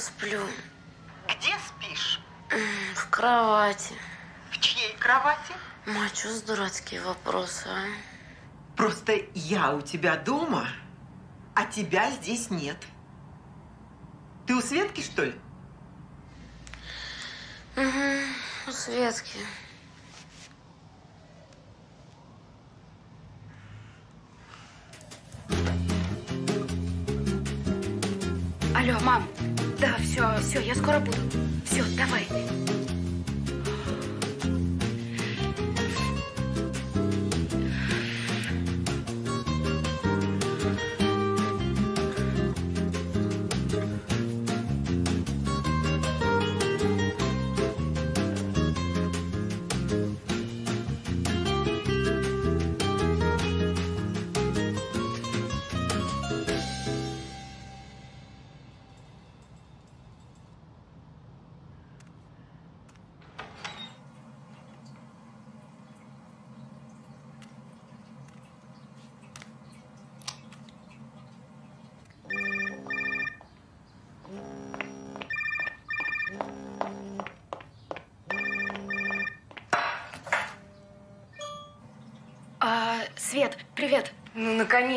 сплю. Где спишь? В кровати. В чьей кровати? Мать, что за дурацкие вопросы, а? Просто я у тебя дома, а тебя здесь нет. Ты у Светки, что ли? Угу, у Светки. Да, все, все, я скоро буду. Все, давай.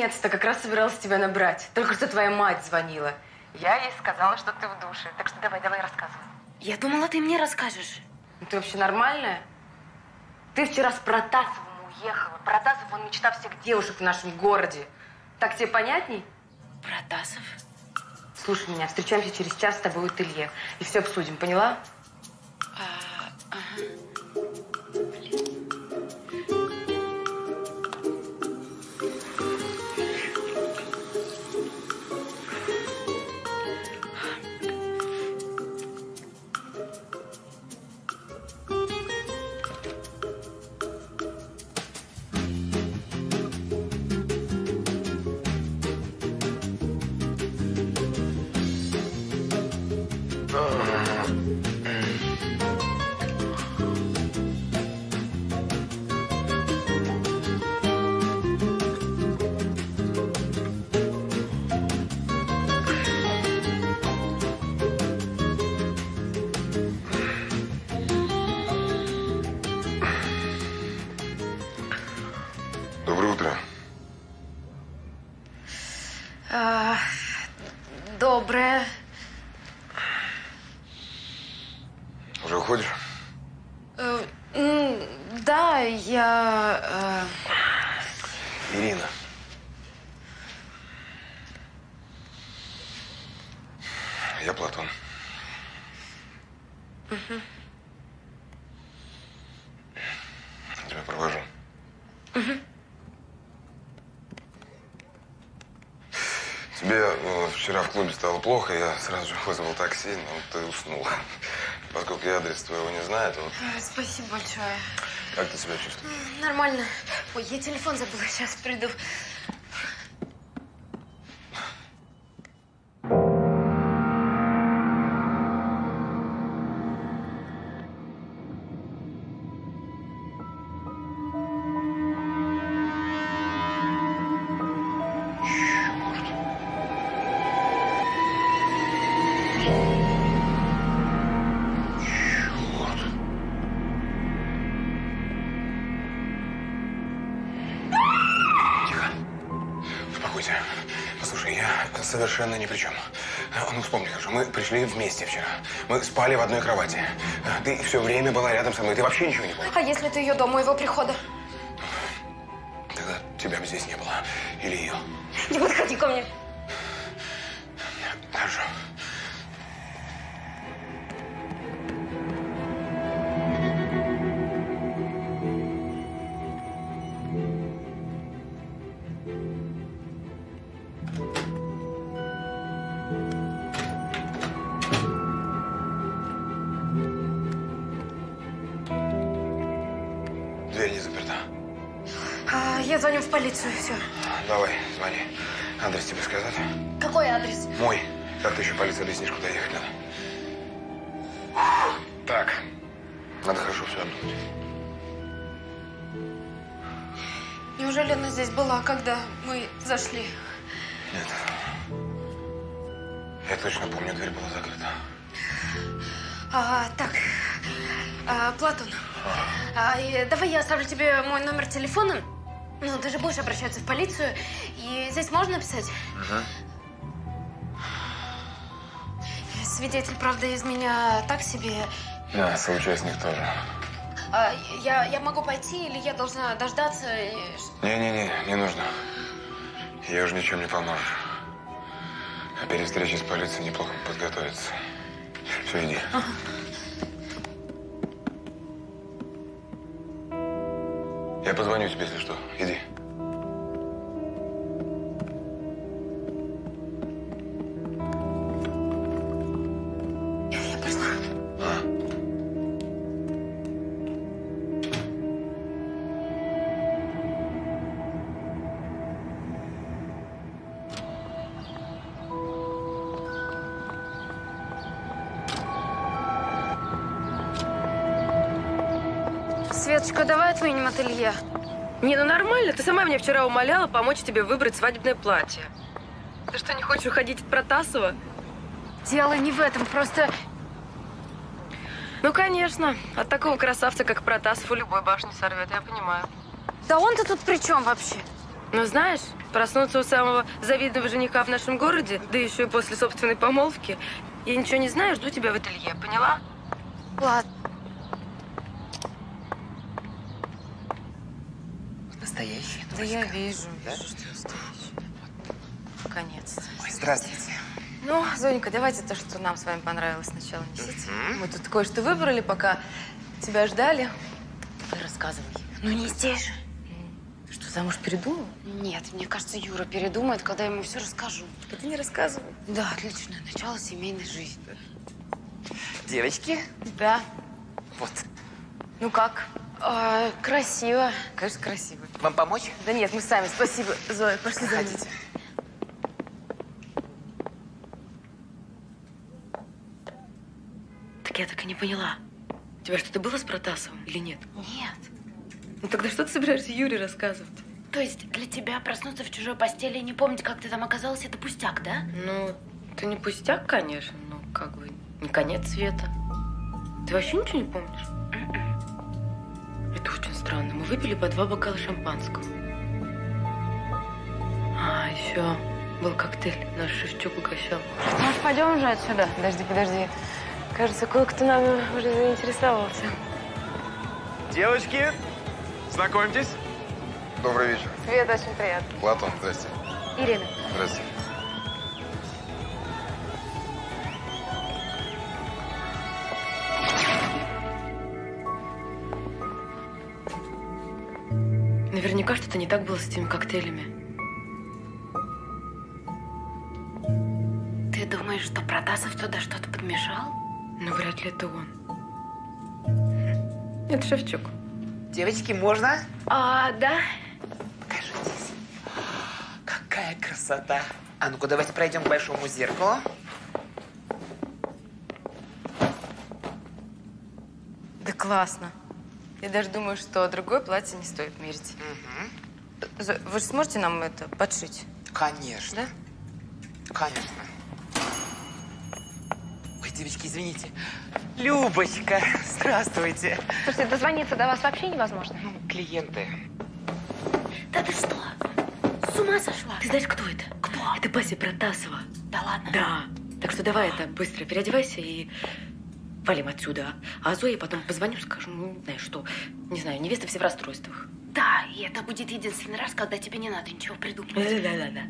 Наконец-то, как раз собиралась тебя набрать. Только что твоя мать звонила. Я ей сказала, что ты в душе. Так что давай, давай, рассказывай. Я думала, ты мне расскажешь. Ну, ты вообще нормальная? Ты вчера с Протасовым уехала. Протасов, он мечта всех девушек в нашем городе. Так тебе понятней? Протасов? Слушай меня, встречаемся через час с тобой у ателье. И все обсудим, поняла? А, ага. Клубе стало плохо, я сразу же вызвал такси, но ты уснула. Поскольку я адрес твоего не знаю, то вот э, спасибо большое. как ты себя чувствуешь? Нормально. Ой, я телефон забыла, сейчас приду. Совершенно ни при чем. Ну, вспомни хорошо, мы пришли вместе вчера. Мы спали в одной кровати. Ты все время была рядом со мной. Ты вообще ничего не помнишь. А если ты ее до моего прихода? Тогда тебя бы здесь не было. Она здесь была, когда мы зашли? Нет. Я точно помню, дверь была закрыта. А, так, а, Платон, а, и давай я оставлю тебе мой номер телефона. Ну, ты же будешь обращаться в полицию. И здесь можно написать? Свидетель, правда, из меня так себе. Да, соучастник тоже. А, я, я могу пойти или я должна дождаться? ш- Не-не-не, не нужно. Ей уже ничем не поможешь. А перед встречей с полицией неплохо подготовиться. Все, иди. Я позвоню тебе, если что. Иди. Отменим ателье. Не, ну нормально. Ты сама меня вчера умоляла помочь тебе выбрать свадебное платье. Ты что, не хочешь уходить от Протасова? Дело не в этом, просто Ну, конечно. От такого красавца, как Протасов, у любой башни сорвет, я понимаю. Да он-то тут при чем вообще? Ну, знаешь, проснуться у самого завидного жениха в нашем городе, да еще и после собственной помолвки. Я ничего не знаю, жду тебя в ателье, поняла? Ладно. Настоящий? Да я вижу, вижу, что настоящий. Наконец-то. Ой, здравствуйте. Ну, Зонька, давайте то, что нам с вами понравилось сначала несите. Мы тут кое-что выбрали, пока тебя ждали. Ты рассказывай. Ну не здесь же. Что, замуж передумала? Нет, мне кажется, Юра передумает, когда я ему все расскажу. Так ты не рассказывай. Да, отличное начало семейной жизни. Девочки, Да. вот. Ну как? А, красиво. Конечно, красиво. Вам помочь? Да нет, мы сами. Спасибо, Зоя. Пошли за мной. Проходите. Так я так и не поняла. У тебя что-то было с Протасовым или нет? Нет. Ну тогда что ты собираешься Юре рассказывать? То есть для тебя проснуться в чужой постели и не помнить, как ты там оказалась, это пустяк, да? Ну, это не пустяк, конечно, но как бы не конец света. Ты вообще ничего не помнишь? Это очень странно. Мы выпили по два бокала шампанского. А, еще был коктейль. Наш Шевчук угощал. Может, пойдем уже отсюда? Подожди, подожди. Кажется, кое-кто нами уже заинтересовался. Девочки, знакомьтесь. Добрый вечер. Свет, очень приятно. Платон, здрасте. Ирина. Здрасте. Наверняка что-то не так было с этими коктейлями. Ты думаешь, что Протасов туда что-то подмешал? Но вряд ли это он. Это Шевчук. Девочки, можно? А, да? Покажитесь. Какая красота. А ну-ка, давайте пройдем к большому зеркалу. Да классно. Я даже думаю, что другое платье не стоит мерить. Зо- Вы же сможете нам это подшить? Конечно. Конечно. Ой, девочки, извините. Любочка, здравствуйте. Слушайте, дозвониться до вас вообще невозможно. Ну, клиенты. Да ты что? С ума сошла? Ты знаешь, кто это? Кто? Это Бася Протасова. Да ладно? Да. Так что давай это быстро переодевайся и валим отсюда. А Зое потом позвоню, скажу, ну, не знаю что. Не знаю, невеста все в расстройствах. Да, и это будет единственный раз, когда тебе не надо ничего придумывать. Да-да-да.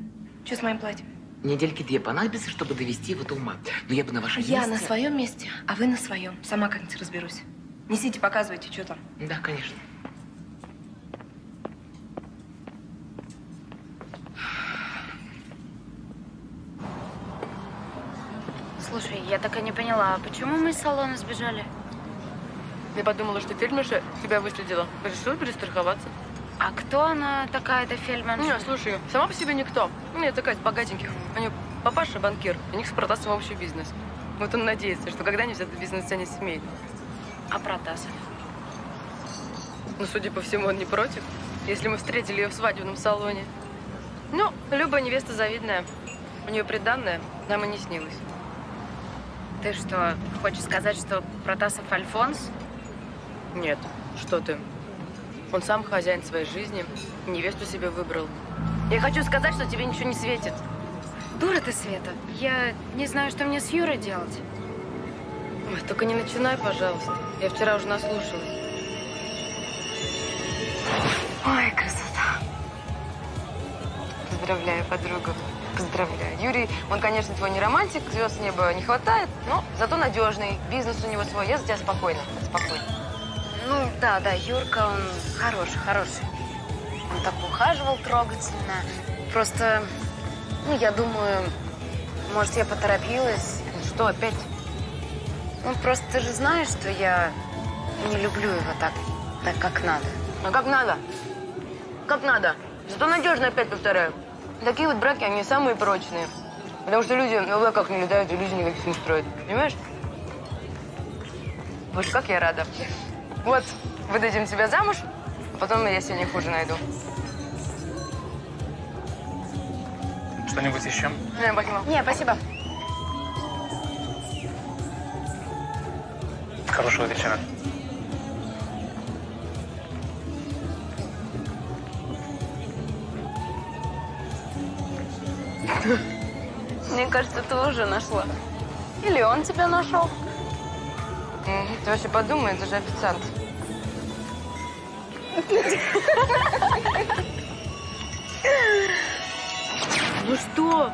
Что с моим платьем? Недельки две понадобится, чтобы довести его до ума. Но я бы на вашем Я месте... на своем месте, а вы на своем. Сама как-нибудь разберусь. Несите, показывайте, что там. Да, конечно. Слушай, я так и не поняла, а почему мы из салона сбежали? Я подумала, что фельдмерша тебя выследила. Решила перестраховаться. А кто она такая, эта Фельдман? Не, слушай, сама по себе никто. Ну, я такая из богатеньких. У нее папаша банкир, у них с Протасовым общий бизнес. Вот он надеется, что когда-нибудь этот бизнес тянет семейный. А Протасов? Ну, судя по всему, он не против, если мы встретили ее в свадебном салоне. Ну, любая невеста завидная. У нее приданное нам и не снилось. Ты что, хочешь сказать, что Протасов Альфонс? Нет, что ты. Он сам хозяин своей жизни, невесту себе выбрал. Я хочу сказать, что тебе ничего не светит. Дура ты, Света. Я не знаю, что мне с Юрой делать. Ой, только не начинай, пожалуйста. Я вчера уже наслушалась. Ой, красота. Поздравляю, подруга. Поздравляю. Юрий, он, конечно, твой не романтик, звезд неба не хватает, но зато надежный. Бизнес у него свой. Я за тебя спокойно. Спокойно. Ну, да, да, Юрка, он хороший, хороший. Он так ухаживал трогательно. Просто, ну, я думаю, может, я поторопилась. Что опять? Ну, просто ты же знаешь, что я не люблю его так, так как надо. А как надо? Как надо? Зато надежно, опять повторяю. Такие вот браки, они самые прочные. Потому что люди в облаках не летают, иллюзий никаких не строят. Понимаешь? Боже, как я рада. Вот, выдадим тебя замуж, а потом я себе не хуже найду. Что-нибудь еще? Не, спасибо. Не, спасибо. Хорошего вечера. Мне кажется, ты уже нашла. Или он тебя нашел. Ты вообще подумай, это же официант. Ну что?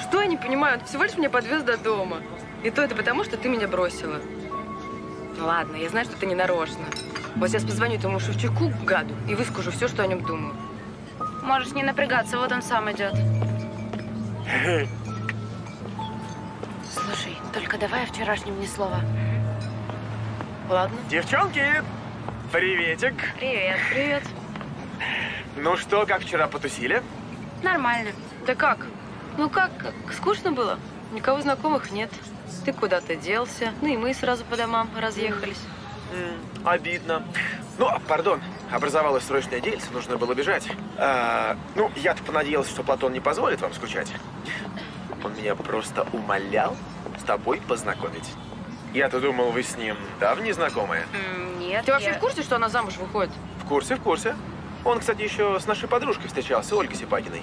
Что я не понимаю? Он всего лишь меня подвез до дома. И то это потому, что ты меня бросила. Ну ладно, я знаю, что ты не нарочно. Вот сейчас позвоню этому Шевчуку, гаду, и выскажу все, что о нем думаю. Можешь не напрягаться, вот он сам идет. Только давай о вчерашнем ни слова. Ладно. Девчонки, приветик. Привет. Привет. Ну что, как вчера потусили? Нормально. Да как? Ну как? Скучно было? Никого знакомых нет. Ты куда-то делся. Ну и мы сразу по домам разъехались. М, обидно. Ну, пардон, образовалась срочная дельце, нужно было бежать. А, ну, я-то понадеялся, что Платон не позволит вам скучать. Он меня просто умолял с тобой познакомить. Я-то думал, вы с ним давние знакомые. Нет, Ты вообще я- в курсе, что она замуж выходит? В курсе, в курсе. Он, кстати, еще с нашей подружкой встречался, Ольгой Сипагиной.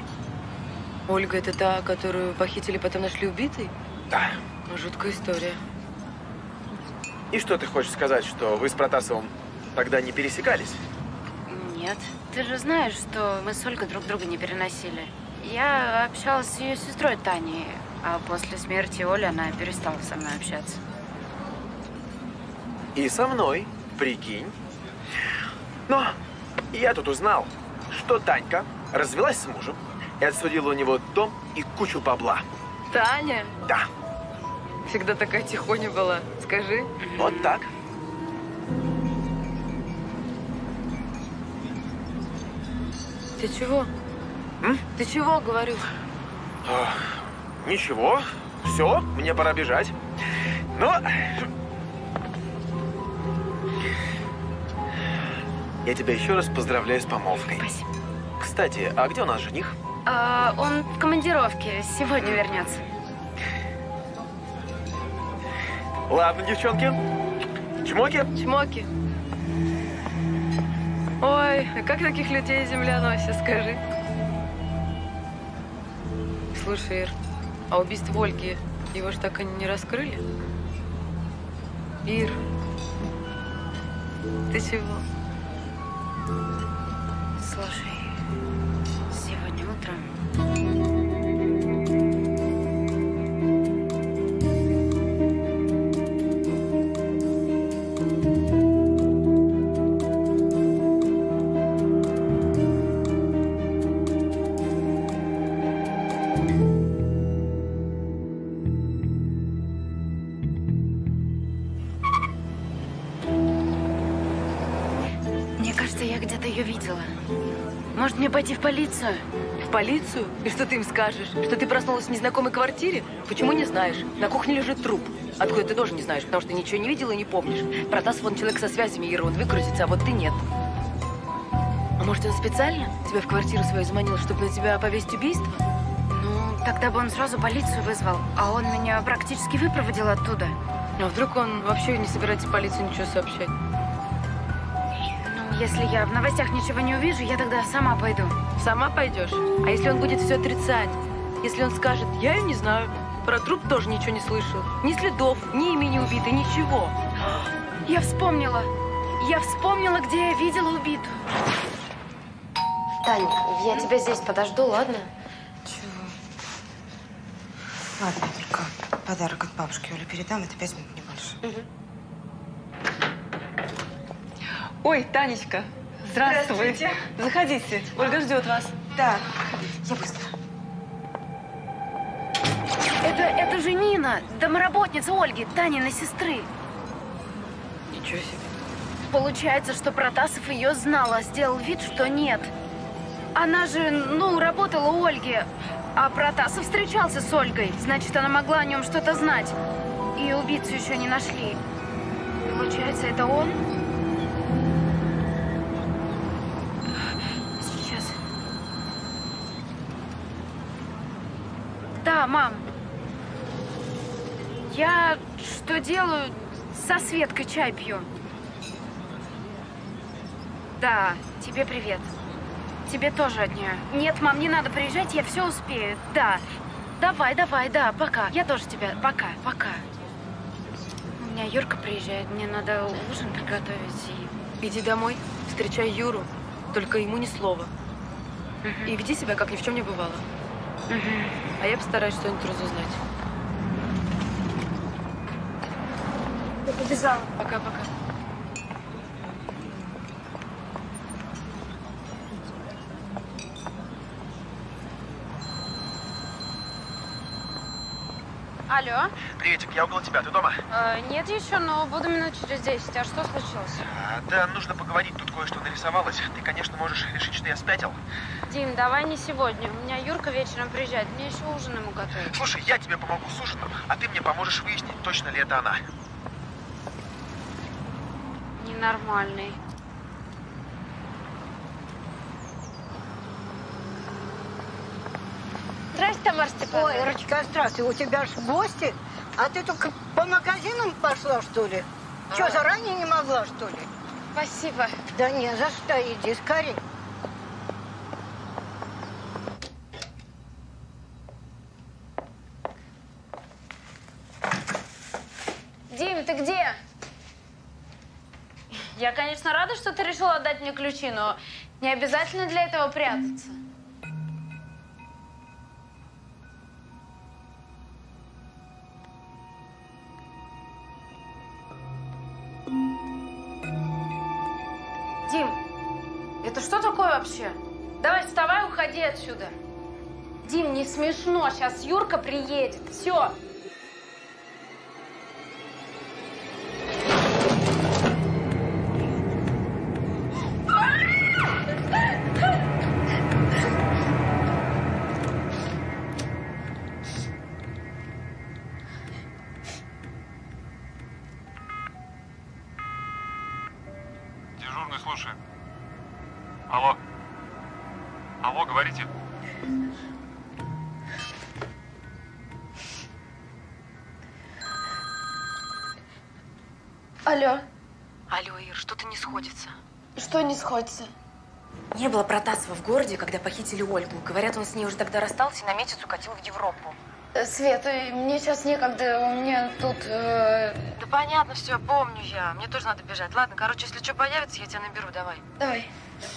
Ольга, это та, которую похитили, потом нашли убитой? Да. Жуткая история. И что ты хочешь сказать, что вы с Протасовым тогда не пересекались? Нет. Ты же знаешь, что мы с Ольгой друг друга не переносили. Я общалась с ее сестрой Таней, а после смерти Оли она перестала со мной общаться. И со мной, прикинь. Но я тут узнал, что Танька развелась с мужем и отсудила у него дом и кучу бабла. Таня? Да, Всегда такая тихоня была. Скажи. вот так. Ты чего? М? Ты чего, говорю? А, Ничего, все, мне пора бежать. Но... Я тебя еще раз поздравляю с помолвкой. Спасибо. Кстати, а где у нас жених? А, он в командировке, сегодня вернется. Ладно, девчонки. Чмоки. Чмоки. Ой, а как таких людей земля носит, скажи? Слушай, Ир, а убийство Ольги, его же так и не раскрыли? Ир, ты чего? Слушай, полицию? В полицию? И что ты им скажешь? Что ты проснулась в незнакомой квартире? Почему не знаешь? На кухне лежит труп. Откуда ты тоже не знаешь, потому что ничего не видела и не помнишь. Протасов он человек со связями, Ира, он выкрутится, а вот ты нет. А может, он специально тебя в квартиру свою заманил, чтобы на тебя повесить убийство? Ну, Тогда бы он сразу полицию вызвал, а он меня практически выпроводил оттуда. А вдруг он вообще не собирается полиции ничего сообщать? Если я в новостях ничего не увижу, я тогда сама пойду. Сама пойдешь? А если он будет все отрицать? Если он скажет, я ее не знаю, про труп тоже ничего не слышал. Ни следов, ни имени убитой, ничего. Я вспомнила. Я вспомнила, где я видела убитую. Тань, я тебя здесь подожду, ладно? Чего? Ладно, только подарок от бабушки Оли передам. Это пять минут, не больше. Ой, Танечка, здравствуй. Здравствуйте. Заходите, Ольга ждет вас. Да, я быстро. Это, это же Нина, домработница Ольги, Таниной сестры. Ничего себе. Получается, что Протасов ее знал, а сделал вид, что нет. Она же, ну, работала у Ольги, а Протасов встречался с Ольгой. Значит, она могла о нем что-то знать. И убийцу еще не нашли. Получается, это он? Делаю? Со Светкой чай пью. Да, тебе привет. Тебе тоже от нее. Нет, мам, не надо приезжать, я все успею. Да. Давай, давай, да, пока. Я тоже тебя. Пока, пока. У меня Юрка приезжает, мне надо ужин приготовить. И... Иди домой, встречай Юру, только ему ни слова. И веди себя, как ни в чем не бывало. А я постараюсь что-нибудь разузнать. Побежала. Пока-пока. Алло? Приветик, я около тебя. Ты дома? Э, нет еще, но буду минут через 10. А что случилось? А, да, нужно поговорить. Тут кое-что нарисовалось. Ты, конечно, можешь решить, что я спятил. Дим, давай не сегодня. У меня Юрка вечером приезжает. Мне еще ужин ему готовить. Слушай, я тебе помогу с ужином, а ты мне поможешь выяснить, точно ли это она. Ненормальный. Здрасте, Тамара Степановна. Ой, Ирочка, здравствуй. У тебя ж гости. А ты только по магазинам пошла, что ли? Что, заранее не могла, что ли? Спасибо. Да не за что, иди скорее. Дим, ты где? Я, конечно, рада, что ты решила отдать мне ключи, но не обязательно для этого прятаться. Дим, это что такое вообще? Давай вставай, уходи отсюда. Дим, не смешно, сейчас Юрка приедет. Все. Не сходится? Не было Протасова в городе, когда похитили Ольгу. Говорят, он с ней уже тогда расстался и на месяц укатил в Европу. Э, Свет, э, мне сейчас некогда, у меня тут... э, Да понятно, все, помню я. Мне тоже надо бежать. Ладно, короче, если что появится, я тебя наберу, давай. Давай. Все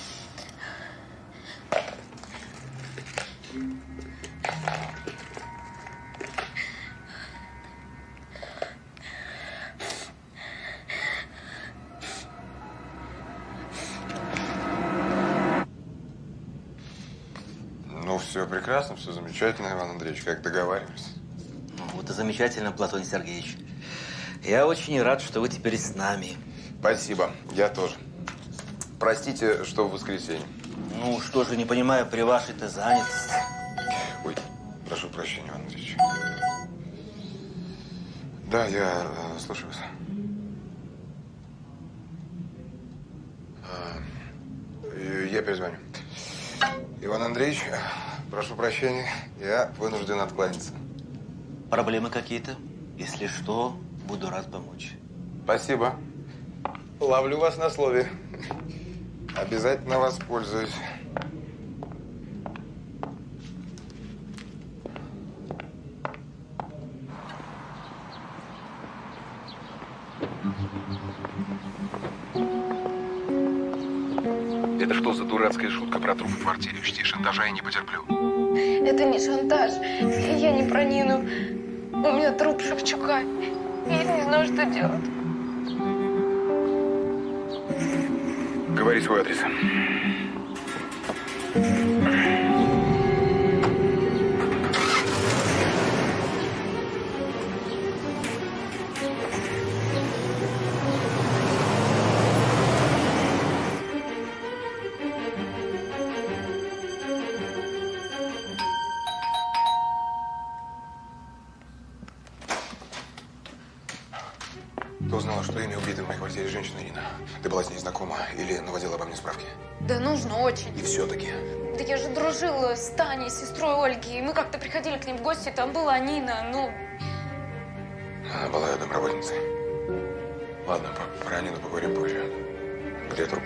прекрасно, все замечательно, Иван Андреевич, как договаривались. Ну, Вот и замечательно, Платон Сергеевич. Я очень рад, что вы теперь с нами. Спасибо, я тоже. Простите, что в воскресенье. Ну, что же, не понимаю, при вашей-то занятости. Ой, прошу прощения, Иван Андреевич. Да, я э, слушаю вас. Э, я перезвоню. Иван Андреевич, Прошу прощения, я вынужден откланяться. Проблемы какие-то? Если что, буду рад помочь. Спасибо. Ловлю вас на слове. Обязательно воспользуюсь. Это что за дурацкая шутка про труп в квартире? Учти, шантажа я не потерплю. Это не шантаж. Я не про Нину. У меня труп Шевчука. Я не знаю, что делать. Говори свой адрес. Ты узнала, что имя убитой в моей квартире женщины Ирина. Ты была с ней знакома или наводила обо мне справки? Да нужно очень. И все-таки. Да я же дружила с Таней, сестрой Ольги. И мы как-то приходили к ним в гости, там была Нина. Ну, Она была ее домработницей. Ладно, про, про Нину поговорим позже. Где труп?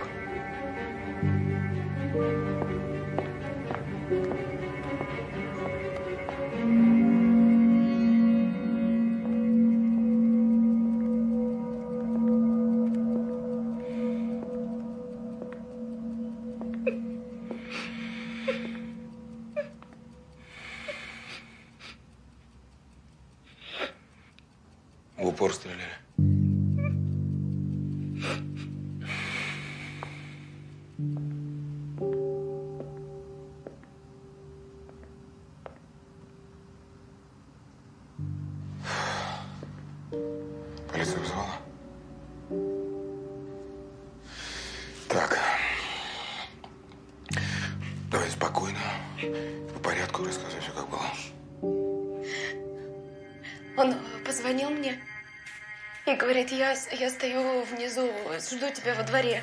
Говорит, я, я стою внизу, жду тебя во дворе.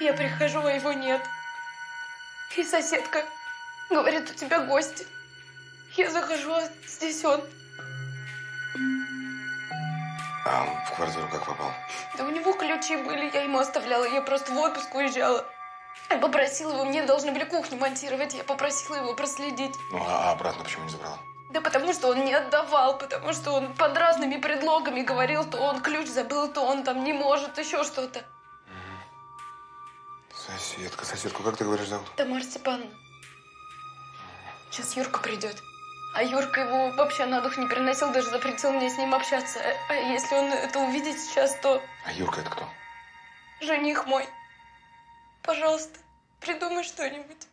Я прихожу, а его нет. И соседка говорит, у тебя гости. Я захожу, а здесь он. А он в квартиру как попал? Да у него ключи были, я ему оставляла, я просто в отпуск уезжала. Я попросила его, мне должны были кухню монтировать, я попросила его проследить. Ну, а обратно почему не забрала? Да потому что он не отдавал, потому что он под разными предлогами говорил, то он ключ забыл, то он там не может, еще что-то. Соседка, соседку, как ты говоришь, зовут? Тамара Степановна. Сейчас Юрка придет. А Юрка его вообще на дух не переносил, даже запретил мне с ним общаться. А- А если он это увидит сейчас, то А Юрка это кто? жених мой. Пожалуйста, придумай что-нибудь.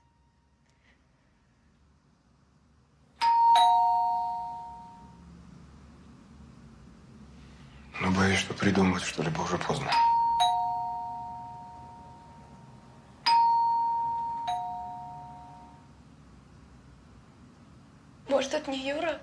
Ну, боюсь, что придумывать что-либо уже поздно. Может, это не Юра?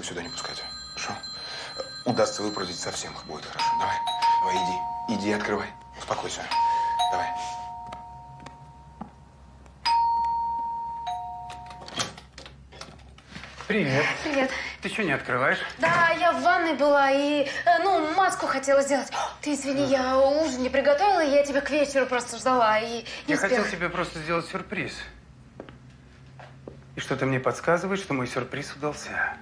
Его сюда не пускать. Хорошо? Удастся выпроводить совсем будет хорошо. Давай, давай, иди. Иди, открывай. Успокойся. Давай. Привет. Привет. Ты что, не открываешь? Да, я в ванной была и, э, ну, маску хотела сделать. Ты извини, я ужин не приготовила, и я тебя к вечеру просто ждала и не Я успела. хотел тебе просто сделать сюрприз. И что-то мне подсказывает, что мой сюрприз удался.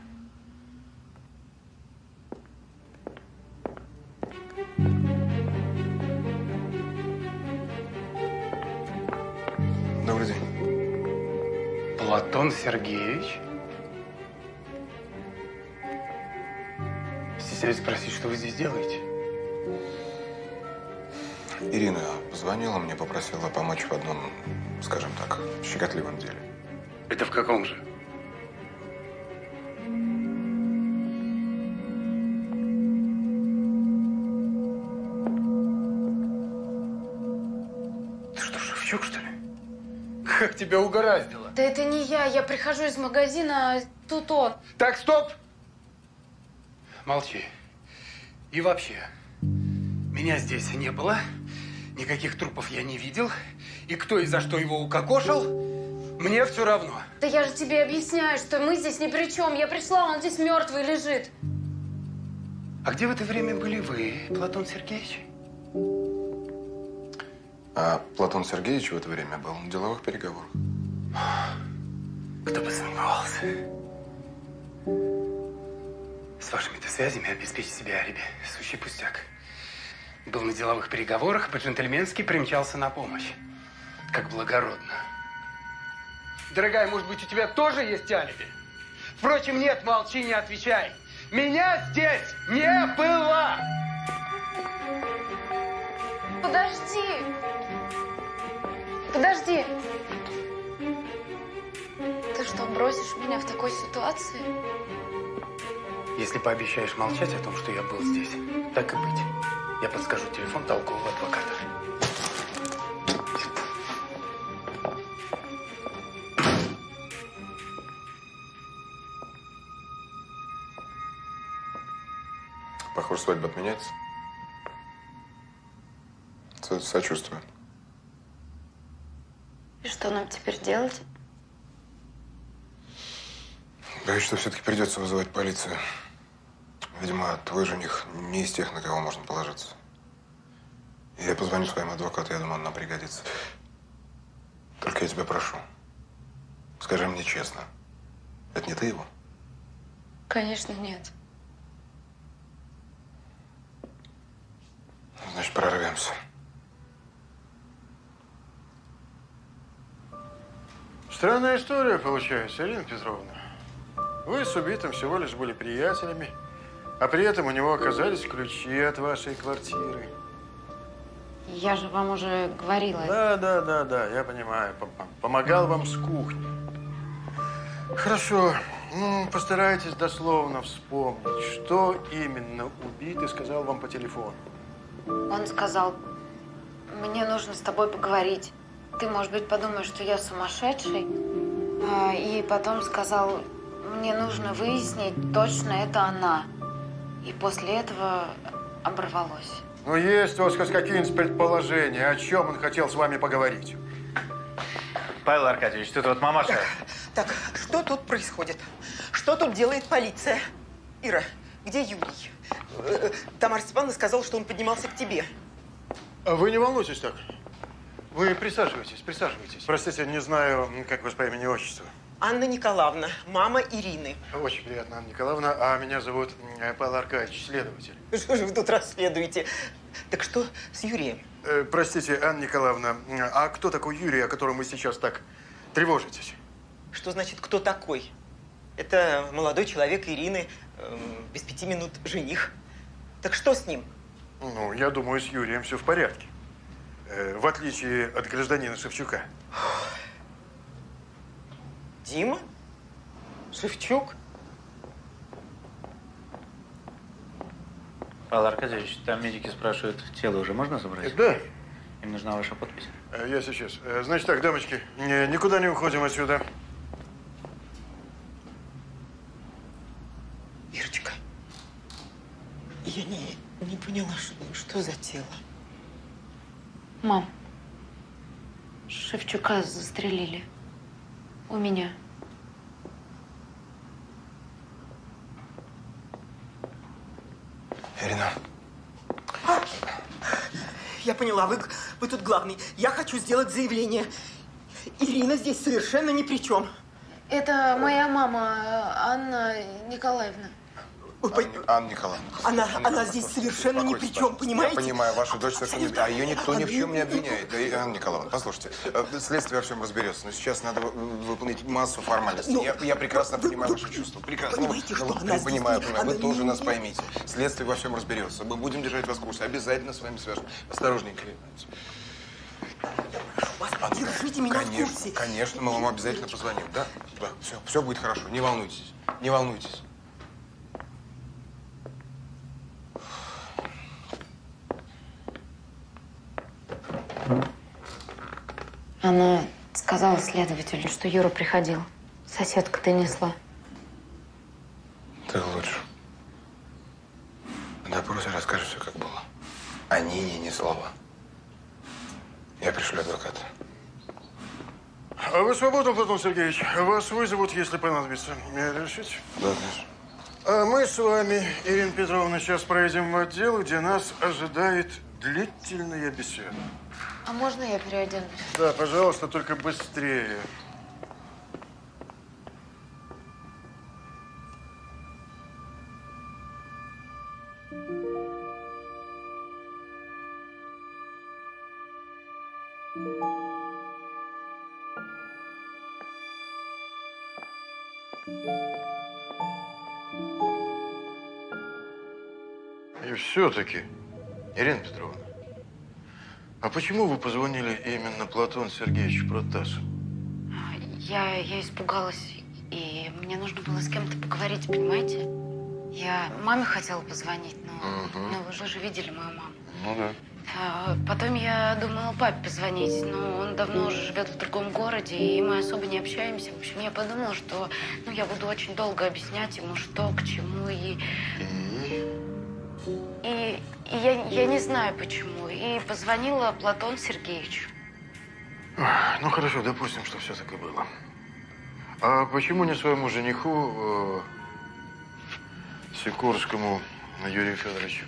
Платон Сергеевич? Стесняюсь спросить, что вы здесь делаете? Ирина позвонила мне, попросила помочь в одном, скажем так, щекотливом деле. Это в каком же? Как тебя угораздило? Да это не я, я прихожу из магазина, а тут он. Так, стоп! Молчи. И вообще, меня здесь не было, никаких трупов я не видел, и кто и за что его укокошил, мне все равно. Да я же тебе объясняю, что мы здесь ни при чем. Я пришла, он здесь мертвый лежит. А где в это время были вы, Платон Сергеевич? А Платон Сергеевич в это время был на деловых переговорах. Кто бы сомневался. С вашими-то связями обеспечить себе алиби – сущий пустяк. Был на деловых переговорах, по-джентльменски примчался на помощь. Как благородно. Дорогая, может быть, у тебя тоже есть алиби? Впрочем, нет, молчи, не отвечай. Меня здесь не было! Подожди. Подожди. Ты что, бросишь меня в такой ситуации? Если пообещаешь молчать о том, что я был здесь, так и быть. Я подскажу телефон толкового адвоката. Похоже, свадьба отменяется. Со- Сочувствую. И что нам теперь делать? Боюсь, что все-таки придется вызывать полицию. Видимо, твой жених не из тех, на кого можно положиться. Я позвоню своему адвокату, я думаю, он нам пригодится. Только я тебя прошу, скажи мне честно, это не ты его? Конечно, нет. Значит, прорвемся. Странная история получается, Ирина Петровна. Вы с убитым всего лишь были приятелями, а при этом у него оказались ключи от вашей квартиры. Я же вам уже говорила. Да, да, да, да, я понимаю. Пом- пом- Помогал вам с кухни. Хорошо. Ну, постарайтесь дословно вспомнить, что именно убитый сказал вам по телефону. Он сказал, мне нужно с тобой поговорить. Ты, может быть, подумаешь, что я сумасшедший. А, И потом сказал, мне нужно выяснить, точно это она. И после этого оборвалось. Ну, есть у вас хоть какие-нибудь предположения, о чем он хотел с вами поговорить? Павел Аркадьевич, тут вот мамаша. Так, что тут происходит? Что тут делает полиция? Ира, где Юрий? Э, Тамара Степановна сказала, что он поднимался к тебе. А Вы не волнуйтесь так. Вы присаживайтесь, присаживайтесь. Простите, не знаю, как вас по имени и отчеству. Анна Николаевна, мама Ирины. Очень приятно, Анна Николаевна. А меня зовут м, Павел Аркадьевич, следователь. Что же вы тут расследуете? Так что с Юрием? Э, простите, Анна Николаевна, а кто такой Юрий, о котором вы сейчас так тревожитесь? Что значит, кто такой? Это молодой человек Ирины, эм, без пяти минут жених. Так что с ним? Ну, я думаю, с Юрием все в порядке. Э, в отличие от гражданина Шевчука. Дима? Шевчук? Павел Аркадьевич, там медики спрашивают, тело уже можно забрать? Да. Им нужна ваша подпись. Э, Я сейчас. Э, Значит так, дамочки, никуда не уходим отсюда. Ирочка, я не, не поняла, что, что за тело. Мам, Шевчука застрелили. У меня. Ирина, Я поняла, вы, вы тут главный. Я хочу сделать заявление. Ирина здесь совершенно ни при чем. Это моя мама, Анна Николаевна. Анна Николаевна. Она, она здесь совершенно ни при чем, понимаете? Я понимаю, ваша дочь совершенно... не- А ее никто ни в чем не обвиняет. Да, Анна Николаевна, послушайте, э, следствие во всем разберется, но сейчас надо вы- выполнить массу формальностей. Ну, я, я прекрасно понимаю ваши чувства. Прекрасно. понимаете, Ну, что ну, она здесь понимаю, понимаю. Вы тоже нас поймите. Следствие во всем разберется. Мы будем держать вас в курсе. Обязательно с вами свяжем. Осторожненько. Анна, Держите меня в конечно, курсе. Конечно, мы вам обязательно позвоним. Да? Да, все, все будет хорошо. Не волнуйтесь. Не волнуйтесь. Она Сказала следователю, что Юра приходил. Соседка донесла. Так лучше. На допросе расскажешь все, как было. О Нине ни слова. Я пришлю адвоката. А вы свободны, Платон Сергеевич? Вас вызовут, если понадобится. Мне решить? Да, конечно. А мы с вами, Ирина Петровна, сейчас проедем в отдел, где нас ожидает длительная беседа. А можно я переоденусь? Да, пожалуйста, только быстрее. И все-таки, Ирина Петровна, а почему вы позвонили именно Платону Сергеевичу Протасову? Я, я испугалась, и мне нужно было с кем-то поговорить, понимаете? Я маме хотела позвонить, но, Мгм. но вы же уже видели мою маму. Ну да. А, Потом я думала папе позвонить, но он давно уже живет в другом городе, и мы особо не общаемся. В общем, я подумала, что ну, я буду очень долго объяснять ему, что к чему, и... И, и я, я не знаю почему. И позвонила Платону Сергеевичу. Ах, Ну хорошо, допустим, что все так и было. А почему не своему жениху э, Сикорскому Юрию Федоровичу?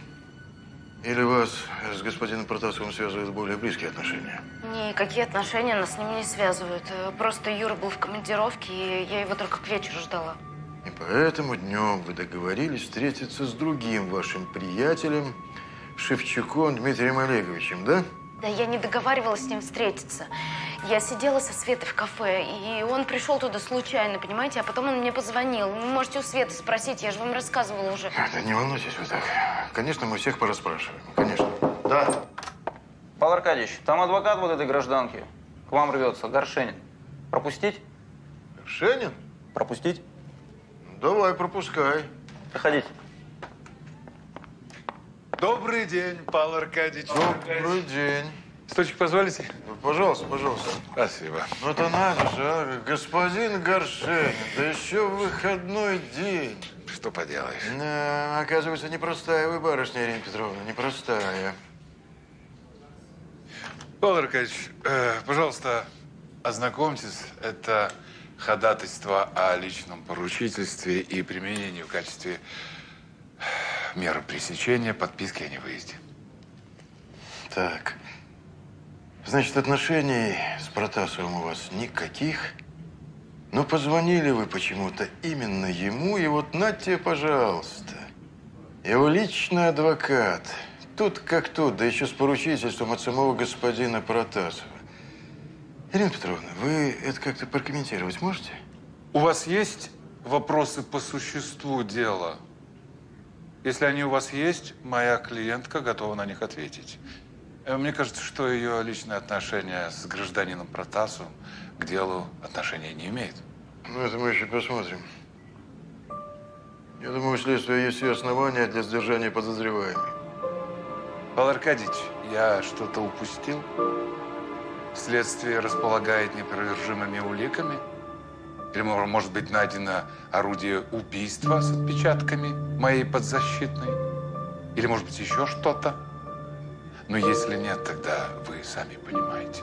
Или вас с господином Протасовым связывают более близкие отношения? Никакие отношения нас с ним не связывают. Просто Юра был в командировке, и я его только к вечеру ждала. И поэтому днем вы договорились встретиться с другим вашим приятелем, Шевчуком Дмитрием Олеговичем, да? Да я не договаривалась с ним встретиться. Я сидела со Светой в кафе, и он пришел туда случайно, понимаете? А потом он мне позвонил. Вы можете у Светы спросить, я же вам рассказывала уже. Да не волнуйтесь вы так. Конечно, мы всех порасспрашиваем. Конечно. Да. Павел Аркадьевич, там адвокат вот этой гражданки. К вам рвется, Горшенин. Пропустить? Горшенин? Пропустить? Давай, пропускай. Проходите. Добрый день, Павел Аркадьевич. Добрый день. Стульчик позволите? Пожалуйста, пожалуйста. Спасибо. Ну это надо же, а, господин Горшенин, да еще в выходной день. Что поделаешь? Да, оказывается, непростая вы барышня, Ирина Петровна, непростая. Павел Аркадьевич, э, пожалуйста, ознакомьтесь. Это ходатайство о личном поручительстве и применении в качестве меры пресечения подписки о невыезде. Так, значит, отношений с Протасовым у вас никаких? Но позвонили вы почему-то именно ему, и вот нате, пожалуйста. Его личный адвокат. Тут как тут, да еще с поручительством от самого господина Протасова. Ирина Петровна, вы это как-то прокомментировать можете? У вас есть вопросы по существу дела? Если они у вас есть, моя клиентка готова на них ответить. Э, Мне кажется, что ее личные отношения с гражданином Протасовым к делу отношения не имеет. Ну, это мы еще посмотрим. Я думаю, у следствия есть все основания для сдержания подозреваемых. Павел Аркадьевич, я что-то упустил? Следствие располагает непровержимыми уликами? Или, мо- может быть, найдено орудие убийства с отпечатками моей подзащитной? Или, может быть, еще что-то? Но если нет, тогда вы сами понимаете.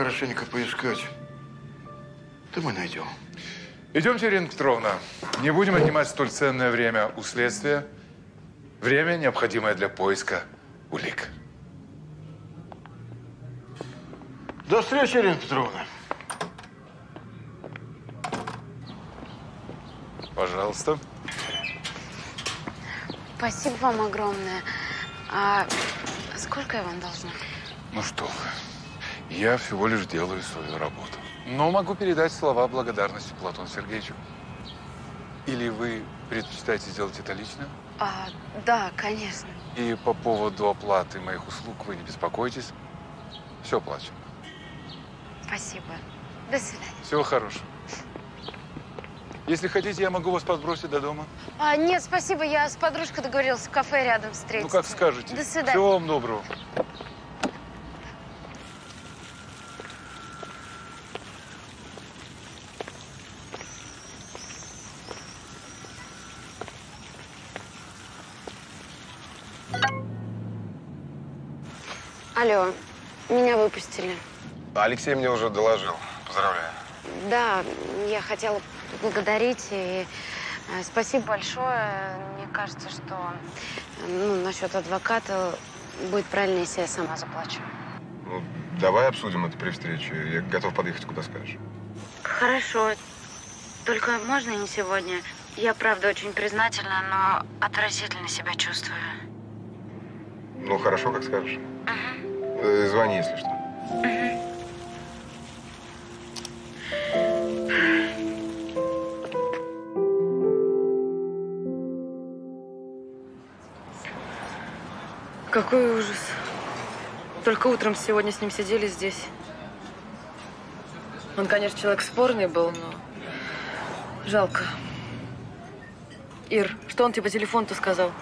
Хорошенько поискать, то мы найдем. Идемте, Ирина Петровна. Не будем отнимать столь ценное время у следствия. Время, необходимое для поиска улик. До встречи, Ирина Петровна. Пожалуйста. Спасибо вам огромное. А сколько я вам должна? Ну что вы, я всего лишь делаю свою работу. Но могу передать слова благодарности Платону Сергеевичу. Или вы предпочитаете сделать это лично? А, да, конечно. И по поводу оплаты моих услуг вы не беспокойтесь. Все оплачено. Спасибо. До свидания. Всего хорошего. Если хотите, я могу вас подбросить до дома. А, нет, спасибо, я с подружкой договорилась в кафе рядом встретиться. Ну, как скажете. До свидания. Всего вам доброго. Алло, меня выпустили. Алексей мне уже доложил. Поздравляю. Да, я хотела поблагодарить и э, спасибо большое. Мне кажется, что ну, насчет адвоката будет правильно, если я сама заплачу. Ну, давай обсудим это при встрече. Я готов подъехать, куда скажешь. Хорошо. Только можно не сегодня? Я, правда, очень признательна, но отвратительно себя чувствую. Ну, хорошо, как скажешь. Э, Звони, если что. Какой ужас. Только утром сегодня с ним сидели здесь. Он, конечно, человек спорный был, но жалко. Ир, что он тебе по телефону-то сказал?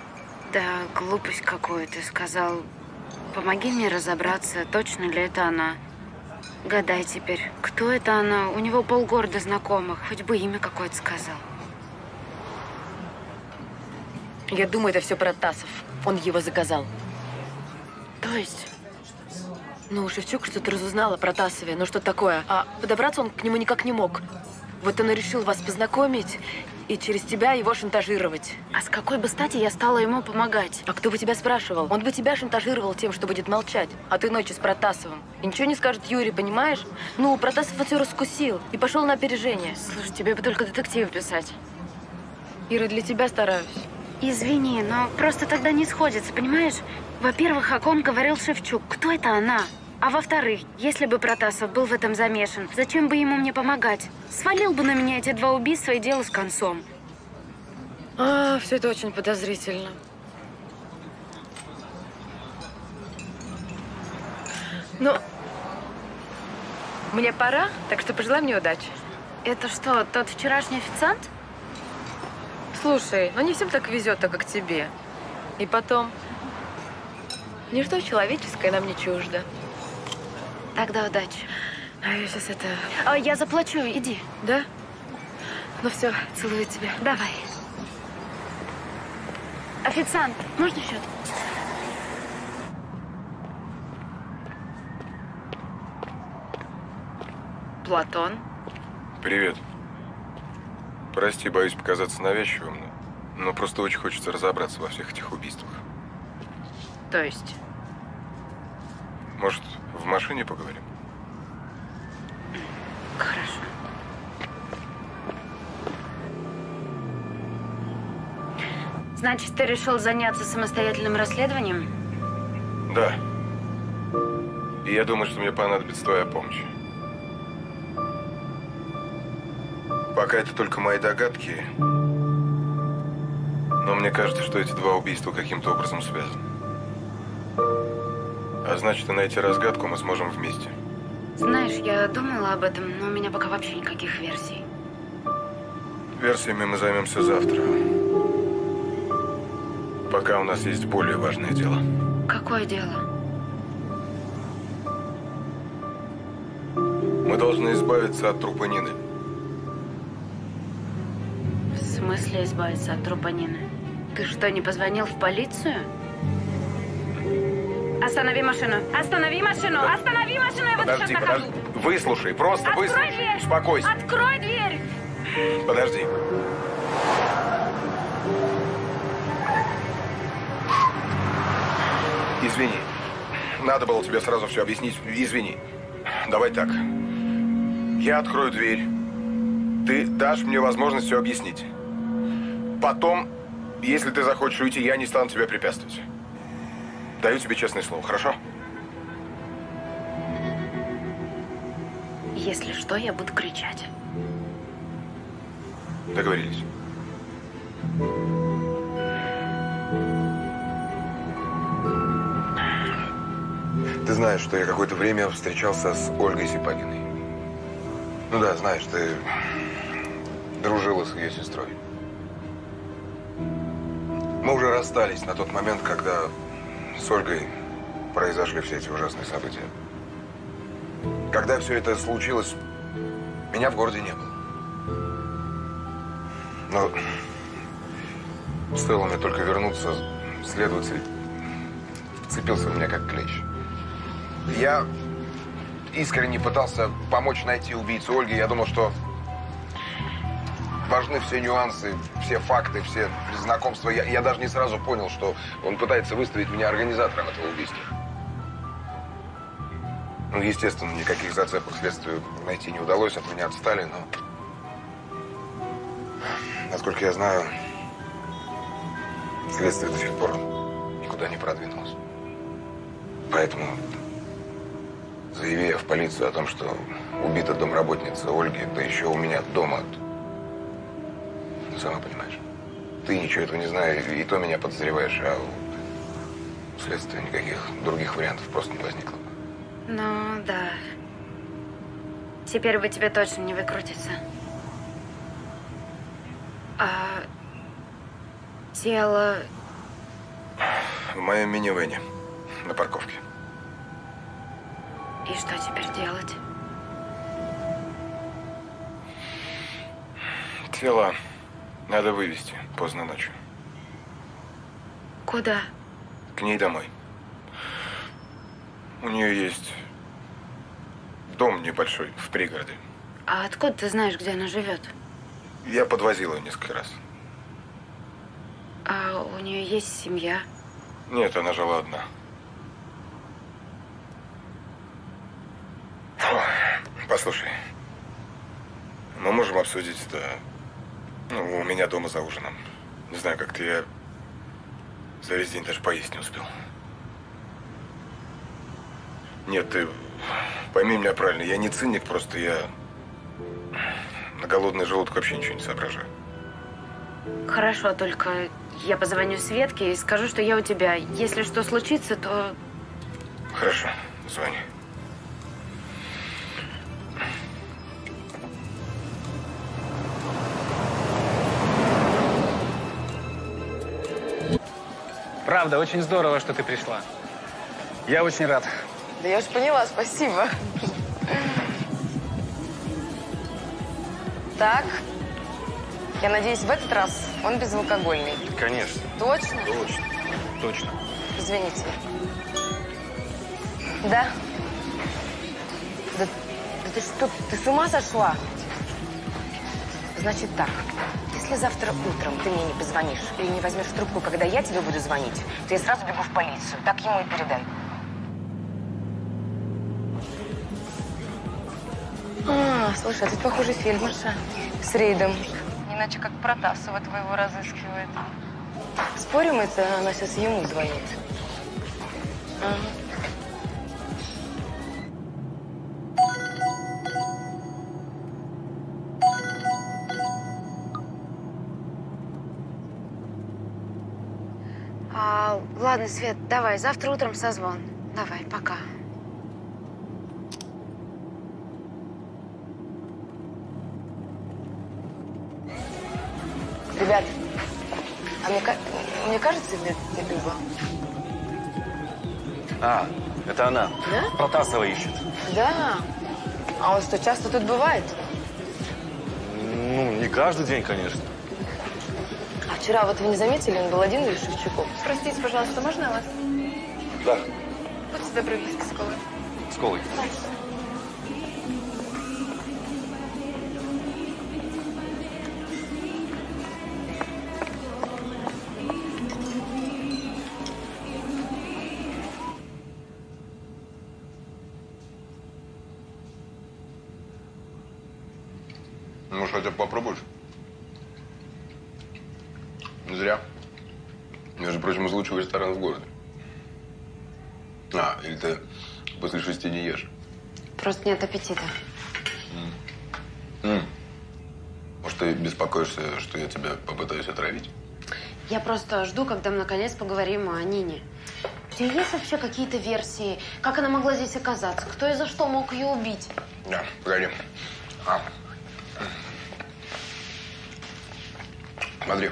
Да, глупость какую ты сказал. Помоги мне разобраться, точно ли это она. Гадай теперь, кто это она? У него полгорода знакомых. Хоть бы имя какое-то сказал. Я думаю, это все Протасов. Он его заказал. То есть? Ну, Шевчук что-то разузнал о Протасове. Ну, что такое? А подобраться он к нему никак не мог. Вот он и решил вас познакомить и через тебя его шантажировать. А с какой бы стати я стала ему помогать? А кто бы тебя спрашивал? Он бы тебя шантажировал тем, что будет молчать. А ты ночью с Протасовым. И ничего не скажет Юрий, понимаешь? Ну, Протасов все раскусил и пошел на опережение. Слушай, тебе бы только детектив писать. Ира, для тебя стараюсь. Извини, но просто тогда не сходится, понимаешь? Во-первых, о ком говорил Шевчук. Кто это она? А во-вторых, если бы Протасов был в этом замешан, зачем бы ему мне помогать? Свалил бы на меня эти два убийства и дело с концом. А, все это очень подозрительно. Ну, мне пора, так что пожелай мне удачи. Это что, тот вчерашний официант? Слушай, ну не всем так везет, так как тебе. И потом, ничто человеческое нам не чуждо. Тогда удачи. А я сейчас это... А, я заплачу, иди. Да? Ну все, целую тебя. Давай. Официант, можно счет? Платон. Привет. Прости, боюсь показаться навязчивым, но, но просто очень хочется разобраться во всех этих убийствах. То есть? Может, в машине поговорим? Хорошо. Значит, ты решил заняться самостоятельным расследованием? Да. И я думаю, что мне понадобится твоя помощь. Пока это только мои догадки, но мне кажется, что эти два убийства каким-то образом связаны. А значит, и найти разгадку мы сможем вместе. Знаешь, я думала об этом, но у меня пока вообще никаких версий. Версиями мы займемся завтра. Пока у нас есть более важное дело. Какое дело? Мы должны избавиться от трупа Нины. В смысле избавиться от трупа Нины? Ты что, не позвонил в полицию? Останови машину! Останови машину! Останови машину! Я буду Подожди, сейчас подожди. нахожу! Выслушай, просто Открой выслушай. дверь! Успокойся. Открой дверь! Подожди. Извини. Надо было тебе сразу все объяснить. Извини. Давай так. Я открою дверь. Ты дашь мне возможность все объяснить. Потом, если ты захочешь уйти, я не стану тебе препятствовать. Даю тебе честное слово, хорошо? Если что, я буду кричать. Договорились. Ты знаешь, что я какое-то время встречался с Ольгой Сипагиной. Ну да, знаешь, ты дружила с ее сестрой. Мы уже расстались на тот момент, когда с Ольгой произошли все эти ужасные события. Когда все это случилось, меня в городе не было. Но стоило мне только вернуться, следователь вцепился в меня как клещ. Я искренне пытался помочь найти убийцу Ольги. Я думал, что важны все нюансы, все факты, все знакомства. Я, я даже не сразу понял, что он пытается выставить меня организатором этого убийства. Ну, естественно, никаких зацепок следствию найти не удалось, от меня отстали, но... Насколько я знаю, следствие до сих пор никуда не продвинулось. Поэтому, заяви я в полицию о том, что убита домработница Ольги, да еще у меня дома, сама понимаешь. Ты ничего этого не знаешь, и то меня подозреваешь, а у следствия никаких других вариантов просто не возникло. Ну, да. Теперь бы тебе точно не выкрутиться. А тело... В моем минивэне на парковке. И что теперь делать? Тело надо вывести поздно ночью. Куда? К ней домой. У нее есть дом небольшой в пригороде. А откуда ты знаешь, где она живет? Я подвозил ее несколько раз. А у нее есть семья? Нет, она жила одна. Послушай, мы можем обсудить это ну, у меня дома за ужином. Не знаю, как ты, я за весь день даже поесть не успел. Нет, ты пойми меня правильно, я не циник, просто я на голодный желудок вообще ничего не соображаю. Хорошо, только я позвоню Светке и скажу, что я у тебя. Если что случится, то... Хорошо, звони. Правда, очень здорово, что ты пришла. Я очень рад. Да я уж поняла, спасибо. Так, я надеюсь, в этот раз он безалкогольный. Конечно. Точно? Точно. Точно. Извините. Да? Да, да ты что, ты с ума сошла? Значит так, если завтра утром ты мне не позвонишь или не возьмешь трубку, когда я тебе буду звонить, то я сразу бегу в полицию. Так ему и передай. А, слушай, а тут, похоже, фельдмарша с рейдом. Иначе как Протасова твоего разыскивает. Спорим, это она сейчас ему звонит? Ага. Ладно, Свет, давай, завтра утром созвон. Давай, пока. Ребят, а мне, мне кажется, это, это Люба. А, это она. Да? Протасова ищет. Да. А он что, часто тут бывает? Ну, не каждый день, конечно. Вчера вот вы не заметили, он был один или Шевчуков? Простите, пожалуйста, можно вас? Да, Будьте добры, с колой. с колой. Может, нет аппетита. М. Может, ты беспокоишься, что я тебя попытаюсь отравить? Я просто жду, когда мы наконец поговорим о Нине. У тебя есть вообще какие-то версии? Как она могла здесь оказаться? Кто и за что мог ее убить? Да, погоди. А. Смотри.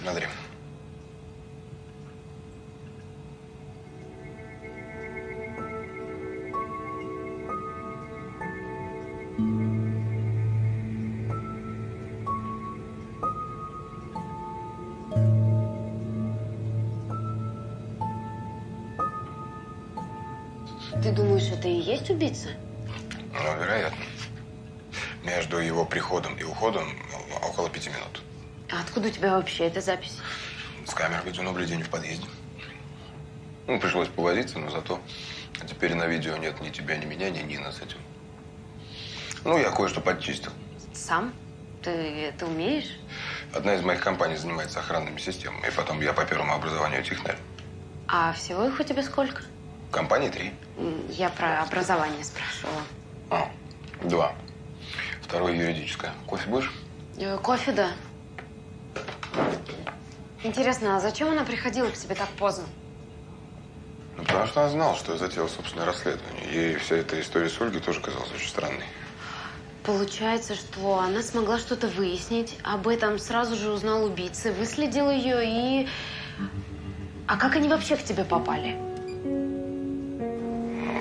Смотри. Убийца? Ну, вероятно. Между его приходом и уходом ну, около пяти минут. А откуда у тебя вообще эта запись? С камер видеонаблюдения в подъезде. Ну, пришлось повозиться, но зато теперь на видео нет ни тебя, ни меня, ни Нины с этим. Ну, я кое-что подчистил. Сам? Ты это умеешь? Одна из моих компаний занимается охранными системами, и потом я по первому образованию технарь. А всего их у тебя сколько? Компании три. Я про образование спрашивала. А, два. Второе юридическое. Кофе будешь? Э, Кофе, да. Интересно, а зачем она приходила к тебе так поздно? Ну, потому что она знала, что я затеял собственное расследование. Ей вся эта история с Ольгой тоже казалась очень странной. Получается, что она смогла что-то выяснить, об этом сразу же узнал убийца, выследил ее и... А как они вообще к тебе попали?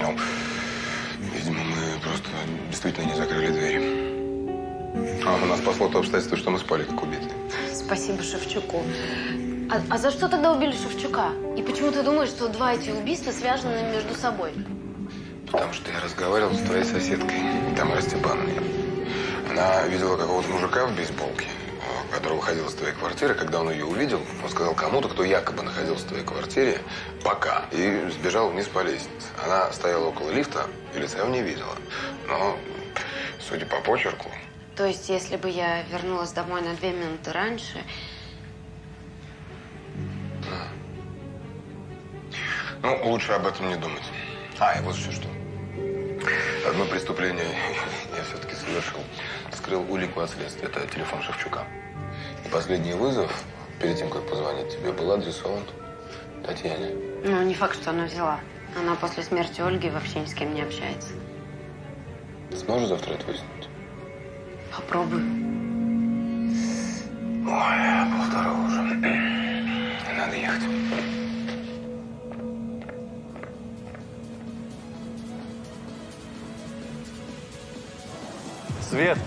Ну, видимо, мы просто действительно не закрыли двери. А у нас спасло то обстоятельство, что мы спали как убитые. Спасибо Шевчуку. А, а за что тогда убили Шевчука? И почему ты думаешь, что два эти убийства связаны между собой? Потому что я разговаривал с твоей соседкой, Тамарой Степановной. Она видела какого-то мужика в бейсболке, который выходил из твоей квартиры. Когда он ее увидел, он сказал кому-то, кто якобы находился в твоей квартире, пока, и сбежал вниз по лестнице. Она стояла около лифта и лица его не видела. Но, судя по почерку, То есть, если бы я вернулась домой на две минуты раньше, ну, лучше об этом не думать. А, и вот еще что. Одно преступление я все-таки совершил. Скрыл улику от следствия. Это телефон Шевчука. Последний вызов, перед тем, как позвонить тебе, был адресован Татьяне. ну, не факт, что она взяла. Она после смерти Ольги вообще ни с кем не общается. Сможешь завтра это выяснить? Попробую. Ой, полвторого уже. Надо ехать. Свет,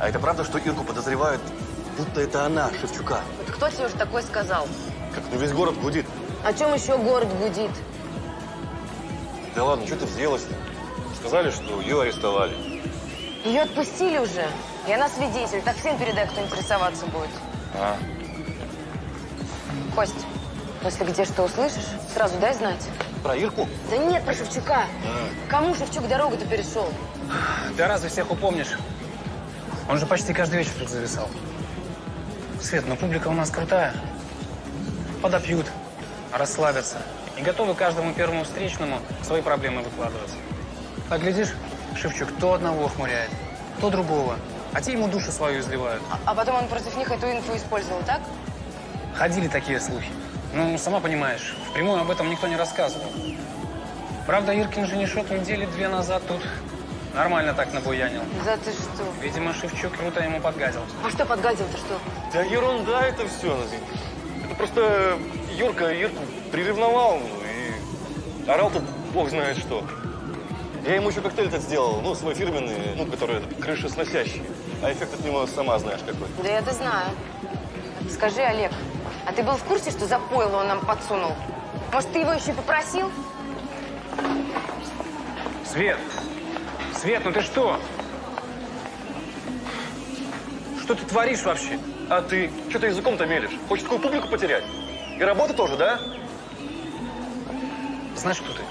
а это правда, что Ирку подозревают, будто это она, Шевчука? Это кто тебе уже такое сказал? Как ну весь город гудит. О чем еще город гудит? Да ладно, что ты взъелась-то? Сказали, что ее арестовали. Ее отпустили уже. И она свидетель. Так всем передай, кто интересоваться будет. А, Кость, если где что услышишь, сразу дай знать. про Ирку? Да нет, про Шевчука. Кому Шевчук дорогу-то перешел? Ты разве всех упомнишь? Он же почти каждый вечер тут зависал. Свет, но публика у нас крутая. Подопьют, расслабятся. И готовы каждому первому встречному свои проблемы выкладывать. Так, глядишь, Шевчук то одного охмуряет, то другого. А те ему душу свою изливают. А потом он против них эту инфу использовал, так? Ходили такие слухи. Ну, сама понимаешь, впрямую об этом никто не рассказывал. Правда, Иркин женишок недели две назад тут нормально так набуянил. Да ты что? Видимо, Шевчук круто ему подгадил. А что подгадил-то что? Да ерунда это все. Это просто Юрка Ирку приревновал ну, и орал-то бог знает что. Я ему еще коктейль этот сделал, ну, свой фирменный, ну, который крышесносящий. А эффект от него сама знаешь какой. Да я это знаю. Скажи, Олег, а ты был в курсе, что за пойло он нам подсунул? Может, ты его еще попросил? Свет! Свет, ну ты что? Что ты творишь вообще? А ты что ты языком-то мелешь? Хочешь такую публику потерять? И работа тоже, да? Знаешь, кто ты?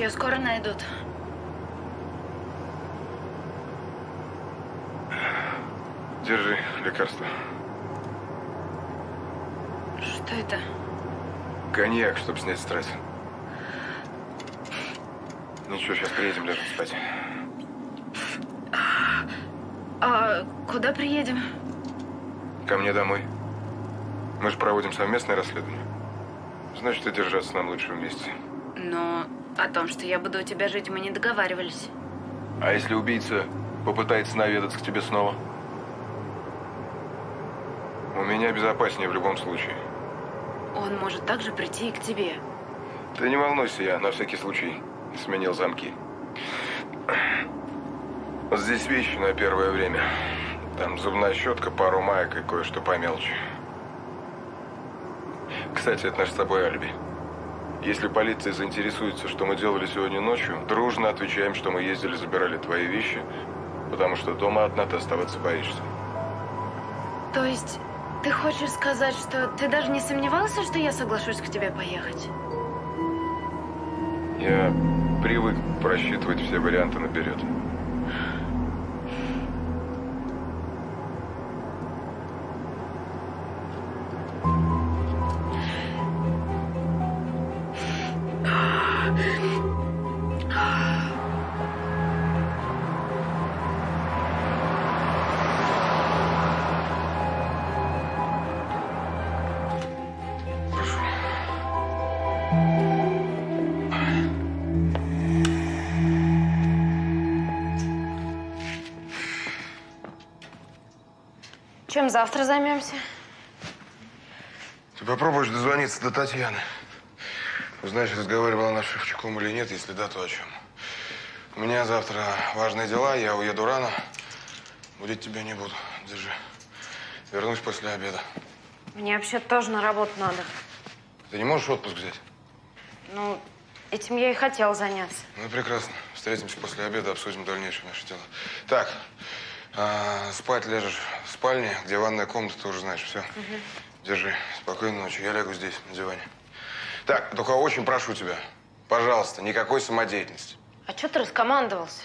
Ее скоро найдут. Держи лекарство. Что это? Коньяк, чтобы снять стресс. Ничего, сейчас приедем, ляжем спать. А куда приедем? Ко мне домой. Мы же проводим совместное расследование. Значит, и держаться нам лучше вместе. Но о том, что я буду у тебя жить, мы не договаривались. А если убийца попытается наведаться к тебе снова? У меня безопаснее в любом случае. Он может также прийти и к тебе. Ты не волнуйся, я на всякий случай сменил замки. Здесь вещи на первое время. Там зубная щетка, пару маек и кое-что по мелочи. Кстати, это наш с тобой алиби. Если полиция заинтересуется, что мы делали сегодня ночью, дружно отвечаем, что мы ездили, забирали твои вещи, потому что дома одна ты оставаться боишься. То есть, ты хочешь сказать, что ты даже не сомневался, что я соглашусь к тебе поехать? Я привык просчитывать все варианты наперед. Завтра займемся? Ты попробуешь дозвониться до Татьяны. Узнаешь, разговаривала она с Шевчуком или нет, если да, то о чем. У меня завтра важные дела, я уеду рано. Будить тебя не буду. Держи. Вернусь после обеда. Мне вообще тоже на работу надо. Ты не можешь отпуск взять? Ну, этим я и хотела заняться. Ну, прекрасно. Встретимся после обеда, обсудим дальнейшее наше дело. Так, а, спать ляжешь в спальне, где ванная комната, ты уже знаешь. Все. Держи. Спокойной ночи. Я лягу здесь, на диване. Так, только очень прошу тебя, пожалуйста, никакой самодеятельности. А что ты раскомандовался?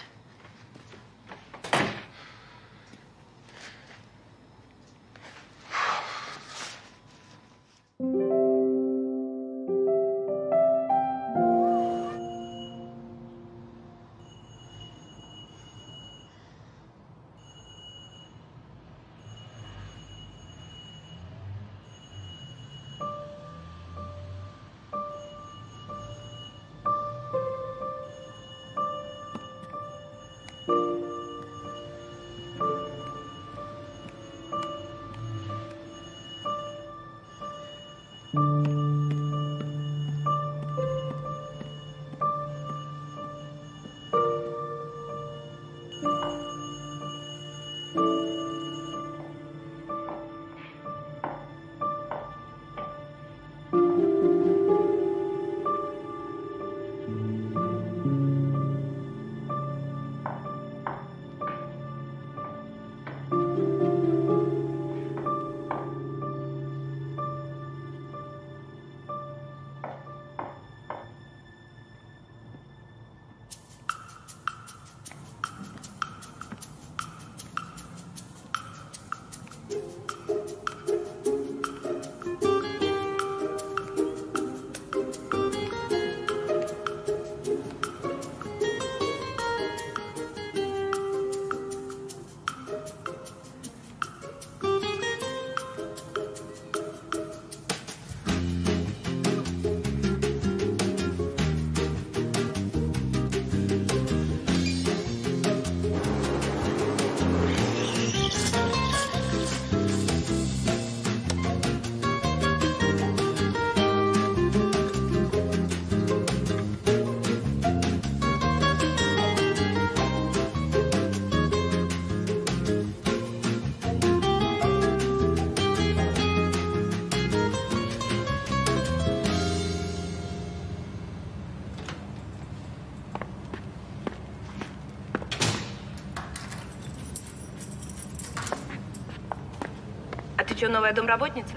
Домработница?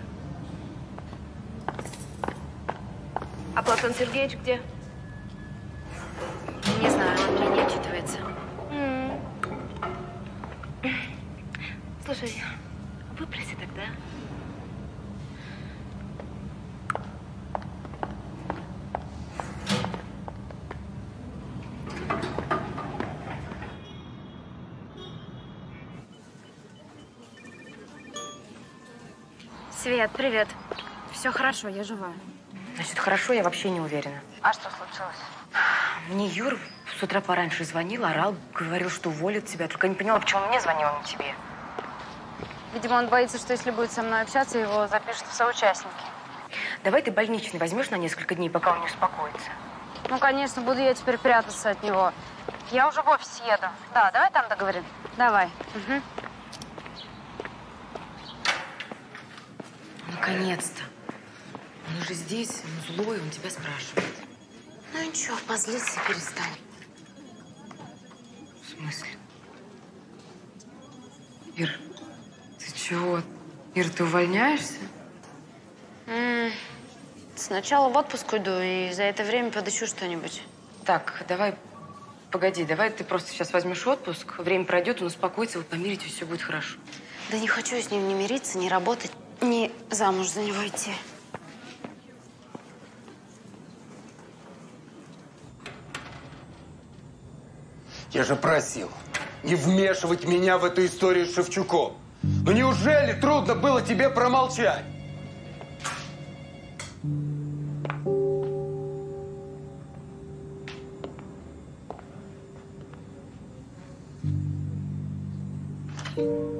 А Платон Сергеевич где? Привет. Все хорошо, я жива. Значит, хорошо, я вообще не уверена. А что случилось? Мне Юр с утра пораньше звонил, орал, говорил, что уволит тебя. Только я не поняла, почему мне звонил, а не тебе. Видимо, он боится, что если будет со мной общаться, его запишут в соучастники. Давай ты больничный возьмешь на несколько дней, пока он не успокоится. Ну, конечно, буду я теперь прятаться от него. Я уже в офис еду. Да, давай там договорим. Давай. Угу. Наконец-то. Он уже здесь, он злой, он тебя спрашивает. Ну ничего, позлиться перестань. В смысле? Ир, ты чего? Ир, ты увольняешься? М, Сначала в отпуск уйду и за это время подыщу что-нибудь. Так, давай, погоди, давай ты просто сейчас возьмешь отпуск, время пройдет, он успокоится, вы помирите, все будет хорошо. Да не хочу я с ним ни мириться, ни работать, ни замуж за него идти. Я же просил не вмешивать меня в эту историю с Шевчуком. Ну неужели трудно было тебе промолчать? Хм.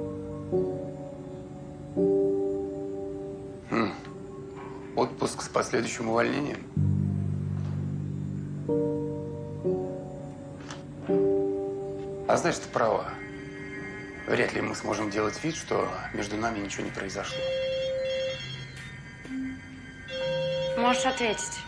Отпуск с последующим увольнением? А знаешь, ты права. Вряд ли мы сможем делать вид, что между нами ничего не произошло. Можешь ответить.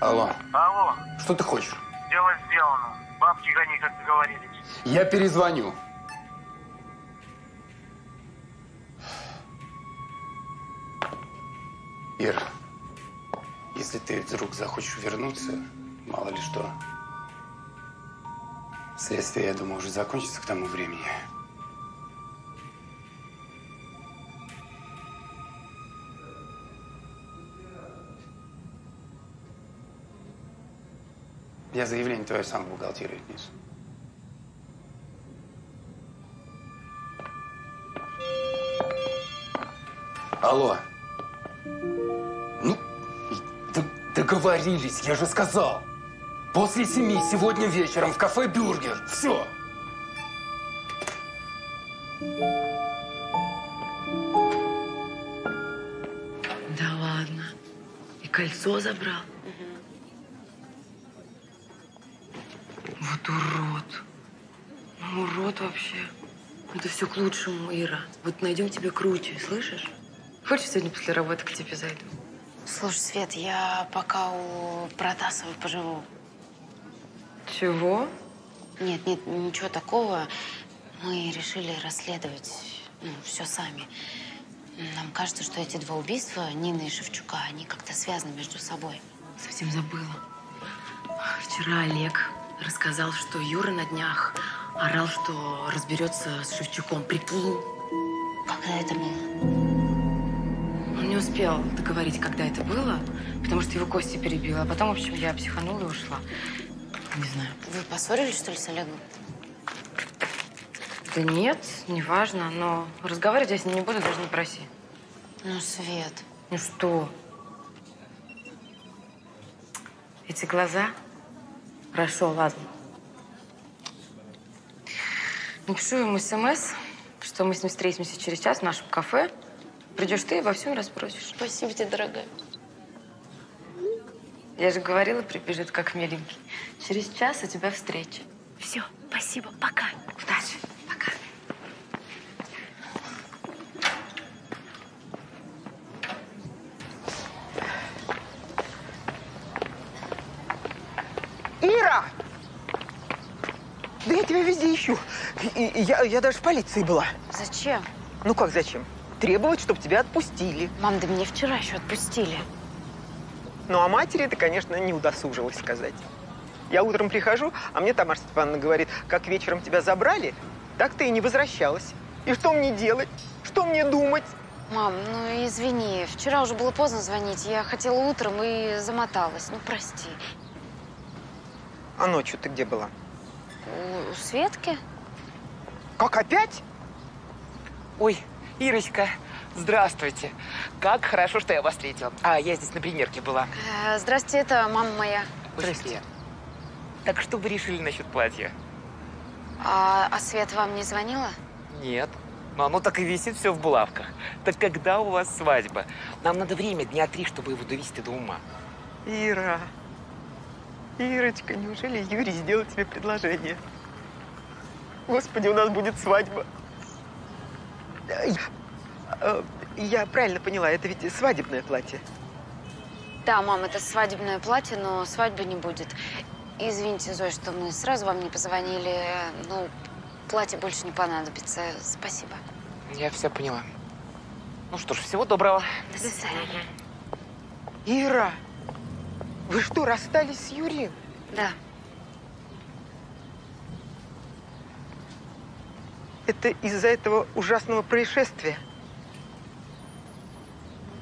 Алло, Алло, что ты хочешь? дело сделано. Бабки гони, как договорились. Я перезвоню. Ира, если ты вдруг захочешь вернуться, мало ли что, следствие, я думаю, уже закончится к тому времени. Я заявление твое сам в бухгалтерию отнесу. Алло. Договорились, я же сказал. После семи сегодня вечером в кафе «Бюргер». Все. Да ладно. И кольцо забрал. Вот урод. Ну, урод вообще. Это все к лучшему, Ира. Вот найдем тебе круче, слышишь? Хочешь, сегодня после работы к тебе зайду? Слушай, Свет, я пока у Протасовой поживу. Чего? Нет, нет, ничего такого. Мы решили расследовать ну, все сами. Нам кажется, что эти два убийства, Нины и Шевчука, они как-то связаны между собой. Совсем забыла. Вчера Олег рассказал, что Юра на днях орал, что разберется с Шевчуком. Прикинь. Когда это было? Не успел договорить, когда это было, потому что его Костя перебила. А потом, в общем, я психанула и ушла. Не знаю. Вы поссорились, что ли, с Олегом? Да нет, неважно, но разговаривать я с ним не буду, даже не проси. Ну, Свет. Ну что? Эти глаза? Хорошо, ладно. Напишу ему смс, что мы с ним встретимся через час в нашем кафе. Придешь ты и во всем расспросишь. Спасибо тебе, дорогая. Я же говорила, прибежит как миленький. Через час у тебя встреча. Все, спасибо, пока. Удачи. Пока. Ира! Да я тебя везде ищу. И, и я, я даже в полиции была. Зачем? Ну как зачем? Требовать, чтобы тебя отпустили. Мам, да меня вчера еще отпустили. Ну, а матери это, конечно, не удосужилась сказать. Я утром прихожу, а мне Тамара Степановна говорит, как вечером тебя забрали, так ты и не возвращалась. И что мне делать? Что мне думать? Мам, ну извини, вчера уже было поздно звонить. Я хотела утром и замоталась. Ну, прости. А ночью ты где была? У, у Светки? Как опять? Ой, Ирочка, здравствуйте. Как хорошо, что я вас встретил. А, я здесь на примерке была. Э, здрасте, это мама моя. Здрасте. Так что вы решили насчет платья? А, а Свет вам не звонила? Нет. Но оно так и висит все в булавках. Так когда у вас свадьба? Нам надо время, дня три, чтобы его довести до ума. Ира, Ирочка, неужели Юрий сделал тебе предложение? Господи, у нас будет свадьба. Я, э, я правильно поняла, это ведь свадебное платье. Да, мам, это свадебное платье, но свадьбы не будет. Извините, Зоя, что мы сразу вам не позвонили. Ну, платье больше не понадобится. Спасибо. Я все поняла. Ну что ж, всего доброго. До свидания. Ира, вы что, расстались с Юрием? Да. Это из-за этого ужасного происшествия.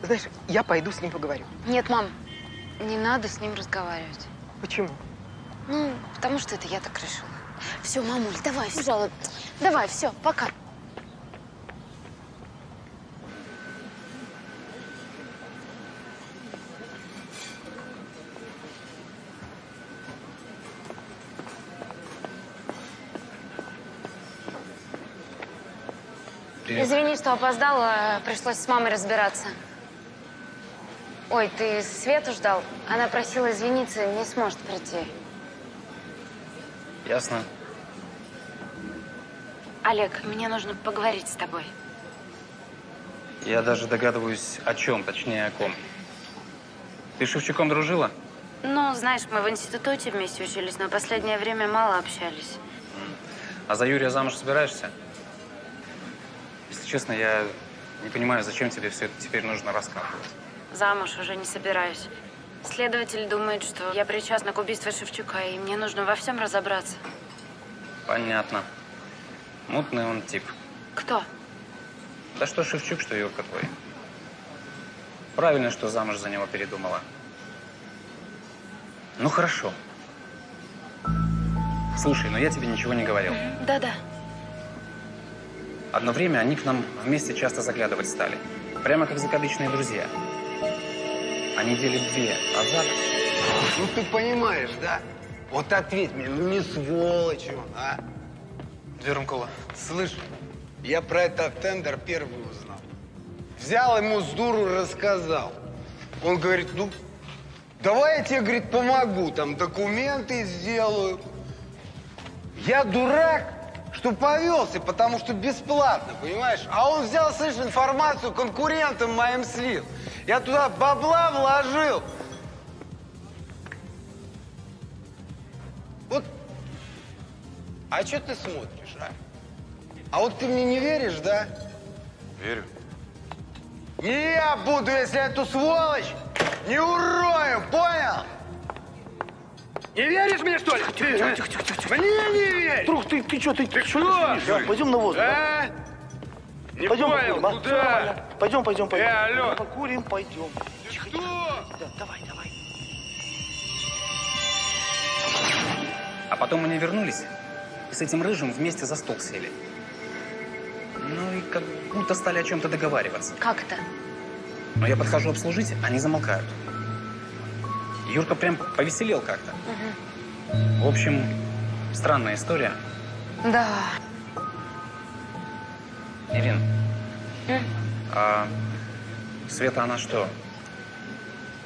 Знаешь, я пойду с ним поговорю. Нет, мам, не надо с ним разговаривать. Почему? Ну, потому что это я так решила. Все, мамуль, давай, пожалуй. Давай, все, пока. Привет. Извини, что опоздала. Пришлось с мамой разбираться. Ой, ты Свету ждал? Она просила извиниться, не сможет прийти. Ясно. Олег, мне нужно поговорить с тобой. Я даже догадываюсь, о чем, точнее, о ком. Ты с Шевчуком дружила? Ну, знаешь, мы в институте вместе учились, но последнее время мало общались. А за Юрия замуж собираешься? Честно, я не понимаю, зачем тебе все это теперь нужно раскапывать. Замуж уже не собираюсь. Следователь думает, что я причастна к убийству Шевчука, и мне нужно во всем разобраться. Понятно. Мутный он тип. Кто? Да что Шевчук, что Юрка твой. Правильно, что замуж за него передумала. Ну, хорошо. Слушай, но я тебе ничего не говорил. Да-да. Одно время они к нам вместе часто заглядывать стали. Прямо как закадычные друзья. А недели две назад... Ну ты понимаешь, да? Вот ответь мне, ну не сволочь он, а? Дверункова. Слышь, я про этот тендер первый узнал. Взял ему с дуру, рассказал. Он говорит, ну, давай я тебе, говорит, помогу, там документы сделаю. Я дурак, что повелся, потому что бесплатно, понимаешь? А он взял, слышь, информацию конкурентам моим слил. Я туда бабла вложил. Вот. А что ты смотришь, а? А вот ты мне не веришь, да? Верю. Не я буду, если эту сволочь не урою, понял? Не веришь мне, что ли? Тихо, тихо, тихо, тихо. Мне не верь! Друг, ты, ты что, ты, Ты что? что? Пойдем на воздух. А? Не пойдем понял, покурим, а? куда? Нормально. Пойдем, пойдем, пойдем. Э, алло. Покурим, пойдем. Тихо, Что? Да, давай, давай. А потом они вернулись и с этим рыжим вместе за стол сели. Ну и как будто стали о чем-то договариваться. Как это? Но я подхожу обслужить, они замолкают. Юрка прям повеселел как-то. В общем, странная история. Да. Ирин, М? а Света, она что?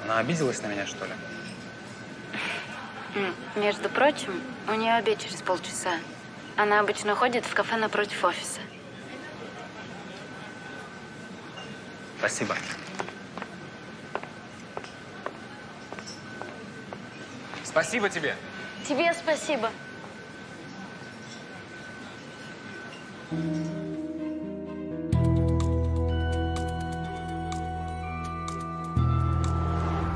Она обиделась на меня, что ли? Между прочим, у нее обед через полчаса. Она обычно ходит в кафе напротив офиса. Спасибо. Спасибо тебе. Тебе спасибо.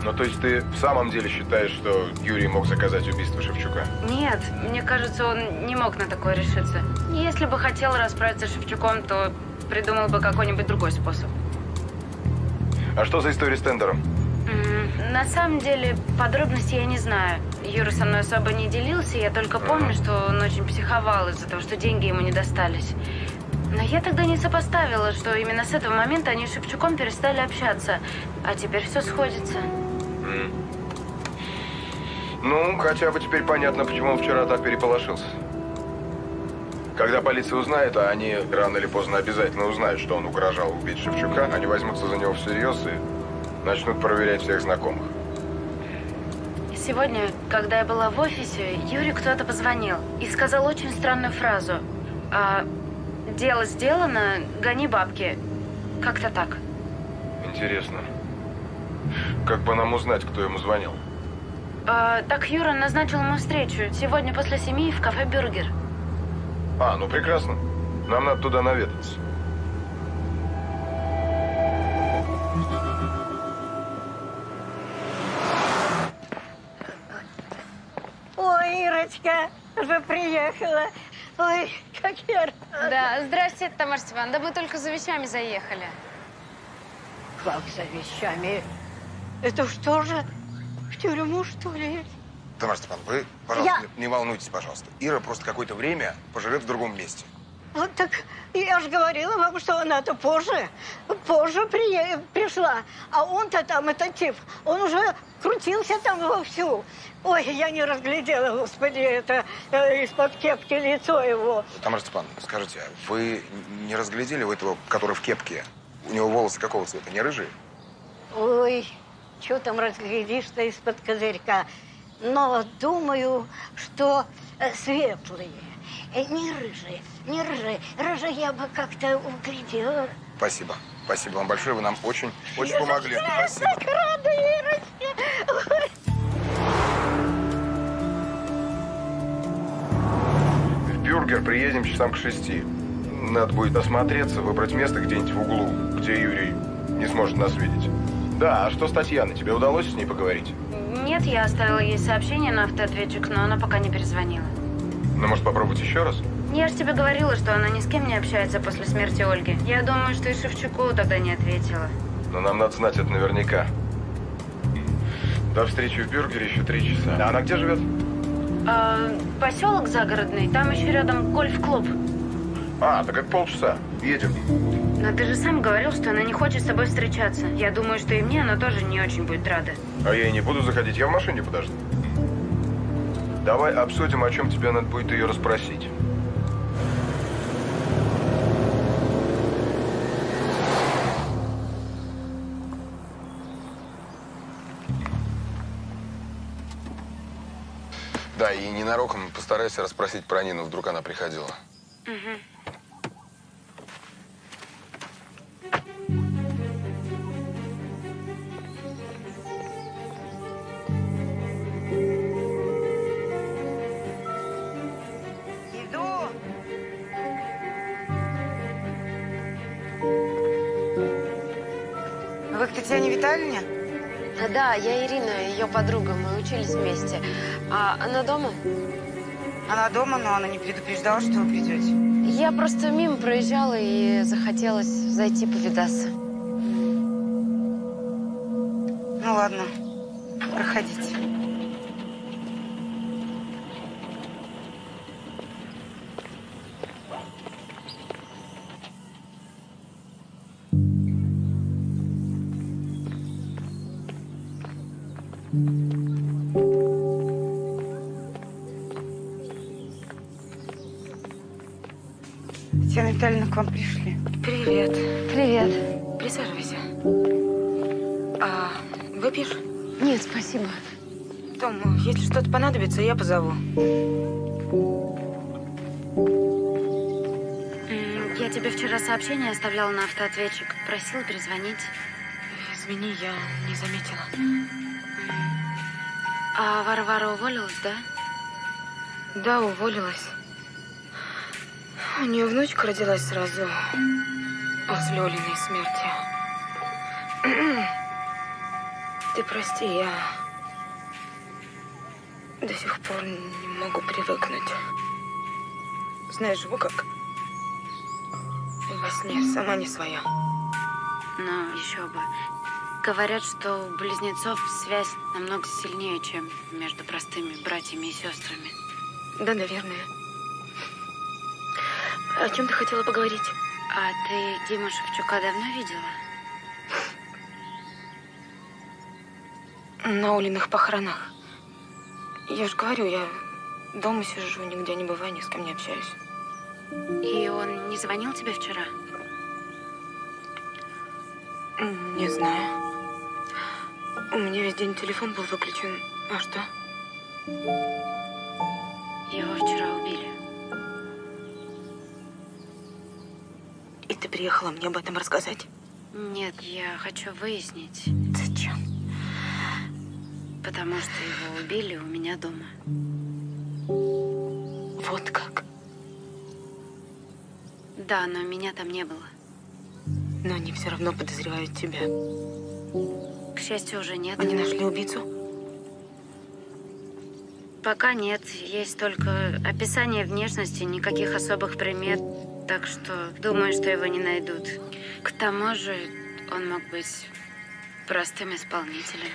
Ну, то есть ты в самом деле считаешь, что Юрий мог заказать убийство Шевчука? Нет, мне кажется, он не мог на такое решиться. Если бы хотел расправиться с Шевчуком, то придумал бы какой-нибудь другой способ. А что за история с тендером? На самом деле, подробностей я не знаю. Юра со мной особо не делился, я только помню, что он очень психовал из-за того, что деньги ему не достались. Но я тогда не сопоставила, что именно с этого момента они с Шевчуком перестали общаться. А теперь все сходится. Ну, хотя бы теперь понятно, почему он вчера так переполошился. Когда полиция узнает, а они рано или поздно обязательно узнают, что он угрожал убить Шевчука, они возьмутся за него всерьез и начнут проверять всех знакомых. Сегодня, когда я была в офисе, Юре кто-то позвонил и сказал очень странную фразу. А, «Дело сделано, гони бабки». Как-то так. Интересно. Как бы нам узнать, кто ему звонил? А, так Юра назначил ему встречу. Сегодня после семи в кафе «Бюргер». А, ну прекрасно. Нам надо туда наведаться. Ирочка, уже приехала. Ой, как я рада. Да, здрасте, Тамара Степановна. Да мы только за вещами заехали. Как за вещами? Это что же, в тюрьму, что ли? Тамара Степановна, вы, пожалуйста, Я- не, не волнуйтесь, пожалуйста. Ира просто какое-то время поживет в другом месте. Вот так я же говорила вам, что она-то позже, позже прие- пришла. А он-то там, этот тип, он уже крутился там вовсю. Ой, я не разглядела, господи, это э, из-под кепки лицо его. Тамара Степановна, скажите, а вы не разглядели у этого, который в кепке? У него волосы какого цвета? Не рыжие? Ой, что там разглядишь-то из-под козырька? Но думаю, что э, светлые, э, не рыжие, не рыжие. Рыжие я бы как-то углядела. Спасибо. Спасибо вам большое. Вы нам очень, очень Я помогли. так Спасибо. рада, Ирочка. В бюргер приедем часам к шести. Надо будет осмотреться, выбрать место где-нибудь в углу, где Юрий не сможет нас видеть. Да, а что с Татьяной? Тебе удалось с ней поговорить? Нет, я оставила ей сообщение на автоответчик, но она пока не перезвонила. Ну, может, попробовать еще раз? Я же тебе говорила, что она ни с кем не общается после смерти Ольги. Я думаю, что и Шевчуку тогда не ответила. Но нам надо знать это наверняка. До встречи в бюргере еще три часа. А она где живет? А, поселок загородный, там еще рядом гольф-клуб. А, так это полчаса. Едем. Но ты же сам говорил, что она не хочет с тобой встречаться. Я думаю, что и мне она тоже не очень будет рада. А я и не буду заходить, я в машине подожду. Давай обсудим, о чем тебе надо будет ее расспросить. Да, и ненароком постарайся расспросить про Нину, вдруг она приходила. Иду. Да, я Ирина, ее подруга. Мы учились вместе. А она дома? Она дома, но она не предупреждала, что вы придете. Я просто мимо проезжала и захотелось зайти повидаться. Ну ладно, проходите. К вам пришли. Привет. Привет. Присаживайся. А выпьешь? Нет, спасибо. Том, если что-то понадобится, я позову. Я тебе вчера сообщение оставляла на автоответчик. Просила перезвонить. Извини, я не заметила. А Варвара уволилась, да? Да, уволилась. У нее внучка родилась сразу после Олиной смерти. Ты прости, я до сих пор не могу привыкнуть. Знаешь, живу как во сне, сама не своя. Но еще бы. Говорят, что у близнецов связь намного сильнее, чем между простыми братьями и сестрами. Да, наверное. О чем ты хотела поговорить? А ты Диму Шевчука давно видела? На Олиных похоронах. Я же говорю, я дома сижу, нигде не бываю, ни с кем не общаюсь. И он не звонил тебе вчера? Не знаю. У меня весь день телефон был выключен. А что? Его вчера убили. И ты приехала мне об этом рассказать? Нет, я хочу выяснить. Зачем? Потому что его убили у меня дома. Вот как? Да, но меня там не было. Но они все равно подозревают тебя. К счастью, уже нет. Они нашли убийцу? Пока нет. Есть только описание внешности, никаких особых примет. Так что думаю, что его не найдут. К тому же он мог быть простым исполнителем.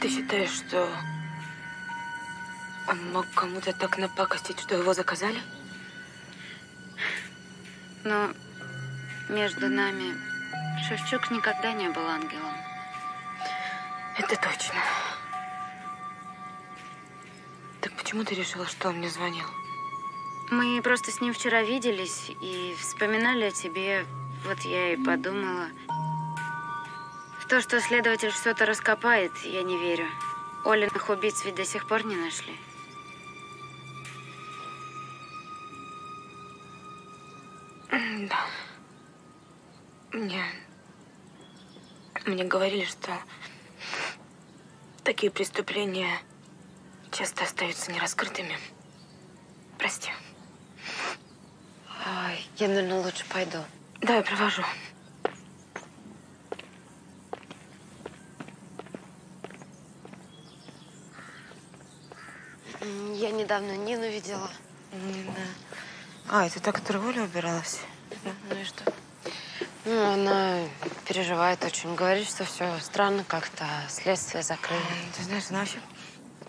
Ты считаешь, что он мог кому-то так напакостить, что его заказали? Но между нами Шевчук никогда не был ангелом. Это точно. Так почему ты решила, что он мне звонил? Мы просто с ним вчера виделись и вспоминали о тебе. Вот я и подумала. В то, что следователь что-то раскопает, я не верю. Олиных убийц ведь до сих пор не нашли. Да. Мне... Мне говорили, что такие преступления часто остаются нераскрытыми. Прости. Ой, я, наверное, лучше пойду. Да, я провожу. Я недавно Нину видела. Нина. А, это та, которая Оля убиралась? Ну и что? Ну, она переживает очень. Говорит, что все странно как-то. Следствие закрыли. Ты знаешь, она вообще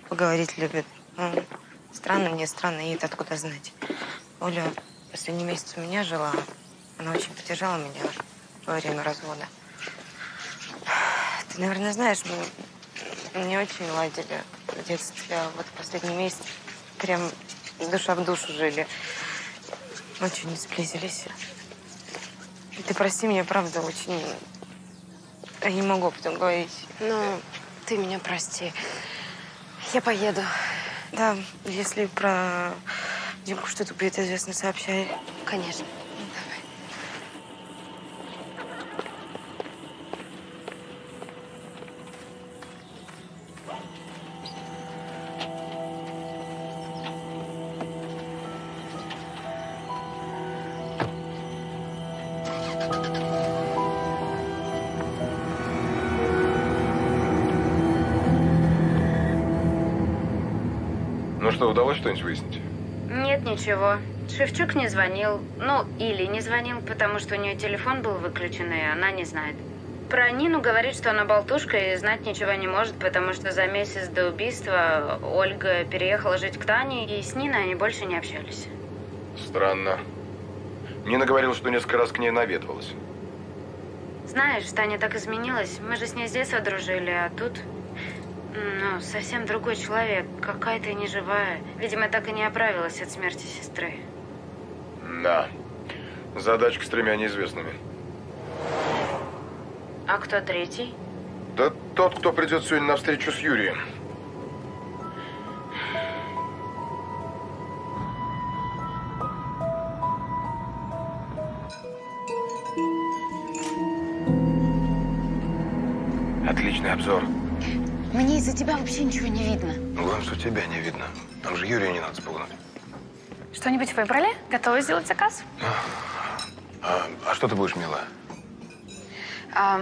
поговорить любит. Ну, странно, не странно, ей откуда знать. Оля последний месяц у меня жила. Она очень поддержала меня во время развода. Ты, наверное, знаешь, мы не очень ладили в детстве, а вот последний месяц прям душа в душу жили. Очень не сблизились. И ты прости меня, правда, очень... Я не могу об этом говорить. Ну, ты меня прости. Я поеду. Да, если про Димку что-то будет известно, сообщай. Конечно. Ну что, удалось что-нибудь выяснить? Нет ничего. Шевчук не звонил. Ну, или не звонил, потому что у нее телефон был выключен, и она не знает. Про Нину говорит, что она болтушка и знать ничего не может, потому что за месяц до убийства Ольга переехала жить к Тане, и с Ниной они больше не общались. Странно. Нина говорила, что несколько раз к ней наведывалась. Знаешь, Таня так изменилась. Мы же с ней с детства дружили, а тут... Ну, совсем другой человек. Какая-то неживая. Видимо, так и не оправилась от смерти сестры. Да. Задачка с тремя неизвестными. А кто третий? Да тот, кто придет сегодня на встречу с Юрием. Отличный обзор. Из-за тебя вообще ничего не видно. Ну, главное, что тебя не видно. Там же Юрия не надо спугнуть. Что-нибудь выбрали? Готовы сделать заказ? А, а что ты будешь, милая? А,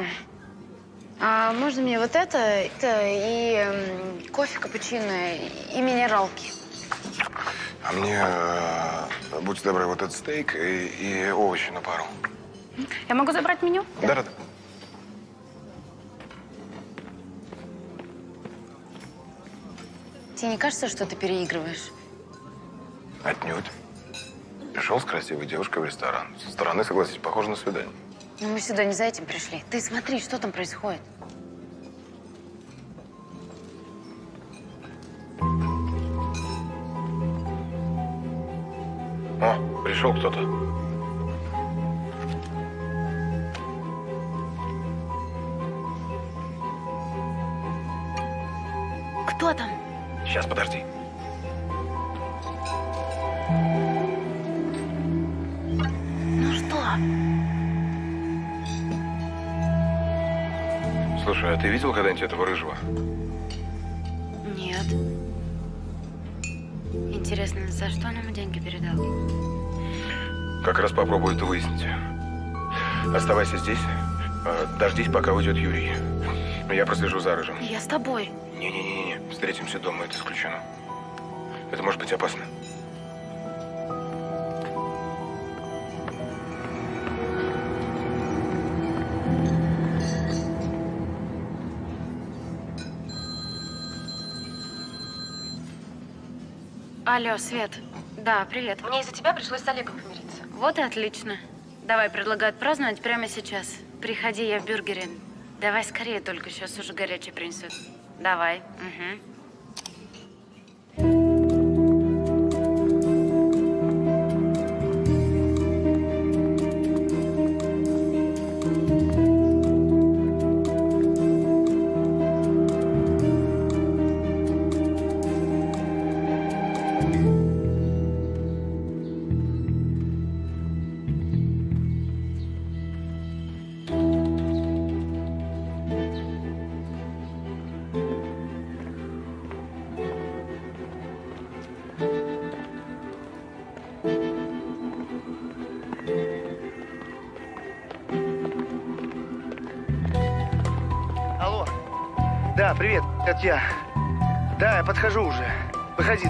а можно мне вот это, это и м, кофе, капучино, и минералки? А мне, э, будьте добры, вот этот стейк и, и овощи на пару. Я могу забрать меню? Да-да-да. Тебе не кажется, что ты переигрываешь? Отнюдь. Пришел с красивой девушкой в ресторан. Со стороны, согласись, похоже на свидание. Но мы сюда не за этим пришли. Ты смотри, что там происходит. О, пришел кто-то. Кто там? Сейчас, подожди. Ну что? Слушай, а ты видел когда-нибудь этого рыжего? Нет. Интересно, за что он ему деньги передал? Как раз попробую это выяснить. Оставайся здесь. э, Дождись, пока уйдет Юрий. Я прослежу за рыжим. Я с тобой. Не-не-не, встретимся дома, это исключено. Это может быть опасно. Алло, Свет. Да, привет. Мне из-за тебя пришлось с Олегом помириться. Вот и отлично. Давай, предлагают праздновать прямо сейчас. Приходи, я в бюргере. Давай скорее, только сейчас уже горячий принесут. Давай. Угу.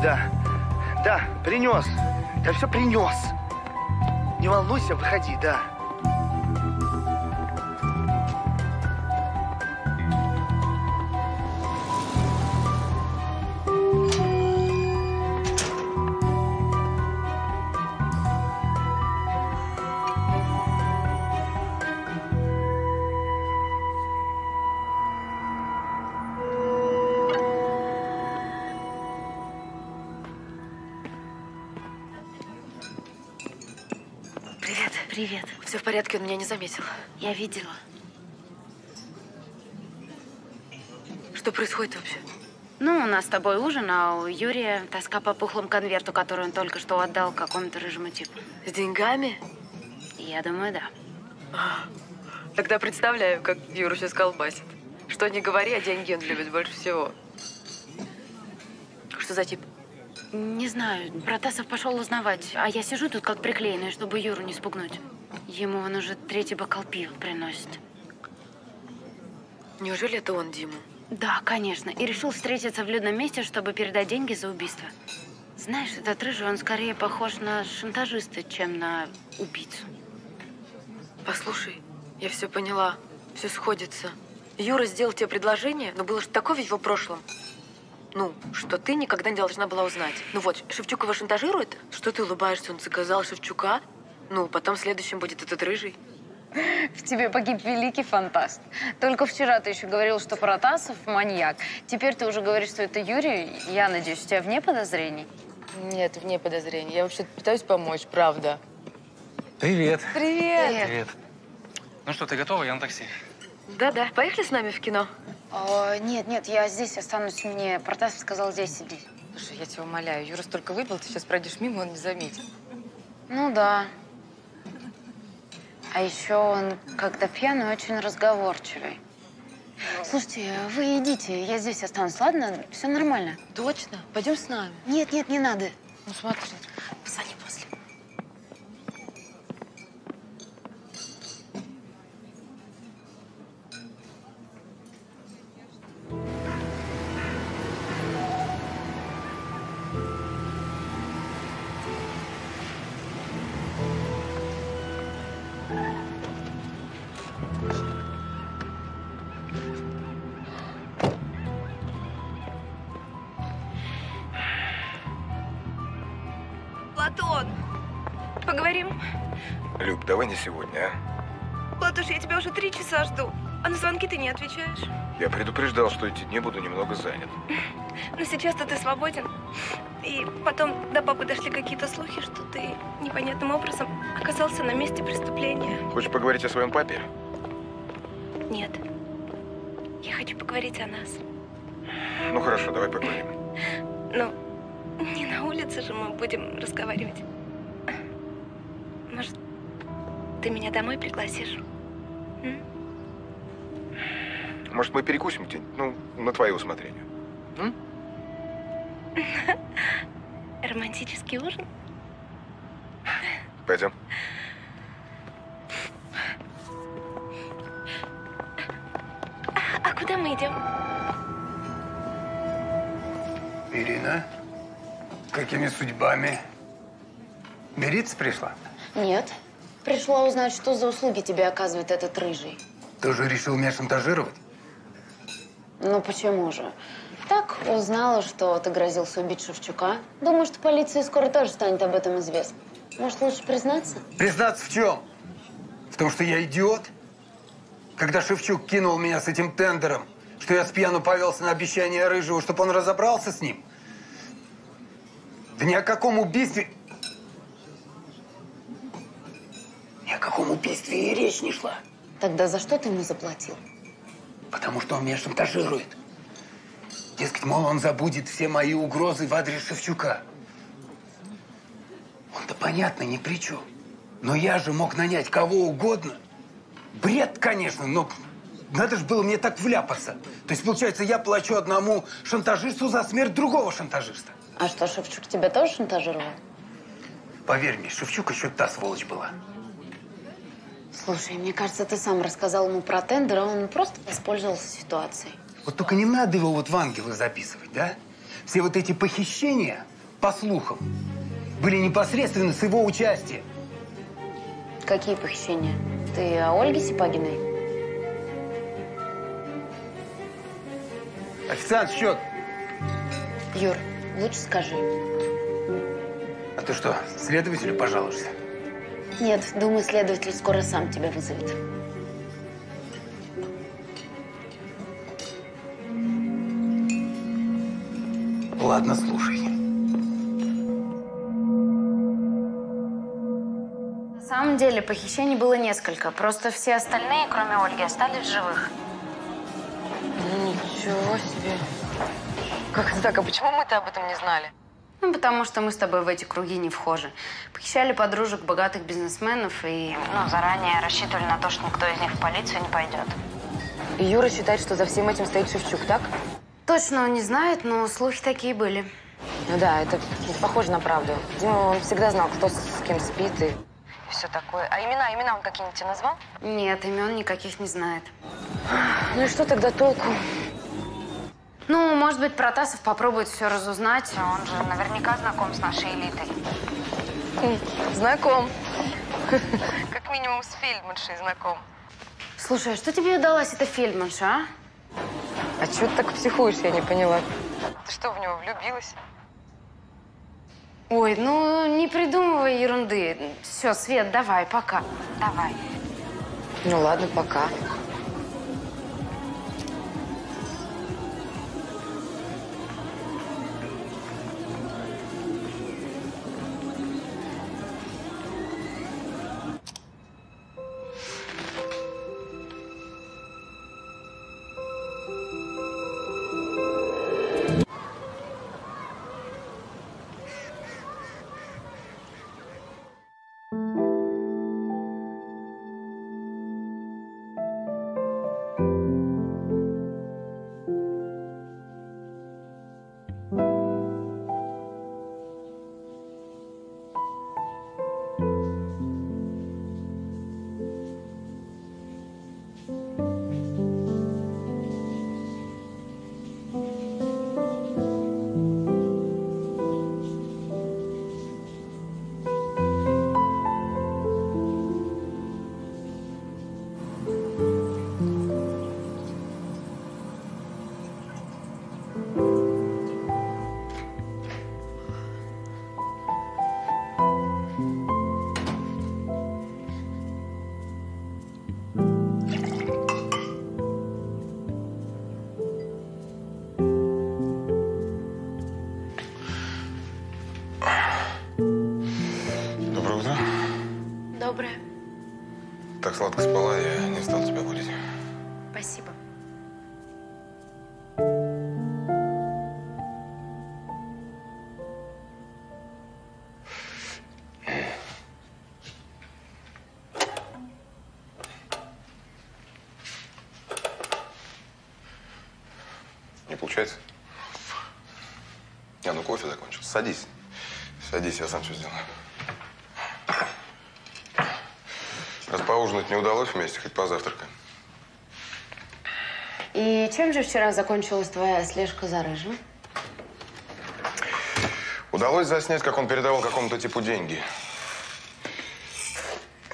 Да. Да, принес. Да все принес. Не волнуйся, выходи, да. Все в порядке, он меня не заметил. Я видела. Что происходит вообще? Ну, у нас с тобой ужин, а у Юрия тоска по пухлому конверту, который он только что отдал какому-то рыжему типу. С деньгами? Я думаю, да. Тогда представляю, как Юру сейчас колбасит. Что не говори, а деньги он любит больше всего. Что за тип? Не знаю, Протасов пошел узнавать, а я сижу тут как приклеенная, чтобы Юру не спугнуть. Ему он уже третий бокал пива приносит. Неужели это он Диму? Да, конечно. И решил встретиться в людном месте, чтобы передать деньги за убийство. Знаешь, этот рыжий, он скорее похож на шантажиста, чем на убийцу. Послушай, я все поняла. Все сходится. Юра сделал тебе предложение, но было же такое в его прошлом. Ну, что ты никогда не должна была узнать. Ну вот, Шевчук его шантажирует? Что ты улыбаешься? Он заказал Шевчука? Ну, потом следующим будет этот рыжий. В тебе погиб великий фантаст. Только вчера ты еще говорил, что Протасов маньяк. Теперь ты уже говоришь, что это Юрий. Я надеюсь, у тебя вне подозрений? Нет, вне подозрений. Я вообще пытаюсь помочь, правда. Привет. Привет. Привет. Ну что, ты готова? Я на такси. Да-да, поехали с нами в кино? О, нет, нет, я здесь останусь. Мне Протасов сказал здесь сидеть. Слушай, я тебя умоляю, Юра столько выпил, ты сейчас пройдешь мимо, он не заметит. Ну да. А еще он, когда пьяный, очень разговорчивый. Слушайте, вы идите, я здесь останусь, ладно? Все нормально. Точно? Пойдем с нами. Нет, нет, не надо. Ну смотри, позвони Платон, уже три часа жду, а на звонки ты не отвечаешь. Я предупреждал, что эти дни буду немного занят. Но сейчас-то ты свободен. И потом до папы дошли какие-то слухи, что ты непонятным образом оказался на месте преступления. Хочешь поговорить о своем папе? Нет. Я хочу поговорить о нас. Ну хорошо, давай поговорим. Ну, не на улице же мы будем разговаривать. Может, ты меня домой пригласишь? Может, мы перекусим где-нибудь? Ну, на твое усмотрение. Романтический ужин? Пойдем. А куда мы идем? Ирина, какими судьбами? Мириться пришла? Нет. Пришла узнать, что за услуги тебе оказывает этот рыжий. Тоже решил меня шантажировать? Ну почему же? Так, узнала, что ты грозился убить Шевчука. Думаю, что полиции скоро тоже станет об этом известно. Может, лучше признаться? Признаться в чем? В том, что я идиот? Когда Шевчук кинул меня с этим тендером, что я с пьяну повелся на обещание Рыжего, чтобы он разобрался с ним? Да ни о каком убийстве... Ни о каком убийстве и речь не шла. Тогда за что ты ему заплатил? Потому что он меня шантажирует. Дескать, мол, он забудет все мои угрозы в адрес Шевчука. Он-то понятно ни при чем. Но я же мог нанять кого угодно. Бред, конечно, но надо же было мне так вляпаться. То есть, получается, я плачу одному шантажисту за смерть другого шантажиста. А что, Шевчук тебя тоже шантажировал? Поверь мне, Шевчук еще та сволочь была. Слушай, мне кажется, ты сам рассказал ему про тендер, а он просто воспользовался ситуацией. Вот только не надо его вот в ангелы записывать, да? Все вот эти похищения, по слухам, были непосредственно с его участия. Какие похищения? Ты о Ольге Сипагиной? Официант, счет. Юр, лучше скажи. А ты что, следователю пожалуешься? Нет, думаю, следователь скоро сам тебя вызовет. Ладно, слушай. На самом деле похищений было несколько. Просто все остальные, кроме Ольги, остались в живых. Ничего себе. Как это так? А почему мы-то об этом не знали? Ну, потому что мы с тобой в эти круги не вхожи. Похищали подружек богатых бизнесменов и, ну, заранее рассчитывали на то, что никто из них в полицию не пойдет. И Юра считает, что за всем этим стоит Шевчук, так? Точно он не знает, но слухи такие были. Ну да, это, похоже на правду. Дима, он всегда знал, кто с, кем спит и все такое. А имена, имена он какие-нибудь назвал? Нет, имен никаких не знает. Ну и что тогда толку? Ну, может быть, Протасов попробует все разузнать. Он же наверняка знаком с нашей элитой. Знаком. Как минимум с Фельдманшей знаком. Слушай, а что тебе удалась эта Фельдманша, а? А чего ты так психуешь, я не поняла. Ты что, в него влюбилась? Ой, ну не придумывай ерунды. Все, Свет, давай, пока. Давай. Ну ладно, пока. Сладко спала, я не стал тебя будить. Спасибо. Не получается? А, ну кофе закончился. Садись. Садись, я сам все сделаю. Раз поужинать не удалось вместе, хоть позавтракаем. И чем же вчера закончилась твоя слежка за рыжим? Удалось заснять, как он передавал какому-то типу деньги.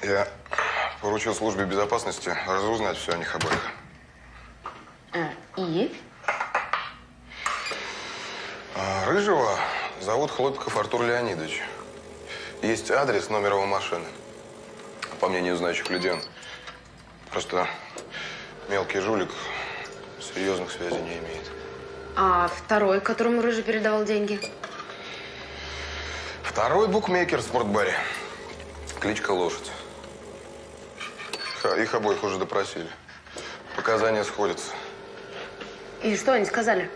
Я поручил службе безопасности разузнать все о них обоих. А, и? А, Рыжего зовут Хлопиков Артур Леонидович. Есть адрес, номер его машины. По мнению знающих людей, он просто мелкий жулик, серьезных связей не имеет. А второй, которому Рыжий передавал деньги? Второй букмекер в спортбаре. Кличка Лошадь. Их обоих уже допросили. Показания сходятся. И что они сказали?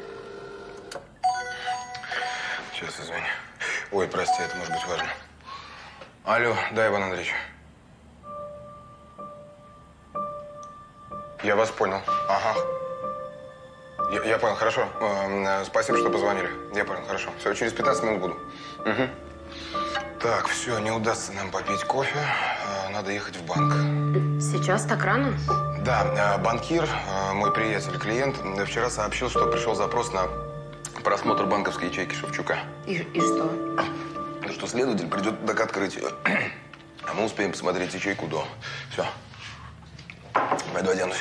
Сейчас, извини. Ой, прости, это может быть важно. Алло, да, Иван Андреевич. Я вас понял. Ага. Я, я понял, хорошо. Эм, э, спасибо, что позвонили. Я понял, хорошо. Все, через 15 минут буду. Мгм. Так, все, не удастся нам попить кофе. Э, Надо ехать в банк. Сейчас так рано? Да, э, банкир, э, мой приятель, клиент, э, вчера сообщил, что пришел запрос на просмотр банковской ячейки Шевчука. И, и что? Ну, что следователь придет к открытию. А мы успеем посмотреть ячейку до. Все. Пойду оденусь.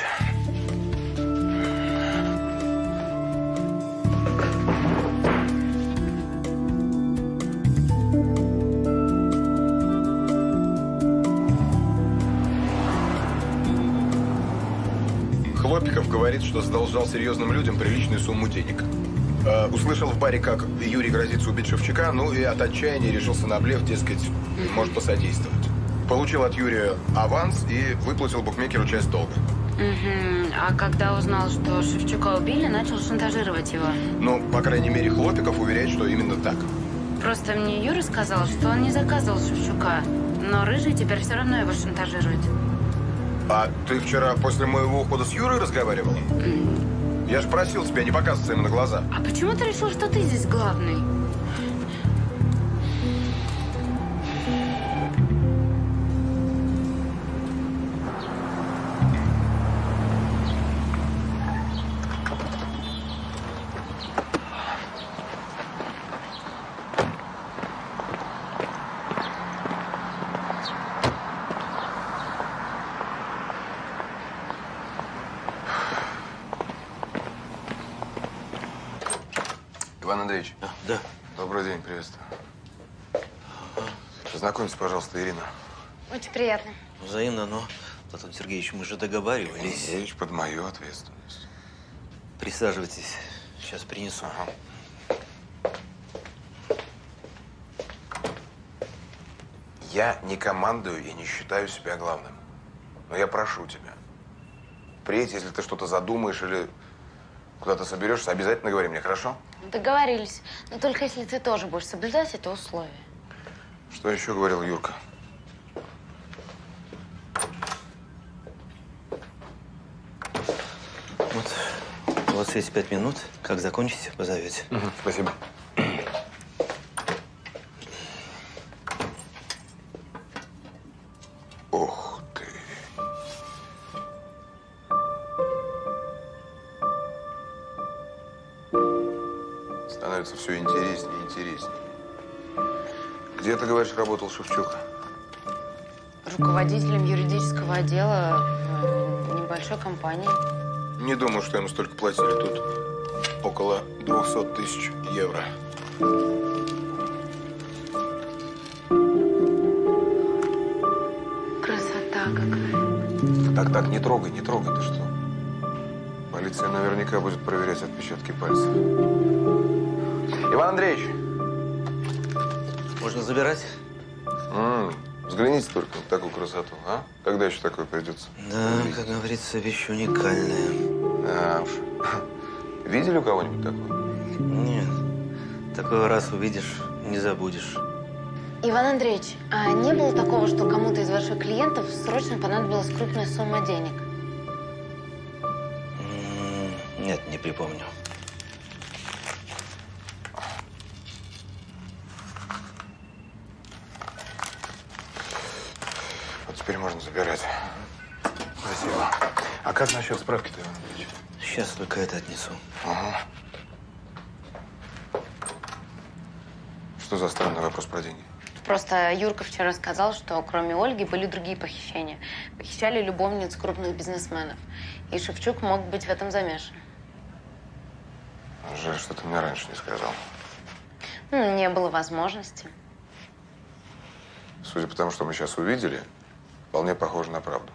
Хлопиков говорит, что задолжал серьезным людям приличную сумму денег. Э, услышал в баре, как Юрий грозится убить Шевчука, ну и от отчаяния решился на блеф, дескать, может посодействовать. Получил от Юрия аванс и выплатил букмекеру часть долга. Угу. А когда узнал, что Шевчука убили, начал шантажировать его. Ну, по крайней мере, Хлопиков уверяет, что именно так. Просто мне Юра сказал, что он не заказывал Шевчука. Но Рыжий теперь все равно его шантажирует. А ты вчера после моего ухода с Юрой разговаривал? Я же просил тебя не показываться ему на глаза. А почему ты решил, что ты здесь главный? Пожалуйста, Ирина. Очень приятно. Взаимно, но, Платон Сергеевич, мы же договаривались. Андреевич, под мою ответственность. Присаживайтесь. Сейчас принесу. Я не командую и не считаю себя главным. Но я прошу тебя. Впредь, если ты что-то задумаешь или куда-то соберешься, обязательно говори мне, хорошо? Договорились. Но только если ты тоже будешь соблюдать это условие. Что еще говорил Юрка? Вот, у вас есть пять минут. Как закончите, позовете. Спасибо. Говоришь, работал Шевчук? Руководителем юридического отдела в небольшой компании. Не думаю, что ему столько платили тут. Около 200 тысяч евро. Красота какая. Так, так, не трогай, не трогай, ты что? Полиция наверняка будет проверять отпечатки пальцев. Иван Андреевич. Можно забирать? Взгляните только на такую красоту, а? Когда еще такое придется? Да, как говорится, вещь уникальная. Да уж. Видели у кого-нибудь такое? Нет. Такой раз увидишь, не забудешь. Иван Андреевич, а не было такого, что кому-то из ваших клиентов срочно понадобилась крупная сумма денег? Нет, не припомню. Вот теперь можно забирать. Спасибо. А как насчет справки-то, Иван Андреевич? Сейчас только это отнесу. Ага. Что за странный вопрос про деньги? Просто Юрка вчера сказал, что кроме Ольги были другие похищения. Похищали любовниц крупных бизнесменов. И Шевчук мог быть в этом замешан. Жаль, что ты мне раньше не сказал. М, Не было возможности. Судя по тому, что мы сейчас увидели, вполне похоже на правду.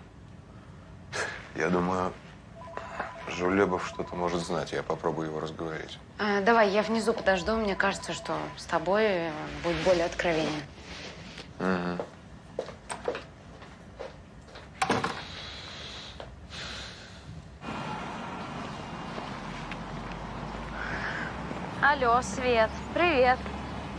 Я думаю, Жулебов что-то может знать. Я попробую его разговорить. А, давай, я внизу подожду. Мне кажется, что с тобой он будет более откровенен. Мгм. Алло, Свет, привет.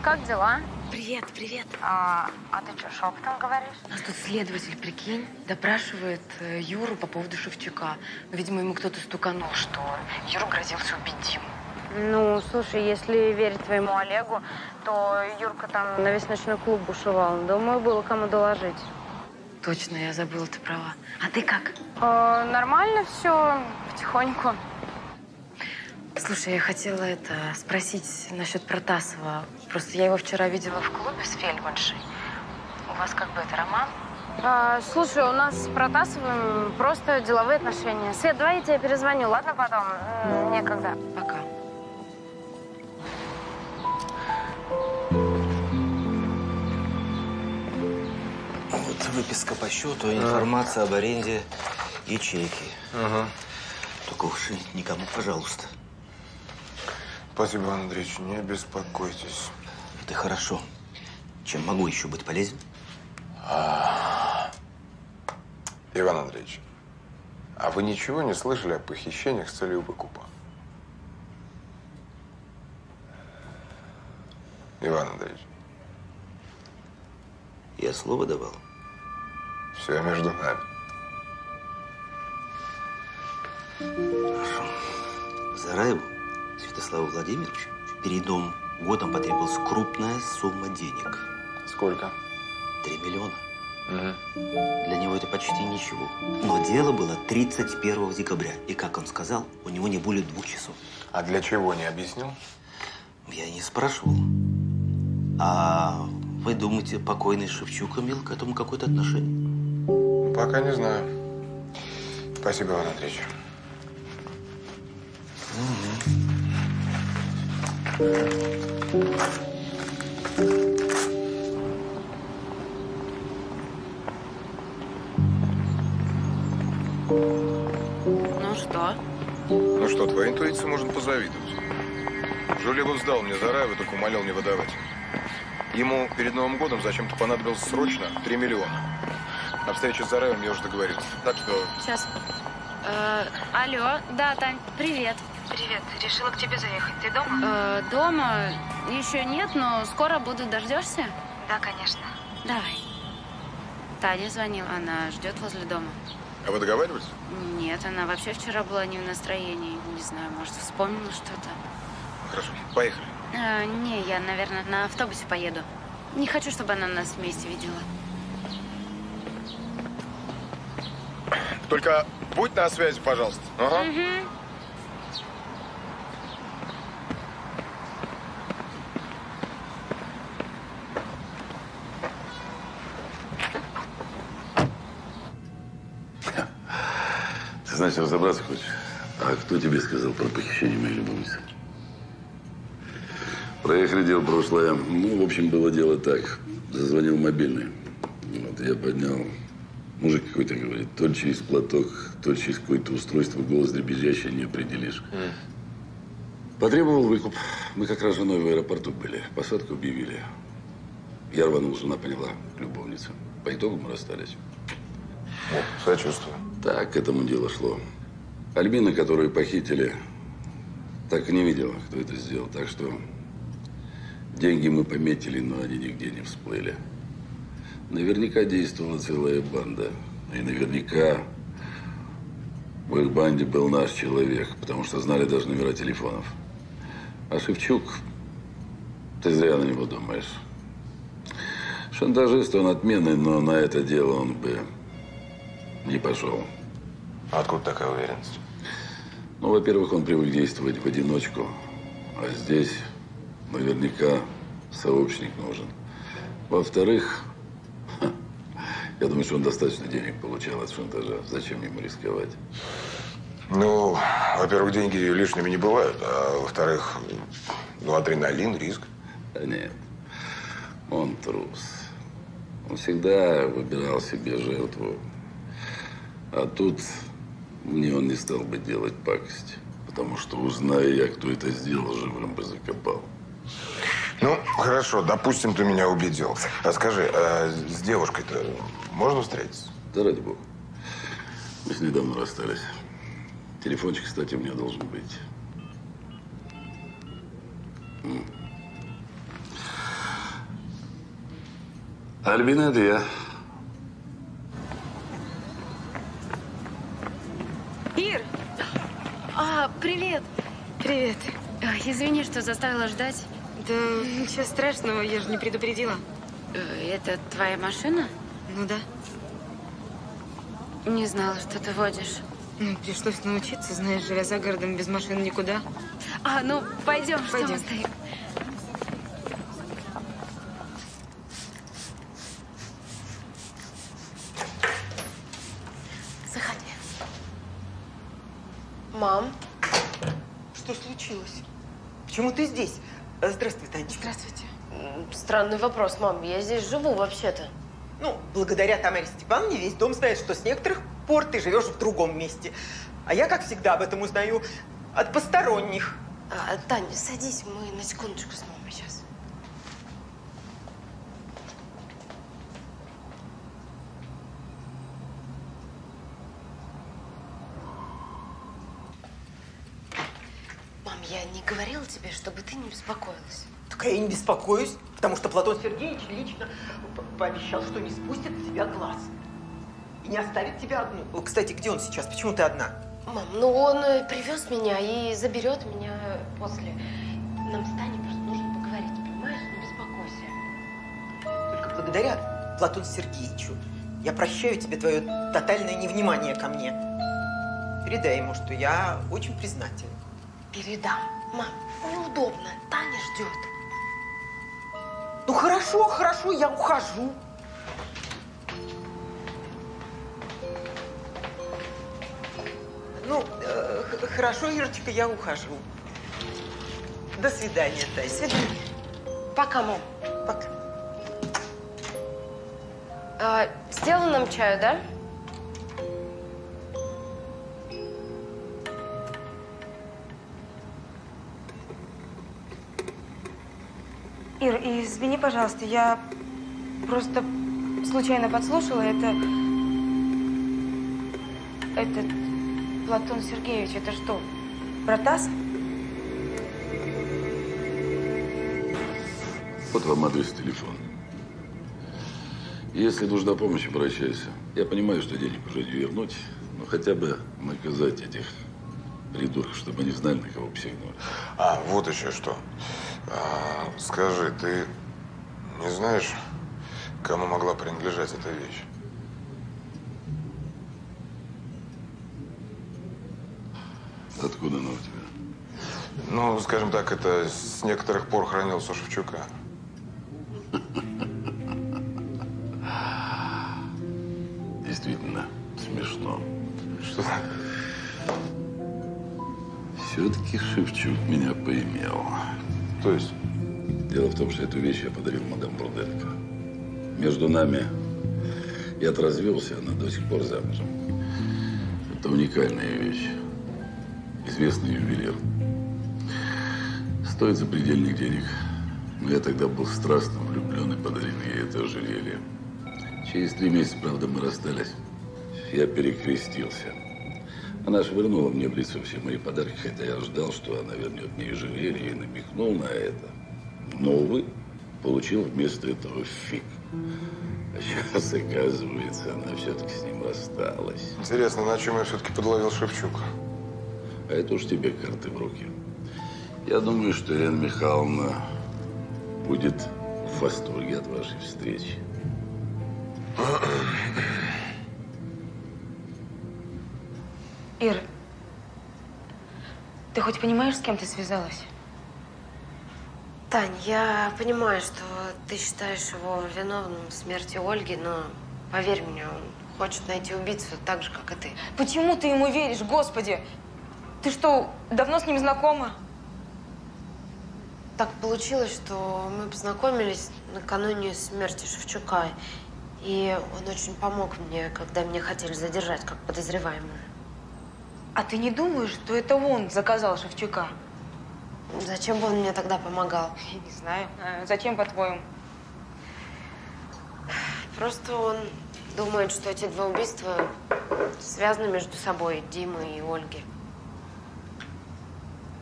Как дела? Привет, привет. А, а ты что, шепотом говоришь? У нас тут следователь, прикинь, допрашивает э, Юру по поводу Шевчука. Видимо, ему кто-то стуканул, что Юра грозился убить Диму. Ну, слушай, если верить твоему Олегу, то Юрка там на весь ночной клуб бушевал. Думаю, было кому доложить. Точно, я забыла, ты права. А ты как? Э, нормально все, потихоньку. Слушай, я хотела это спросить насчет Протасова. Просто я его вчера видела в клубе с Фельдманшей. У вас как бы это роман? А, слушай, у нас с Протасовым просто деловые отношения. Свет, давай я тебе перезвоню, ладно, потом? Некогда. Пока. Вот выписка по счету, информация об аренде ячейки. Ага. Только уж никому, пожалуйста. Спасибо, Иван Андреевич. Не беспокойтесь. Это хорошо. Чем могу еще быть полезен? А, Иван Андреевич, а вы ничего не слышали о похищениях с целью выкупа? Иван Андреевич, Я слово давал. все между нами. Зараеву Святославу Владимировичу перед Новым годом потребовалась крупная сумма денег. Сколько? Три миллиона. Для него это почти ничего. Но дело было 31 декабря. И, как он сказал, у него не более двух часов. А для чего, не объяснил? Я не спрашивал. А вы думаете, покойный Шевчук имел к этому какое-то отношение? Пока не знаю. Спасибо, Иван Андреевич. Ну что? Ну что, твоей интуиции можно позавидовать. Жулебов сдал мне Зараева, только умолял не выдавать. Ему перед Новым годом зачем-то понадобилось срочно 3 миллиона. На встрече с Зараевым я уже договорился. Так что Сейчас. Э, алло, да, Тань, привет. Привет, решила к тебе заехать. Ты дома? Э, дома еще нет, но скоро буду. Дождешься? Да, конечно. Давай. Таня звонила, она ждет возле дома. А вы договаривались? Нет, она вообще вчера была не в настроении. Не знаю, может, вспомнила что-то. Хорошо, поехали. Э, не, я, наверное, на автобусе поеду. Не хочу, чтобы она нас вместе видела. Только будь на связи, пожалуйста. Ага. Мгм. Ты, значит, разобраться хочешь? А кто тебе сказал про похищение моей любовницы? Проехали дело прошлое. Ну, в общем, было дело так. Зазвонил мобильный. Вот, я поднял. Мужик какой-то говорит, то через платок, то через какое-то устройство, голос дребезжащий, не определишь. Потребовал выкуп. Мы как раз с женой в аэропорту были. Посадку объявили. Я рванул, жена поняла, любовница. По итогу мы расстались. Сочувствую. Так, к этому дело шло. Альбина, которую похитили, так и не видела, кто это сделал. Так что деньги мы пометили, но они нигде не всплыли. Наверняка действовала целая банда. И наверняка в их банде был наш человек, потому что знали даже номера телефонов. А Шевчук, ты зря на него думаешь. Шантажист он отменный, но на это дело он бы не пошел. Откуда такая уверенность? Ну, во-первых, он привык действовать в одиночку. А здесь наверняка сообщник нужен. Во-вторых, я думаю, что он достаточно денег получал от шантажа. Зачем ему рисковать? Ну, во-первых, деньги лишними не бывают, а во-вторых, ну, адреналин, риск. Да нет, он трус. Он всегда выбирал себе жертву. А тут мне он не стал бы делать пакость. Потому что, узная я, кто это сделал, живым бы закопал. Ну, хорошо, допустим, ты меня убедил. А скажи, а с девушкой-то можно встретиться? Да ради бога. Мы с ней давно расстались. Телефончик, кстати, у меня должен быть. Альбина, это я. Ир! А, привет. Привет. Извини, что заставила ждать. Да ничего страшного, я же не предупредила. Э, Это твоя машина? Ну да. Не знала, что ты водишь. Ну, пришлось научиться, знаешь, живя за городом без машины никуда. А, ну, пойдем, что мы Пойдем. стоим. Заходи. Мам. Что случилось? Почему ты здесь? Здравствуй, Танечка. Здравствуйте. Странный вопрос, мам. Я здесь живу вообще-то. Ну, благодаря Тамаре Степановне весь дом знает, что с некоторых пор ты живешь в другом месте. А я, как всегда, об этом узнаю от посторонних. А, Таня, садись, мы на секундочку с мамой сейчас. Мам, я не говорила тебе, чтобы ты не беспокоилась. Так я и не беспокоюсь, потому что Платон Сергеевич лично по- пообещал, что не спустит с тебя глаз. И не оставит тебя одну. О, Кстати, где он сейчас? Почему ты одна? Мам, ну он э, привез меня и заберет меня после. Нам с Таней просто нужно поговорить, понимаешь? Не беспокойся. Только благодаря Платону Сергеевичу я прощаю тебе твое тотальное невнимание ко мне. Передай ему, что я очень признателен. Передам. Мам, неудобно. Таня ждет. Ну хорошо, хорошо, я ухожу. Ну, э, хорошо, Ирочка, я ухожу. До свидания, Тася. До свидания. Пока, мам. Пока. А, сделай нам чаю, да? Ир, извини, пожалуйста, я просто случайно подслушала это... Этот Платон Сергеевич, это что, Протас? Вот вам адрес телефона. Если нужна помощь, обращайся. Я понимаю, что денег уже не вернуть, но хотя бы наказать этих придурков, чтобы они знали, на кого психнули. А, вот еще что. А, скажи, ты не знаешь, кому могла принадлежать эта вещь? Откуда она у тебя? Ну, скажем так, это с некоторых пор хранился у Шевчука. Действительно смешно. Что? Все-таки Шевчук меня поимел. То есть? Дело в том, что эту вещь я подарил мадам Бруденко. Между нами я развелся, она до сих пор замужем. Это уникальная вещь. Известный ювелир. Стоит запредельных денег. Но я тогда был страстно влюблен и подарил ей это ожерелье. Через три месяца, правда, мы расстались. Я перекрестился. Она швырнула мне в лицо все мои подарки, хотя я ждал, что она вернет мне ожерелье и намекнул на это. Но, увы, получил вместо этого фиг. А сейчас, оказывается, она все-таки с ним рассталась. Интересно, на чем я все-таки подловил Шевчук? А это уж тебе карты в руки. Я думаю, что Елена Михайловна будет в восторге от вашей встречи. Ир, ты хоть понимаешь, с кем ты связалась? Тань, я понимаю, что ты считаешь его виновным в смерти Ольги, но поверь мне, он хочет найти убийцу так же, как и ты. Почему ты ему веришь, Господи? Ты что, давно с ним знакома? Так получилось, что мы познакомились накануне смерти Шевчука. И он очень помог мне, когда меня хотели задержать как подозреваемую. А ты не думаешь, что это он заказал Шевчука? Зачем бы он мне тогда помогал? Я не знаю. А зачем, по-твоему? Просто он думает, что эти два убийства связаны между собой, Димы и Ольги.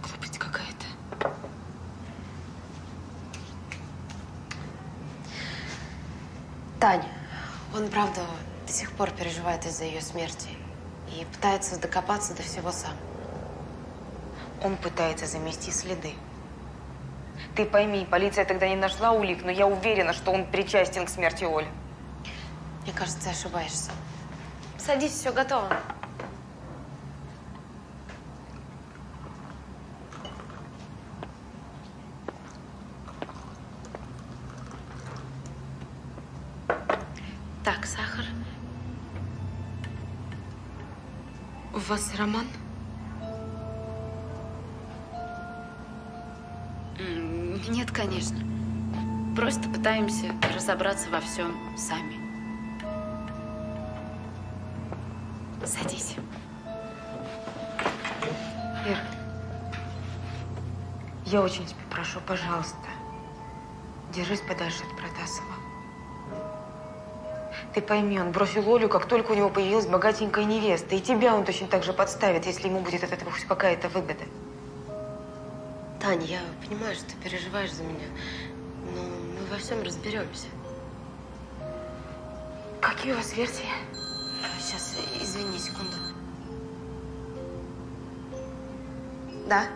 Глупость какая-то. Таня, он, правда, до сих пор переживает из-за ее смерти и пытается докопаться до всего сам. Он пытается замести следы. Ты пойми, полиция тогда не нашла улик, но я уверена, что он причастен к смерти Оли. Мне кажется, ты ошибаешься. Садись, все готово. Так, сахар. У вас роман? Нет, конечно. Просто пытаемся разобраться во всем сами. Садись. Ир, я очень тебя прошу, пожалуйста, держись подальше от Протасова. Ты пойми, он бросил Олю, как только у него появилась богатенькая невеста. И тебя он точно так же подставит, если ему будет от этого хоть какая-то выгода. Таня, я понимаю, что ты переживаешь за меня, но мы во всем разберемся. Какие у вас версии? Сейчас, извини, секунду. Да?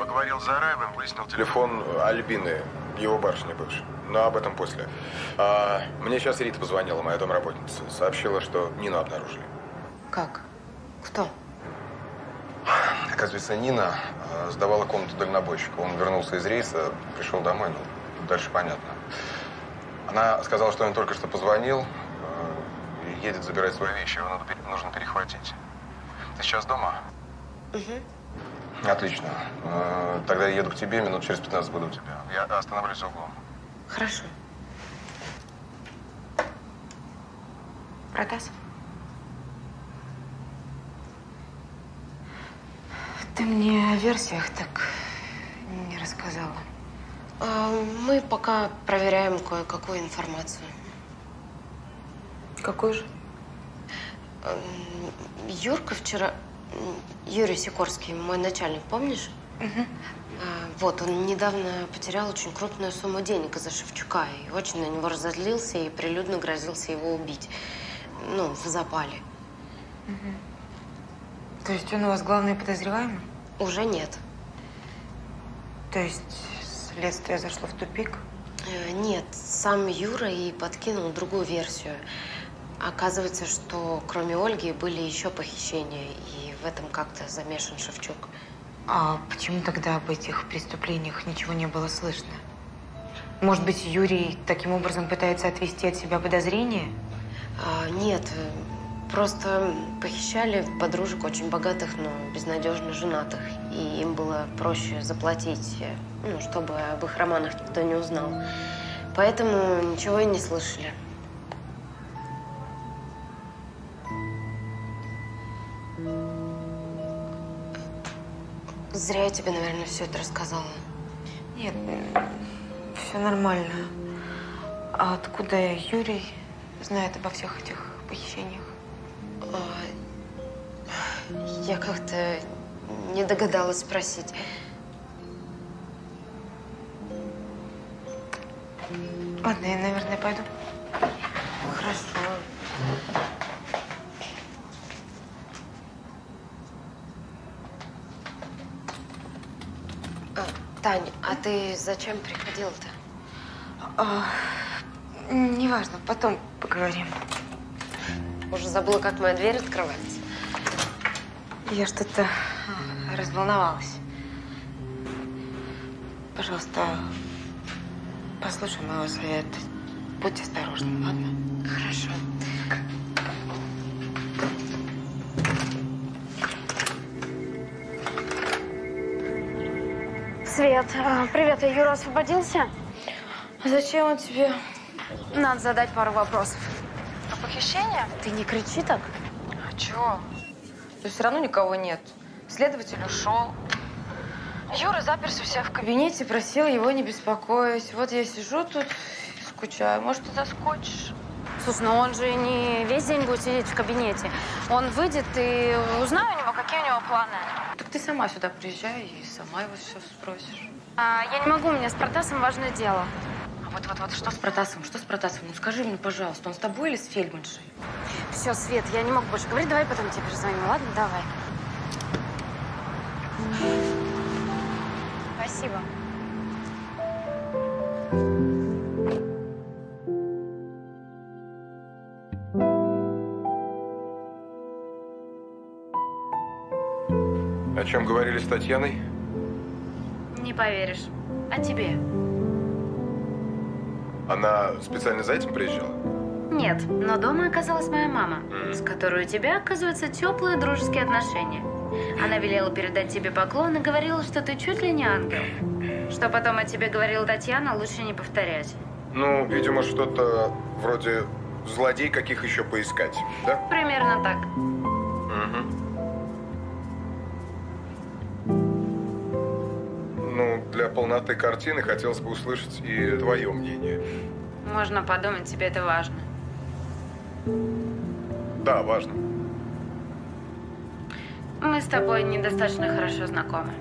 Поговорил с Зараевым, выяснил телефон Альбины, его барышни бывшей. Но об этом после. А, мне сейчас Рита позвонила, моя домработница. Сообщила, что Нину обнаружили. Как? Кто? Оказывается, Нина э, сдавала комнату дальнобойщика. Он вернулся из рейса, пришел домой, ну, дальше понятно. Она сказала, что он только что позвонил, и едет забирать свои вещи, его надо нужно перехватить. Ты сейчас дома? Угу. Отлично. Э, Тогда я еду к тебе, минут через 15 буду у тебя. Я остановлюсь за углом. Хорошо. Протасов? Ты мне о версиях так не рассказала. А, Мы пока проверяем кое-какую информацию. Какой же? Юрка вчера... Юрий Сикорский, мой начальник, помнишь? А, Вот, он недавно потерял очень крупную сумму денег из-за Шевчука и очень на него разозлился и прилюдно грозился его убить. Ну, в запале. То есть он у вас главный подозреваемый? Уже нет. То есть следствие зашло в тупик? Э, Нет, сам Юра и подкинул другую версию. Оказывается, что кроме Ольги были еще похищения, и в этом как-то замешан Шевчук. А почему тогда об этих преступлениях ничего не было слышно? Может быть, Юрий таким образом пытается отвести от себя подозрения? А, нет, просто похищали подружек очень богатых, но безнадежно женатых. И им было проще заплатить, ну, чтобы об их романах никто не узнал. Поэтому ничего и не слышали. Зря я тебе, наверное, все это рассказала. Нет, все нормально. А откуда Юрий? знает обо всех этих похищениях? А, Я как-то не догадалась спросить. Ладно, я, наверное, пойду. Хорошо. А, Тань, а ты зачем приходила-то? А, неважно, потом поговорим. Уже забыла, как моя дверь открывается. Я что-то а, разволновалась. Пожалуйста, послушай моего совета. Будь осторожна, ладно? Хорошо. Свет, а, привет, Юра освободился? А зачем он тебе? Надо задать пару вопросов. А похищение? Ты не кричи так. А чего? То все равно никого нет. Следователь ушел. Юра заперся у себя в кабинете, просил его не беспокоить. Вот я сижу тут скучаю. Может, ты заскочишь? Слушай, ну он же не весь день будет сидеть в кабинете. Он выйдет и узнаю у него, какие у него планы. Так ты сама сюда приезжай и сама его все спросишь. А, я не могу, у меня с Протасом важное дело. А вот, вот, вот, что с Протасовым? Что с Протасовым? Ну скажи мне, пожалуйста, он с тобой или с Фельдманшей? Все, Свет, я не могу больше говорить. Давай потом тебе перезвоним, ладно? Давай. Спасибо. Чем говорили с Татьяной? Не поверишь. А тебе? Она специально за этим приезжала? Нет, но дома оказалась моя мама, с которой у тебя, оказывается, теплые дружеские отношения. Она велела передать тебе поклон и говорила, что ты чуть ли не ангел. Что потом о тебе говорила Татьяна, лучше не повторять. Ну, видимо, что-то вроде злодей каких еще поискать, да? Примерно так. Ну, для полноты картины хотелось бы услышать и твое мнение. Можно подумать, тебе это важно. Да, важно. Мы с тобой недостаточно хорошо знакомы.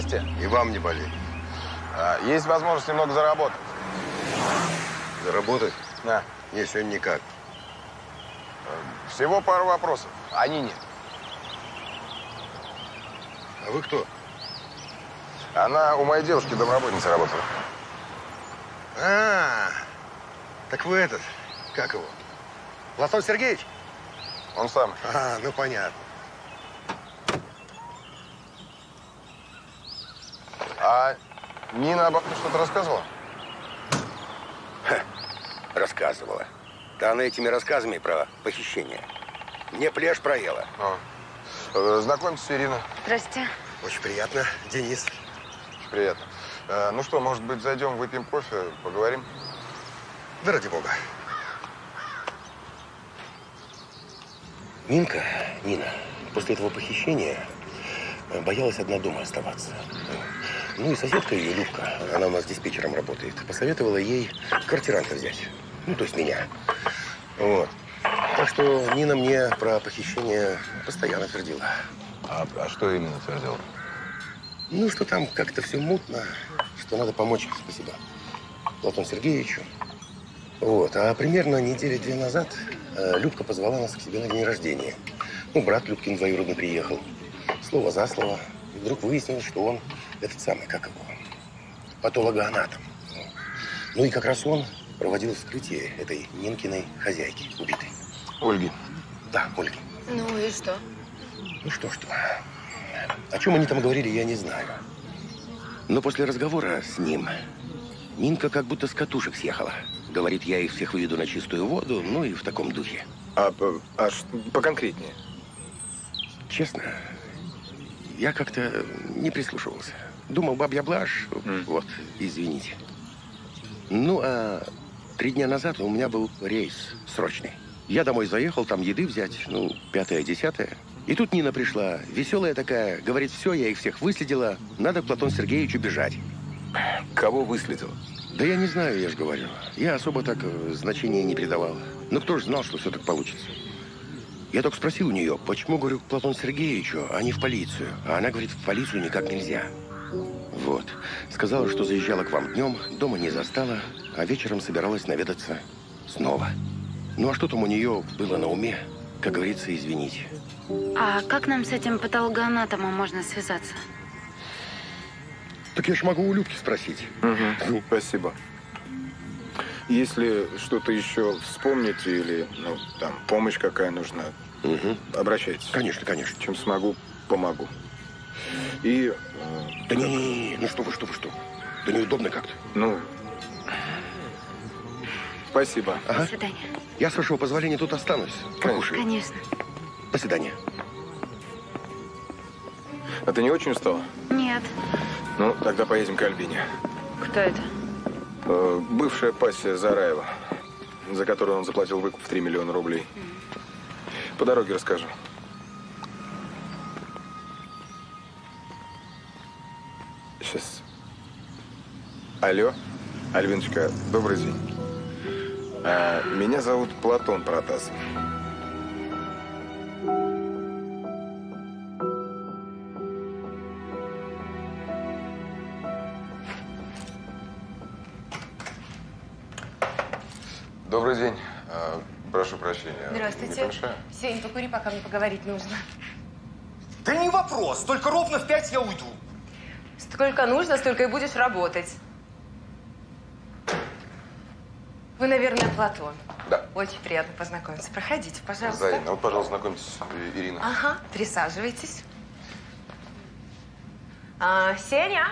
Здрасте. И вам не болеть. А, есть возможность немного заработать. Заработать? Да. Нет, сегодня никак. Всего пару вопросов. Они нет. А вы кто? Она у моей девушки домработницы работала. А, так вы этот, как его? Платон Сергеевич? Он сам. А, ну понятно. А Нина обо мне что-то рассказывала? Рассказывала. Да она этими рассказами про похищение. Мне плешь проела. Э, Знакомьтесь, Ирина. Здрасте. Очень приятно, Денис. Приятно. Э, Ну что, может быть, зайдем, выпьем кофе, поговорим? Да ради бога. Нинка, Нина, после этого похищения э, боялась одна дома оставаться. Ну и соседка ее, Любка, она у нас диспетчером работает, посоветовала ей квартиранта взять. Ну, то есть меня. Вот. Так что Нина мне про похищение постоянно твердила. А, а что именно твердила? Ну, что там как-то все мутно, что надо помочь, спасибо, Платону Сергеевичу. Вот. А примерно недели две назад э, Любка позвала нас к себе на день рождения. Ну, брат Любкин двоюродный приехал. Слово за слово. И вдруг выяснилось, что он этот самый, как его, патологоанатом. Ну и как раз он проводил вскрытие этой Нинкиной хозяйки, убитой. Ольги. Да, Ольги. Ну и что? Ну что-что. О чем они там говорили, я не знаю. Но после разговора с ним Нинка как будто с катушек съехала. Говорит, я их всех выведу на чистую воду, ну и в таком духе. А, по- а ш- поконкретнее? Честно, я как-то не прислушивался. Думал, бабья блажь. Вот, извините. Ну, а три дня назад у меня был рейс срочный. Я домой заехал, там еды взять, ну, пятое, десятое. И тут Нина пришла, веселая такая, говорит, все, я их всех выследила, надо к Платону Сергеевичу бежать. Кого выследила? Да я не знаю, я же говорю. Я особо так э, значения не придавал. Но кто же знал, что все так получится? Я только спросил у нее, почему, говорю, к Платону Сергеевичу, а не в полицию. А она говорит, в полицию никак нельзя. Вот. Сказала, что заезжала к вам днем, дома не застала, а вечером собиралась наведаться снова. Ну а что там у нее было на уме? Как говорится, извините. А как нам с этим патологоанатомом можно связаться? Так я ж могу у Любки спросить. Угу, спасибо. Если что-то еще вспомните или, ну, там, помощь какая нужна, обращайтесь. Конечно, конечно. Чем смогу, помогу. И... Да не, не, не, ну что вы, что вы, что? Да неудобно как-то. Ну, спасибо. Ага. До свидания. Я, с вашего позволения, тут останусь. Покушаю. Конечно. До свидания. А ты не очень устала? Нет. Ну, тогда поедем к Альбине. Кто это? Э, бывшая пассия Зараева, за которую он заплатил выкуп в 3 миллиона рублей. По дороге расскажу. Сейчас. Алло, Альвиночка, добрый день. А, меня зовут Платон Протасов. Добрый день. А, прошу прощения. Не Здравствуйте. помешаю? Сень, покури, пока мне поговорить нужно. Да не вопрос, только ровно в пять я уйду. Сколько нужно, столько и будешь работать. Вы, наверное, Платон. Да. Очень приятно познакомиться. Проходите, пожалуйста. Взаимно. Вот, пожалуйста, знакомьтесь, Ирина. Ага, присаживайтесь. А, Сеня,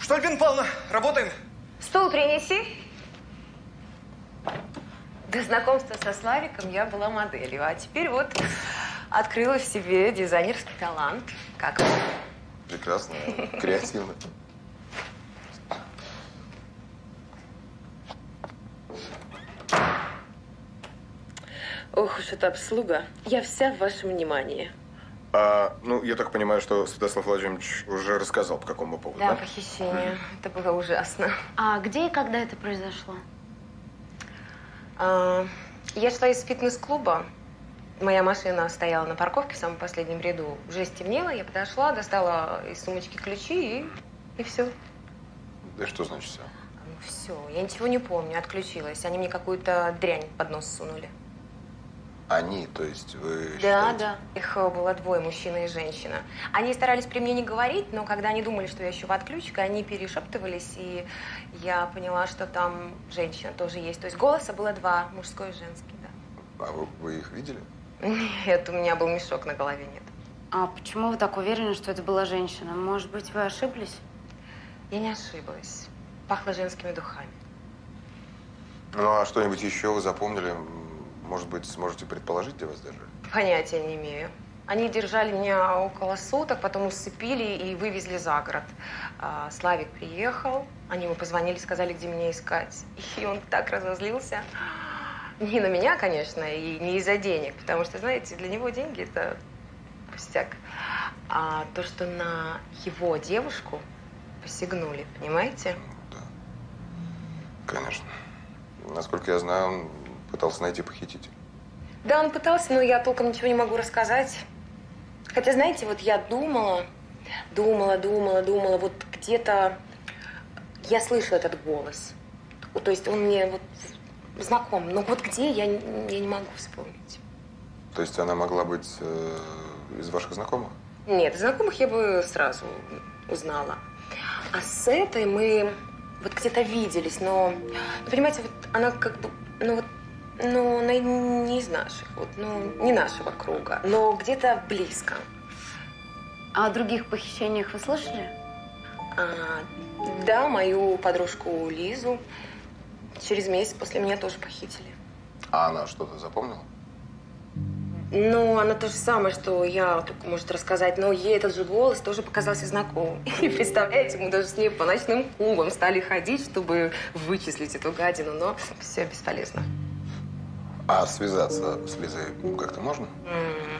Что, Альбина Павловна, работаем? стул принеси. До знакомства со Славиком я была моделью, а теперь вот открыла в себе дизайнерский талант. Как вам? Прекрасно, креативно. Ох уж эта обслуга. Я вся в вашем внимании. А, ну, я так понимаю, что Святослав Владимирович уже рассказал, по какому поводу, Да, да? похищение. Это было ужасно. А где и когда это произошло? А, я шла из фитнес-клуба. Моя машина стояла на парковке в самом последнем ряду. Уже стемнело, я подошла, достала из сумочки ключи и, и все. Да что значит все? Ну все, я ничего не помню, отключилась. Они мне какую-то дрянь под нос сунули. Они, то есть вы... Да, да. Их э, было двое, мужчина и женщина. Они старались при мне не говорить, но когда они думали, что я еще в отключке, они перешептывались, и я поняла, что там женщина тоже есть. То есть голоса было два, мужской и женский, да. А вы, вы их видели? Нет, у меня был мешок на голове, нет. А почему вы так уверены, что это была женщина? Может быть, вы ошиблись? Я не ошиблась. Пахло женскими духами. Ну, а что-нибудь еще вы запомнили? Может быть, сможете предположить, где вас держали? Понятия не имею. Они держали меня около суток, потом усыпили и вывезли за город. А, Славик приехал, они ему позвонили, сказали, где меня искать. И он так разозлился. Не на меня, конечно, и не из-за денег, потому что, знаете, для него деньги – это пустяк. А то, что на его девушку посягнули, понимаете? Конечно. Насколько я знаю, он пытался найти похитителя. Да, он пытался, но я толком ничего не могу рассказать. Хотя, знаете, вот я думала, думала, думала, думала, вот где-то я слышала этот голос. То есть он мне вот знаком, но вот где, я, не- я не могу вспомнить. То есть она могла быть э, из ваших знакомых? Нет, знакомых я бы сразу узнала. А с этой мы вот где-то виделись, но, ну, понимаете, вот она как бы, ну вот, ну, она не из наших, вот, ну, не нашего круга, но где-то близко. А о других похищениях вы слышали? А, да, мою подружку Лизу через месяц после меня тоже похитили. А она что-то запомнила? Ну, она то же самое, что я только может рассказать, но ей этот же голос тоже показался знакомым. И представляете, мы даже с ней по ночным клубам стали ходить, чтобы вычислить эту гадину, но все бесполезно. А связаться с Лизой как-то можно?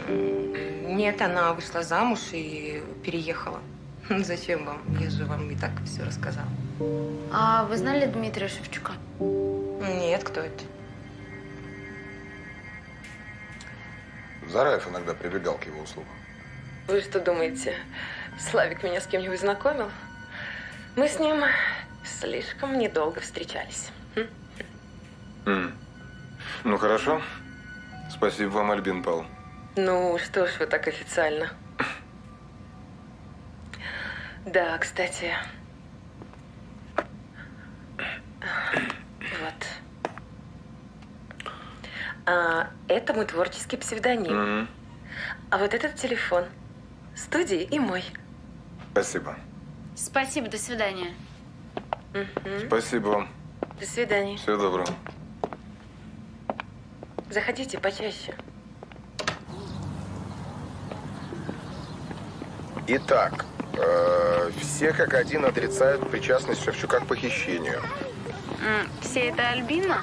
Нет, она вышла замуж и переехала. Зачем вам? Я же вам и так все рассказала. А вы знали Дмитрия Шевчука? Нет, кто это? Зараев иногда прибегал к его услугам. Вы что думаете, Славик меня с кем-нибудь знакомил? Мы с ним слишком недолго встречались. М. Ну, хорошо. Спасибо вам, Альбин Павел. Ну, что ж вы так официально? Да, кстати. Вот. А, это мой творческий псевдоним. А вот этот телефон студии и мой. Спасибо. Спасибо, до свидания. Спасибо вам. До свидания. Всего доброго. Заходите почаще. Итак, все как один отрицают причастность Шевчука к похищению. Все это Альбина?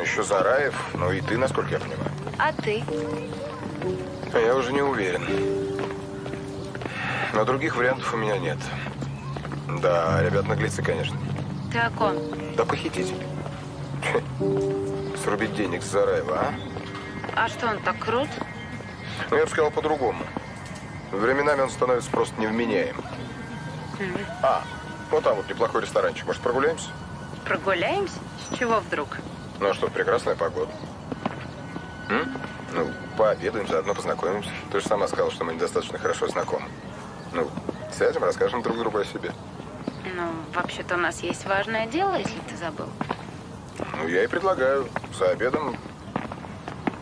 Еще Зараев, ну и ты, насколько я понимаю. А ты? Я уже не уверен. Но других вариантов у меня нет. Да, ребят наглецы, конечно. Ты о ком? Да похитители. Срубить денег с Зараева, а? А что, он так крут? Ну, я бы сказал по-другому. Временами он становится просто невменяем. А, вот там вот неплохой ресторанчик. Может, прогуляемся? Прогуляемся? С чего вдруг? Ну а что, прекрасная погода. М? Ну, пообедаем, заодно познакомимся. Ты же сама сказала, что мы недостаточно хорошо знакомы. Ну, сядем, расскажем друг другу о себе. Ну, вообще-то у нас есть важное дело, если ты забыл. Ну, я и предлагаю за обедом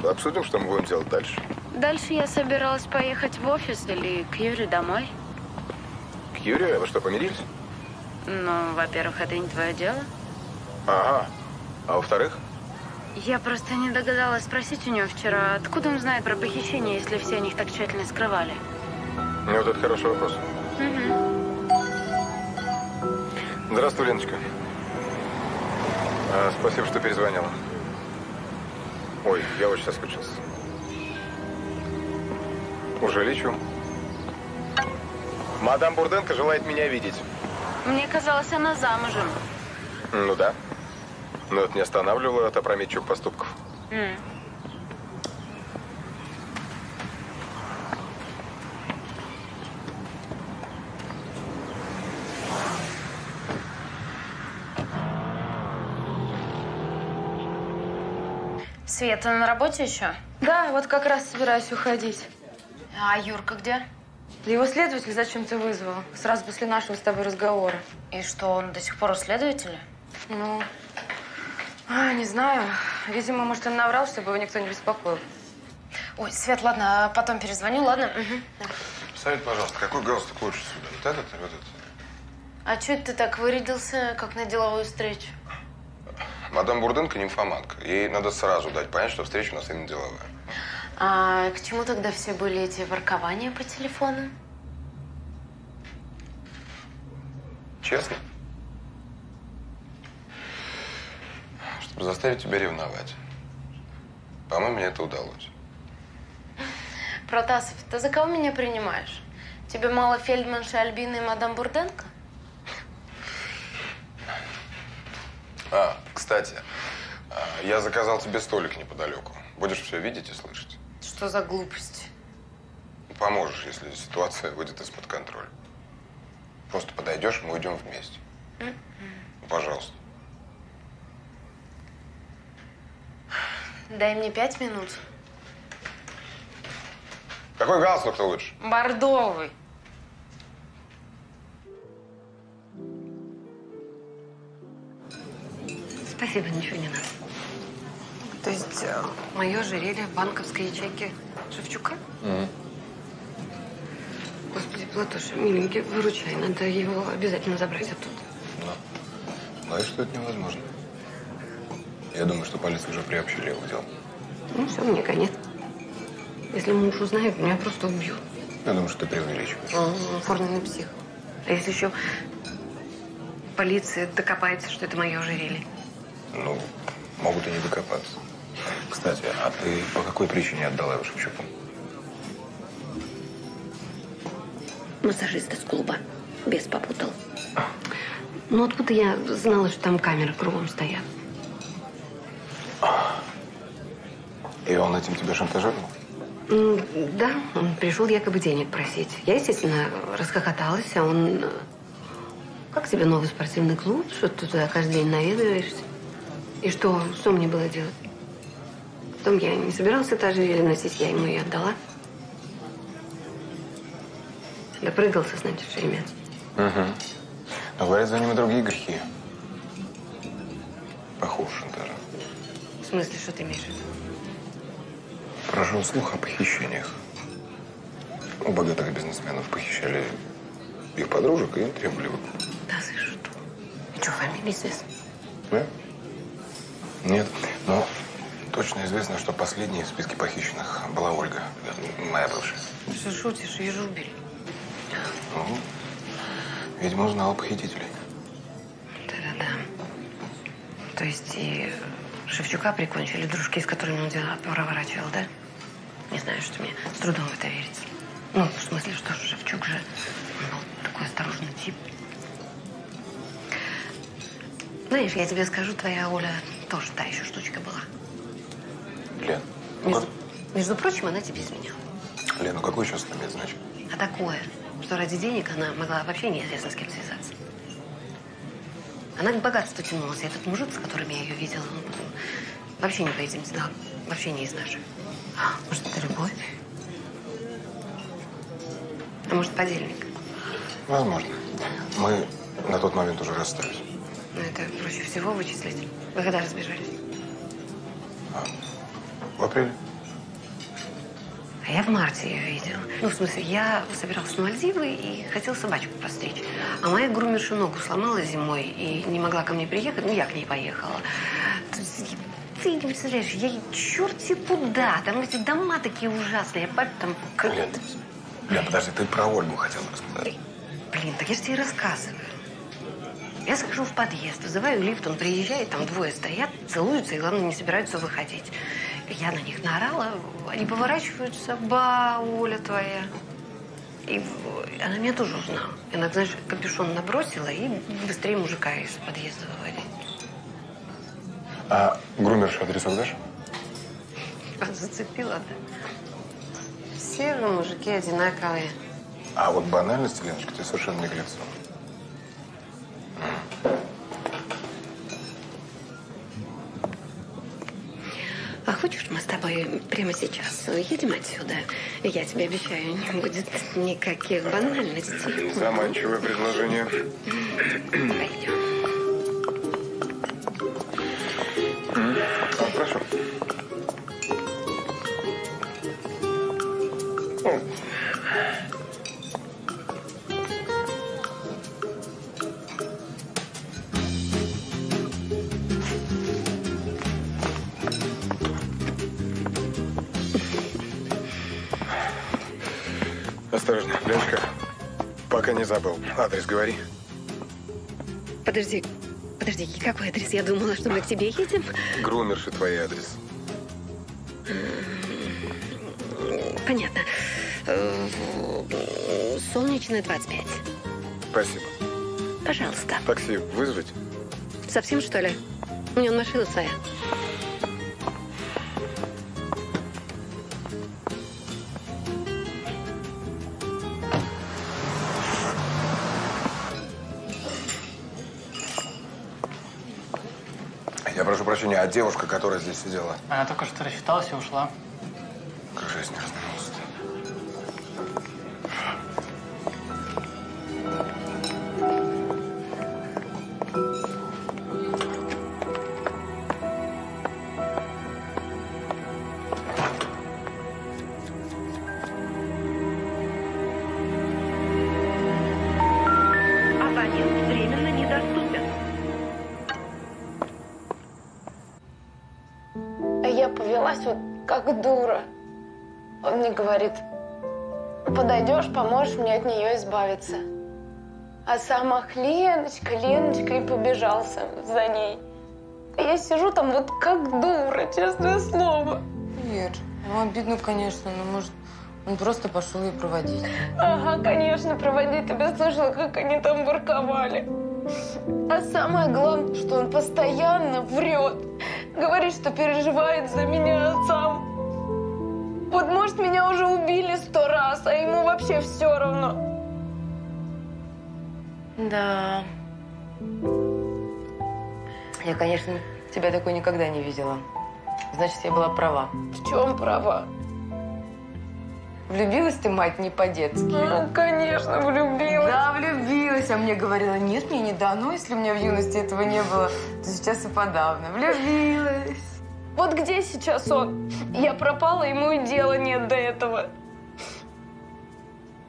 обсудим, что мы будем делать дальше. Дальше я собиралась поехать в офис или к Юре домой. К Юрию, вы что, помирились? Ну, во-первых, это не твое дело. Ага. А во-вторых? Я просто не догадалась спросить у него вчера, откуда он знает про похищение, если все о них так тщательно скрывали. Ну, вот это хороший вопрос. Здравствуй, Леночка. А, спасибо, что перезвонила. Ой, я очень соскучился. Уже лечу. Мадам Бурденко желает меня видеть. Мне казалось, она замужем. Ну да. Но это не останавливало от опрометчивых поступков. М. Свет, ты на работе еще? Да, вот как раз собираюсь уходить. А Юрка где? Его следователь зачем-то вызвал. Сразу после нашего с тобой разговора. И что, он до сих пор у следователя? Ну, а, не знаю. Видимо, может, он наврал, чтобы его никто не беспокоил. Ой, Свет, ладно, а потом перезвоню, ладно? Совет, пожалуйста, какой галстук лучше сюда? Вот этот или вот этот? А что ты так вырядился, как на деловую встречу? Мадам Бурденко нимфоманка. Ей надо сразу дать понять, что встреча у нас именно деловая. А к чему тогда все были эти воркования по телефону? Честно? Чтобы заставить тебя ревновать. По-моему, мне это удалось. Протасов, ты за кого меня принимаешь? Тебе мало Фельдманши, Альбины и мадам Бурденко? А, кстати, а, я заказал тебе столик неподалеку. Будешь все видеть и слышать. Что за глупость? Поможешь, если ситуация выйдет из-под контроля. Просто подойдешь, мы уйдем вместе. Ну, пожалуйста. Дай мне пять минут. Какой галстук-то лучше? Бордовый. Спасибо, ничего не надо. То есть э, мое ожерелье в банковской ячейке Шевчука? Господи, Платоша, миленький, выручай, надо его обязательно забрать оттуда. Знаешь, что это невозможно. Я думаю, что полиция уже приобщили его к делу. Ну, все, мне конец. Если муж узнает, меня просто убьют. Я думаю, что ты преувеличиваешь. Оформленный псих. А если еще полиция докопается, что это мое ожерелье? Ну, могут и не докопаться. Кстати, а ты по какой причине отдала его Шевчуку? Массажист из клуба. Без попутал. Ну, откуда я знала, что там камеры кругом стоят? И он этим тебя шантажировал? Да, он пришел якобы денег просить. Я, естественно, расхохоталась, а он... э, Как тебе новый спортивный клуб? Что ты туда каждый день наведываешься? И что, что мне было делать? Потом я не собиралась это ожерелье носить, я ему ее отдала. Допрыгался, значит, шеремец. Угу. Но говорят, за ним и другие грехи. Похож шантажа. В смысле, что ты имеешь в виду? Прошел слух о похищениях. У богатых бизнесменов похищали их подружек и требовали выкуп. Да ты что? И что, фамилия известна? Да? Нет, но точно известно, что последней в списке похищенных была Ольга, моя бывшая. Что шутишь, ее же убили. Ну, видимо, узнала похитителей. Да-да-да. То есть и Шевчука прикончили, дружки, с которыми он дела проворачивал, да? Не знаю, что мне с трудом в это верится. Ну, в смысле, что Шевчук же он был такой осторожный тип. Знаешь, я тебе скажу, твоя Оля тоже та еще штучка была. Лен, Между, между прочим, она тебе изменяла. Лен, ну какое сейчас это имеет значение? А такое, что ради денег она могла вообще неизвестно с кем связаться. Она к богатству тянулась. И этот мужик, с которым я ее видела, он вообще не по этим делам, вообще не из наших. Может, это любовь? А может, подельник? Возможно. Мы на тот момент уже расстались. Но это проще всего вычислить. Вы когда разбежались? В апреле. А я в марте ее видела. Ну, в смысле, я собиралась на Мальдивы и хотела собачку постричь. А моя грумерша ногу сломала зимой и не могла ко мне приехать. Ну, я к ней поехала. Ты не представляешь, я ей черти куда. Там эти дома такие ужасные. Я папе там... Лен, Лен, подожди, ты про Ольгу хотела рассказать. Блин, так я же тебе рассказываю. Я захожу в подъезд, вызываю лифт, он приезжает, там двое стоят, целуются и, главное, не собираются выходить. Я на них наорала, они поворачиваются, ба, Оля твоя. И она меня тоже узнала. Она, знаешь, капюшон набросила и быстрее мужика из подъезда выводить. А грумерша адресок дашь? Зацепила, да? Все вы мужики одинаковые. А вот банальности, Леночка, тебе совершенно не к лицу. А хочешь, мы с тобой прямо сейчас уедем отсюда? Я тебе обещаю, не будет никаких банальностей. Заманчивое предложение. М, а, Осторожно, Леночка. Пока не забыл. Адрес говори. Подожди, подожди, какой адрес? Я думала, что мы к тебе едем. Грумерши твой адрес. Понятно. Э, Солнечная, 25. Спасибо. Пожалуйста. Такси вызвать? Совсем, что ли? У него машина своя. Прощения, а девушка, которая здесь сидела? Она только что рассчиталась и ушла. Как же я с ней я повелась вот как дура. Он мне говорит, подойдешь, поможешь мне от нее избавиться. А сам ах, Леночка, Леночка, и побежался за ней. Я сижу там вот как дура, честное слово. Ир, ну обидно, конечно, но может он просто пошел ее проводить. Ага, конечно, проводить. Тебя слышала, как они там ворковали. А самое главное, что он постоянно врет. Говорит, что переживает за меня сам. Вот, может, меня уже убили сто раз, а ему вообще все равно. Да. Я, конечно, тебя такой никогда не видела. Значит, я была права. В чем права? Влюбилась ты, мать, не по-детски. Ну, конечно, влюбилась. Да, влюбилась. А мне говорила, нет, мне не дано. Если у меня в юности этого не было, то сейчас и подавно. Влюбилась. Вот где сейчас он? Я пропала, ему и дела нет до этого.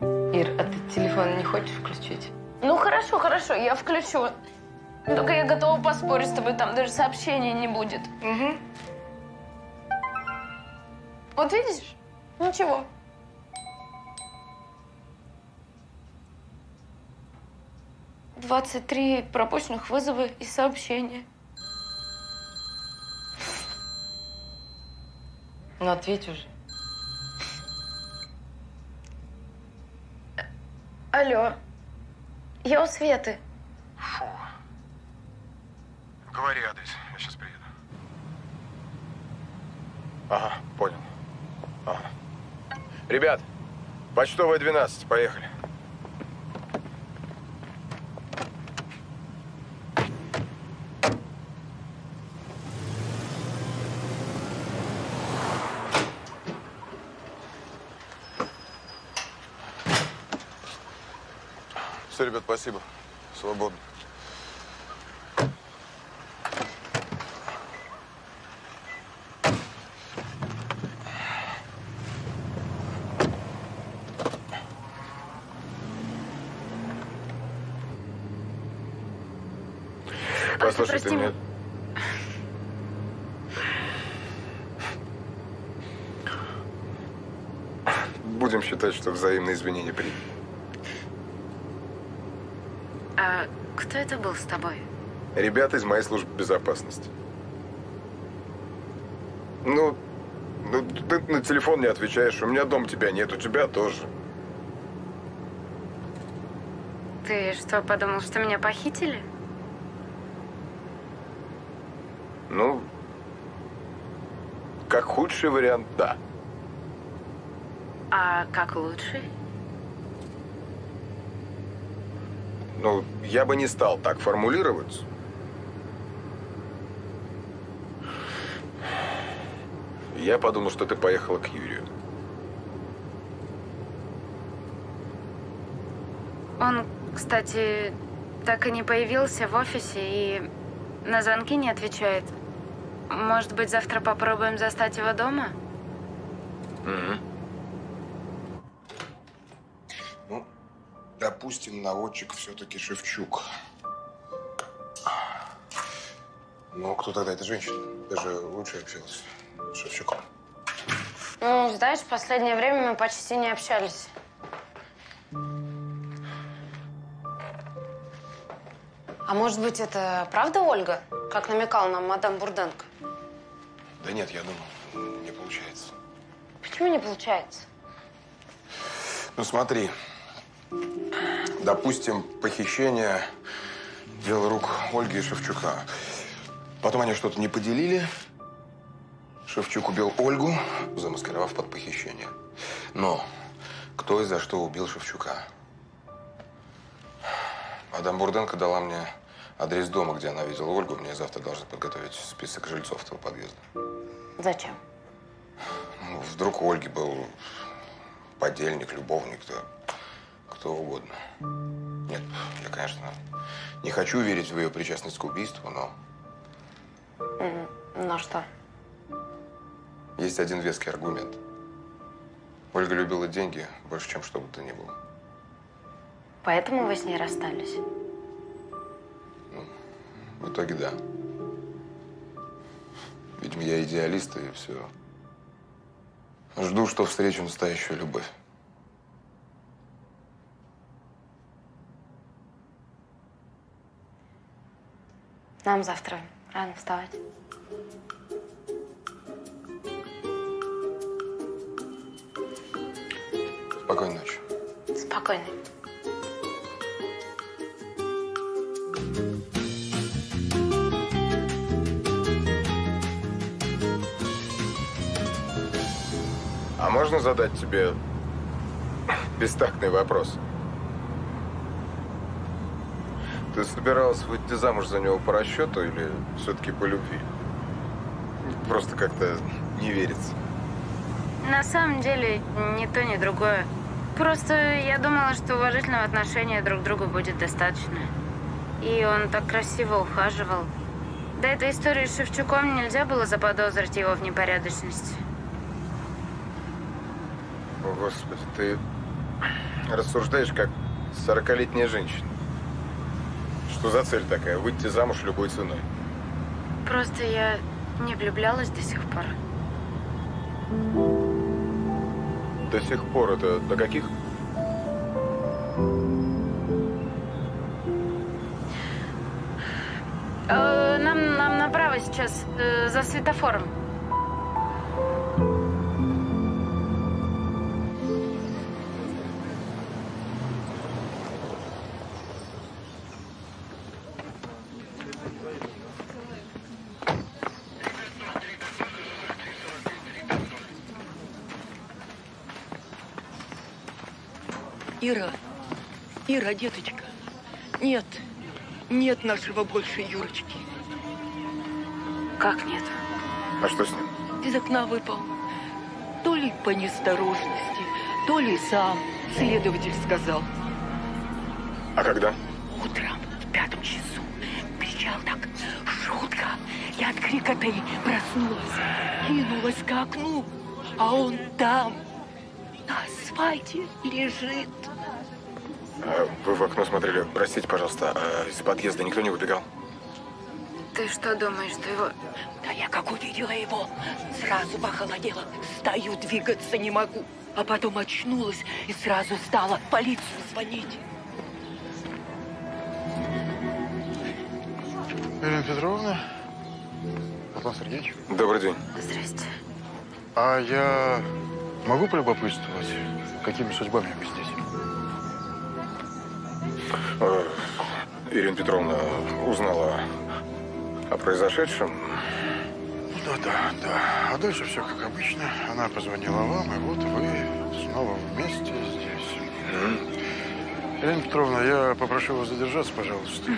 Ир, а ты телефон не хочешь включить? Ну, хорошо, хорошо, я включу. Только я готова поспорить с тобой, там даже сообщения не будет. Угу. Вот видишь? Ничего. Двадцать три пропущенных вызова и сообщения. Ну, ответь уже. Алло. Я у Светы. Фу. Говори адрес, я сейчас приеду. Ага, понял. Ага. Ребят, почтовая 12, поехали. Все, ребят, спасибо. Свободно. Послушай, прости ты мне... меня. Будем считать, что взаимные извинения приняты. А кто это был с тобой? Ребята из моей службы безопасности. Ну, ну, ты на телефон не отвечаешь. У меня дома тебя нет, у тебя тоже. Ты что, подумал, что меня похитили? Ну, как худший вариант, да. А как лучше? Ну, я бы не стал так формулировать. Я подумал, что ты поехала к Юрию. Он, кстати, так и не появился в офисе и на звонки не отвечает. Может быть, завтра попробуем застать его дома? Мгм. допустим, наводчик все-таки Шевчук. Ну, кто тогда эта женщина? Даже лучше общалась с Шевчуком. Ну, знаешь, в последнее время мы почти не общались. А может быть, это правда Ольга, как намекал нам мадам Бурденко? Да нет, я думал, не получается. Почему не получается? Ну, смотри, допустим, похищение – дело рук Ольги и Шевчука. Потом они что-то не поделили. Шевчук убил Ольгу, замаскировав под похищение. Но кто и за что убил Шевчука? Мадам Бурденко дала мне адрес дома, где она видела Ольгу. Мне завтра должны подготовить список жильцов этого подъезда. Зачем? Ну, вдруг у Ольги был подельник, любовник, да, кто угодно. Нет, я, конечно, не хочу верить в ее причастность к убийству, но Ну что? есть один веский аргумент. Ольга любила деньги больше, чем что бы то ни было. Поэтому вы с ней расстались? В итоге, да. Видимо, я идеалист и все. Жду, что встречу настоящую любовь. Нам завтра рано вставать. Спокойной ночи. Спокойно. А можно задать тебе бестактный вопрос? Ты собиралась выйти замуж за него по расчету или все-таки по любви? Просто как-то не верится. На самом деле, ни то, ни другое. Просто я думала, что уважительного отношения друг к другу будет достаточно. И он так красиво ухаживал. До этой истории с Шевчуком нельзя было заподозрить его в непорядочности. О, Господи, ты рассуждаешь как сорокалетняя женщина. Что за цель такая? Выйти замуж любой ценой. Просто я не влюблялась до сих пор. До сих пор это до каких? Э, нам, нам направо сейчас, э, за светофором. Ира, деточка, нет, нет нашего больше Юрочки. Как нет? А что с ним? Из окна выпал. То ли по неосторожности, то ли сам, следователь сказал. А когда? Утром в пятом часу кричал так жутко. Я от крика-то и проснулась, кинулась к окну, а он там, на асфальте лежит. Вы в окно смотрели. Простите, пожалуйста, а из подъезда никто не выбегал? Ты что думаешь, что его... Да я как увидела его, сразу похолодела. Стою, двигаться не могу. А потом очнулась и сразу стала в полицию звонить. Ирина Петровна, Атлан Сергеевич. Добрый день. Здрасте. А я могу полюбопытствовать, какими судьбами вы здесь? Э, Ирина Петровна узнала о произошедшем. Ну да, да, да. А дальше все как обычно. Она позвонила вам, и вот вы снова вместе здесь. Ирина Петровна, я попрошу вас задержаться, пожалуйста.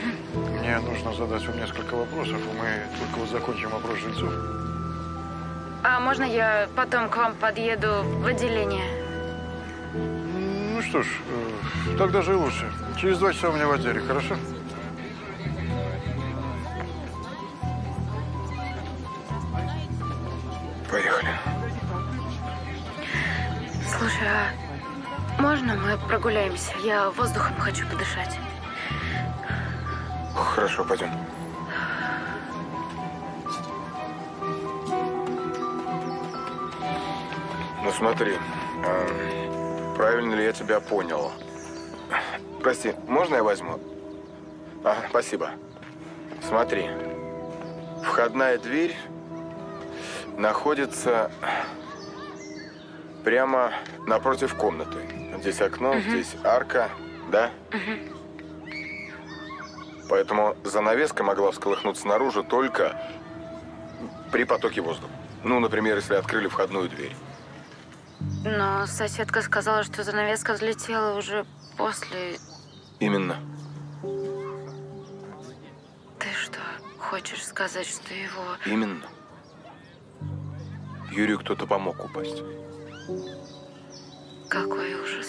Мне нужно задать вам несколько вопросов, и мы только вот закончим вопрос жильцов. А можно я потом к вам подъеду в отделение? Ну что ж, э, так даже и лучше. Через два часа у меня в отделе, хорошо? Поехали. Слушай, а можно мы прогуляемся? Я воздухом хочу подышать. Хорошо, пойдем. Ну смотри, а, правильно ли я тебя понял? Прости, можно я возьму? А, спасибо. Смотри. Входная дверь находится прямо напротив комнаты. Здесь окно, Мгм. здесь арка, да? Поэтому занавеска могла всколыхнуться наружу только при потоке воздуха. Ну, например, если открыли входную дверь. Но соседка сказала, что занавеска взлетела уже после... Именно. Ты что, хочешь сказать, что его... Именно. Юрию кто-то помог упасть. Какой ужас.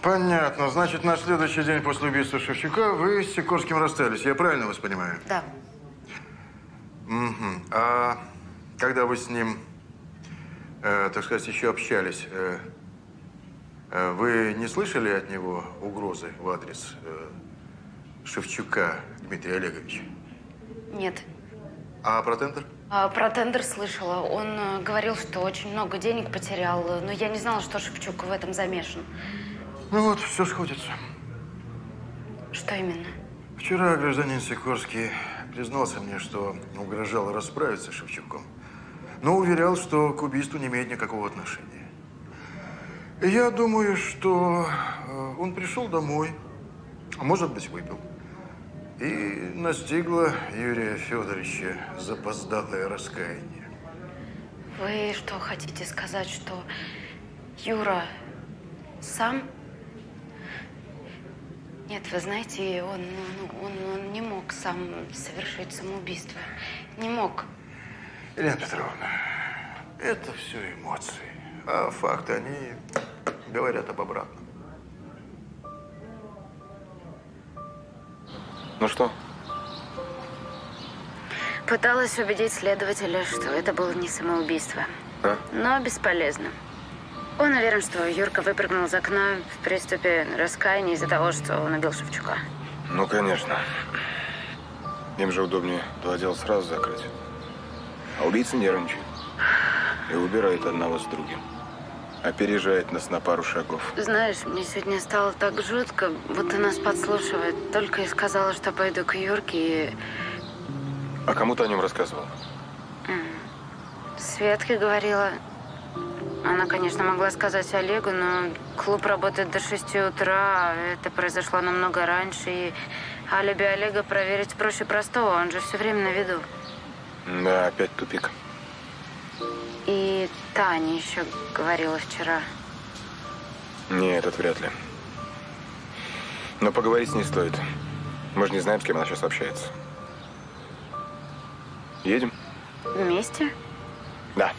Понятно. Значит, на следующий день после убийства Шевчука вы с Сикорским расстались. Я правильно вас понимаю? Да. Мгм. А когда вы с ним, э, так сказать, еще общались, э, вы не слышали от него угрозы в адрес э, Шевчука Дмитрия Олеговича? Нет. А про тендер? А, про тендер слышала. Он э, говорил, что очень много денег потерял, э, но я не знала, что Шевчук в этом замешан. Ну вот, все сходится. Что именно? Вчера гражданин Сикорский признался мне, что угрожал расправиться с Шевчуком, но уверял, что к убийству не имеет никакого отношения. Я думаю, что э, он пришел домой, а может быть, выпил, и настигло Юрия Федоровича запоздалое раскаяние. Вы что, хотите сказать, что Юра сам? Нет, вы знаете, он, ну, он, он не мог сам совершить самоубийство. Не мог. Елена Петровна, это все эмоции, а факты, они говорят об обратном. Ну что? Пыталась убедить следователя, что это было не самоубийство. А? Но бесполезно. Он уверен, что Юрка выпрыгнул из окна в приступе раскаяния из-за того, что он убил Шевчука. Ну, конечно. Им же удобнее два дела сразу закрыть. А убийца нервничает. И убирает одного с другим. Опережает нас на пару шагов. Знаешь, мне сегодня стало так жутко, будто нас подслушивает. Только и сказала, что пойду к Юрке и... А кому ты о нем рассказывал? м, Светке говорила. Она, конечно, могла сказать Олегу, но клуб работает до 6 утра, а это произошло намного раньше, и алиби Олега проверить проще простого, он же все время на виду. Да, опять тупик. И Таня еще говорила вчера. Нет, это вряд ли. Но поговорить с ней стоит. Мы же не знаем, с кем она сейчас общается. Едем? Вместе? Да.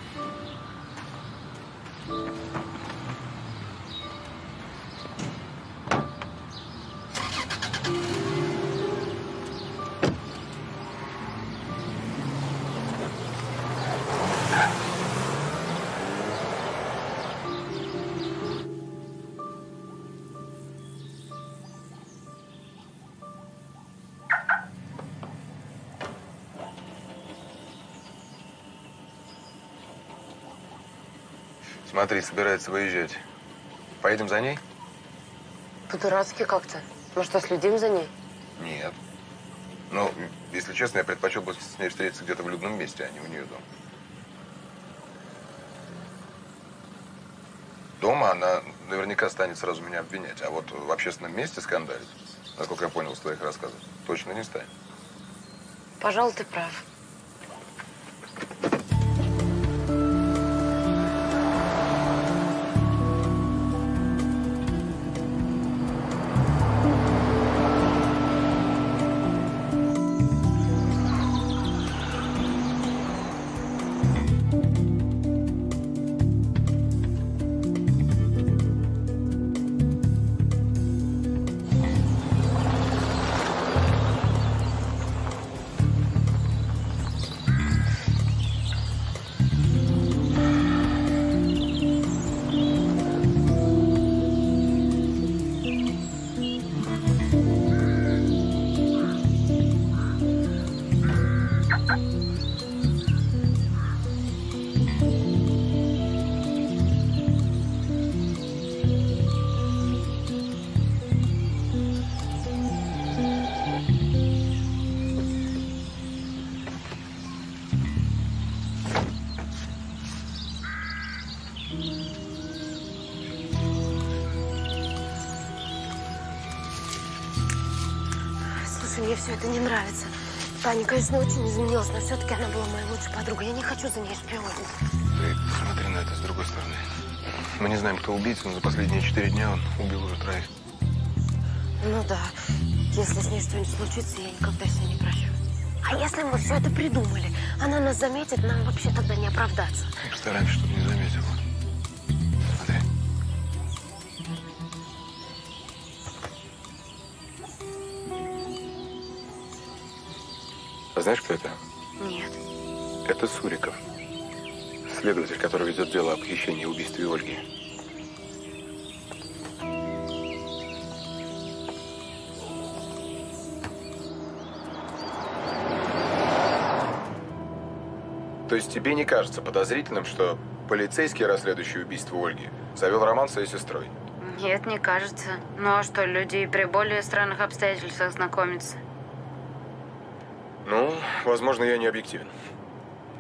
Смотри, собирается выезжать. Поедем за ней? По-дурацки как-то. Мы что, следим за ней? Нет. Ну, если честно, я предпочел бы с ней встретиться где-то в людном месте, а не у нее дома. Дома она наверняка станет сразу меня обвинять, а вот в общественном месте скандалить, насколько я понял из твоих рассказов, точно не станет. Пожалуй, ты прав. Все это не нравится. Таня, конечно, очень изменилась, но все-таки она была моей лучшей подругой. Я не хочу за ней шпионить. Ты посмотри на это с другой стороны. Мы не знаем, кто убийца, но за последние четыре дня он убил уже троих. Ну да, если с ней что-нибудь случится, я никогда себя не прощу. А если мы все это придумали? Она нас заметит, нам вообще тогда не оправдаться. Постараемся, чтобы знаешь, кто это? Нет. Это Суриков. Следователь, который ведет дело о похищении и убийстве Ольги. То есть тебе не кажется подозрительным, что полицейский, расследующий убийство Ольги, завел роман с ее сестрой? Нет, не кажется. Ну а что, люди и при более странных обстоятельствах знакомятся. Возможно, я не объективен.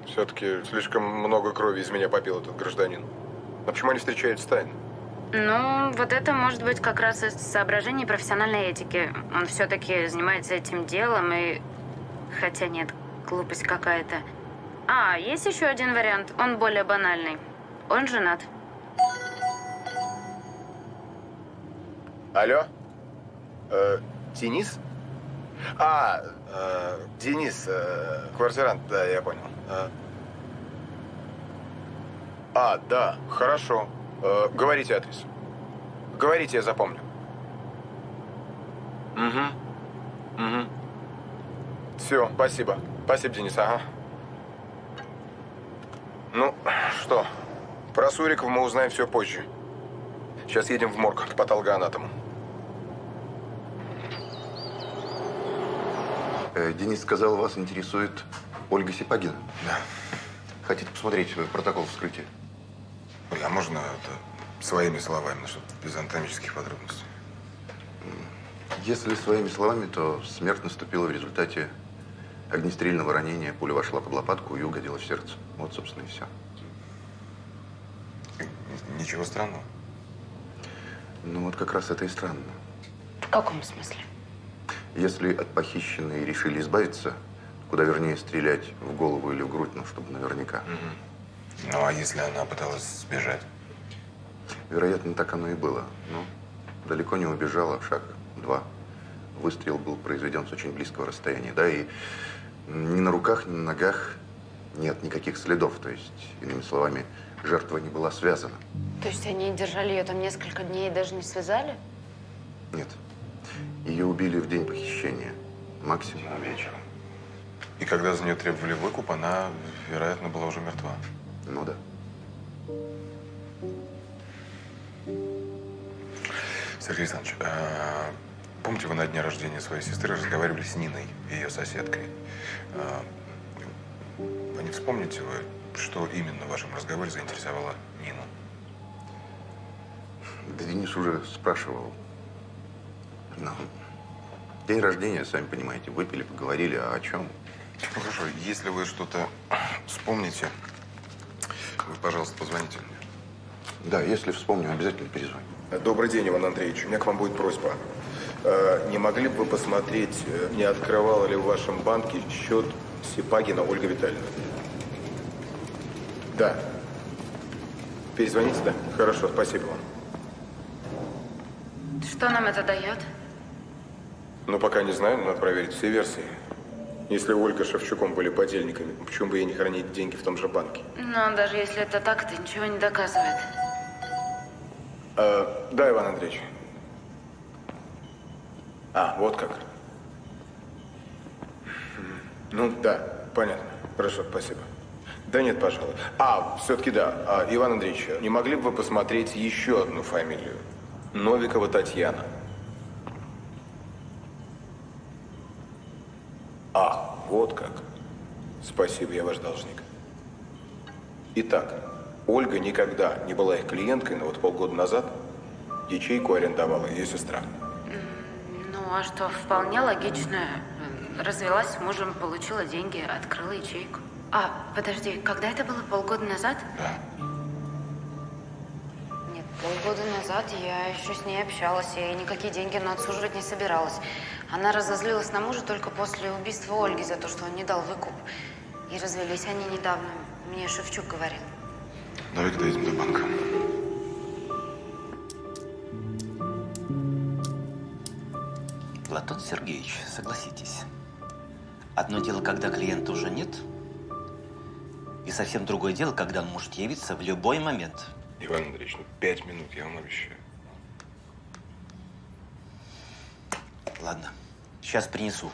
Все-таки слишком много крови из меня попил этот гражданин. Но почему они встречаются тайно? Ну, вот это может быть как раз из соображений профессиональной этики. Он все-таки занимается этим делом и... Хотя нет, глупость какая-то. А, есть еще один вариант. Он более банальный. Он женат. Алло? Э, Денис? А, Денис, э, квартирант, да, я понял. Э. А, да, хорошо. Э, говорите адрес. Говорите, я запомню. Угу. Угу. Все, спасибо. Спасибо, Денис, ага. Ну, что, про Суриков мы узнаем все позже. Сейчас едем в морг к патологоанатому. Э, Денис сказал, вас интересует Ольга Сипагина. Да. Хотите посмотреть э, протокол вскрытия? Оля, а можно это своими словами, чтобы без анатомических подробностей? Если своими словами, то смерть наступила в результате огнестрельного ранения. Пуля вошла под лопатку и угодила в сердце. Вот, собственно, и все. Ничего странного. Ну, вот как раз это и странно. В каком смысле? Если от похищенной решили избавиться, куда вернее стрелять в голову или в грудь, ну, чтобы наверняка. Ну, а если она пыталась сбежать? Вероятно, так оно и было. Но далеко не убежала, шаг два. Выстрел был произведен с очень близкого расстояния, да, и ни на руках, ни на ногах нет никаких следов. То есть, иными словами, жертва не была связана. То есть они держали ее там несколько дней и даже не связали? Нет. Ее убили в день похищения. Максимум. вечером. И когда за нее требовали выкуп, она, вероятно, была уже мертва. Ну да. Сергей Александрович, а, помните, вы на дне рождения своей сестры разговаривали с Ниной, ее соседкой? А, Вы не вспомните вы, что именно в вашем разговоре заинтересовало Нину? Да Денис уже спрашивал. Ну, день рождения, сами понимаете, выпили, поговорили, а о чем? Ну, хорошо, если вы что-то вспомните, вы, пожалуйста, позвоните мне. Да, если вспомню, обязательно перезвоню. Добрый день, Иван Андреевич. У меня к вам будет просьба. Э, Не могли бы вы посмотреть, э, не открывала ли в вашем банке счет Сипагина Ольга Витальевна? Да. Перезвоните, да? Хорошо, спасибо вам. Что нам это дает? Ну, пока не знаю, надо проверить все версии. Если Ольга с Шевчуком были подельниками, почему бы ей не хранить деньги в том же банке? Но даже если это так, это ничего не доказывает. Э, да, Иван Андреевич. А, вот как. Ну, да, понятно. Хорошо, спасибо. Да нет, пожалуй. А, все-таки да. А, Иван Андреевич, не могли бы вы посмотреть еще одну фамилию? Новикова Татьяна. Ах, вот как. Спасибо, я ваш должник. Итак, Ольга никогда не была их клиенткой, но вот полгода назад ячейку арендовала ее сестра. Ну, а что, вполне логично. Развелась с мужем, получила деньги, открыла ячейку. А, подожди, когда это было? Полгода назад? Да. года назад я еще с ней общалась, и никакие деньги она отсуживать не собиралась. Она разозлилась на мужа только после убийства Ольги за то, что он не дал выкуп. И развелись они недавно. Мне Шевчук говорил. Давай-ка доедем до банка. Платон Сергеевич, согласитесь. Одно дело, когда клиента уже нет, и совсем другое дело, когда он может явиться в любой момент. Иван Андреевич, ну пять минут, я вам обещаю. Ладно, сейчас принесу.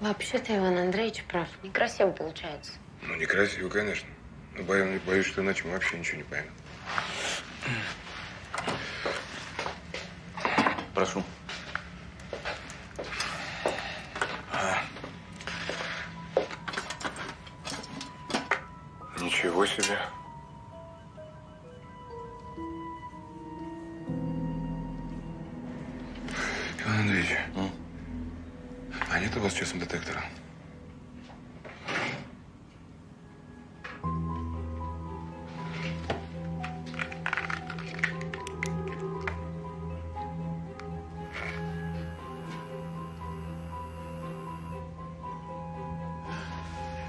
Вообще-то Иван Андреевич прав. Некрасиво получается. Ну, некрасиво, конечно. Но боюсь, боюсь, что иначе мы вообще ничего не поймем. Прошу. Ничего себе. Андреевич, а нет у вас часом детектора?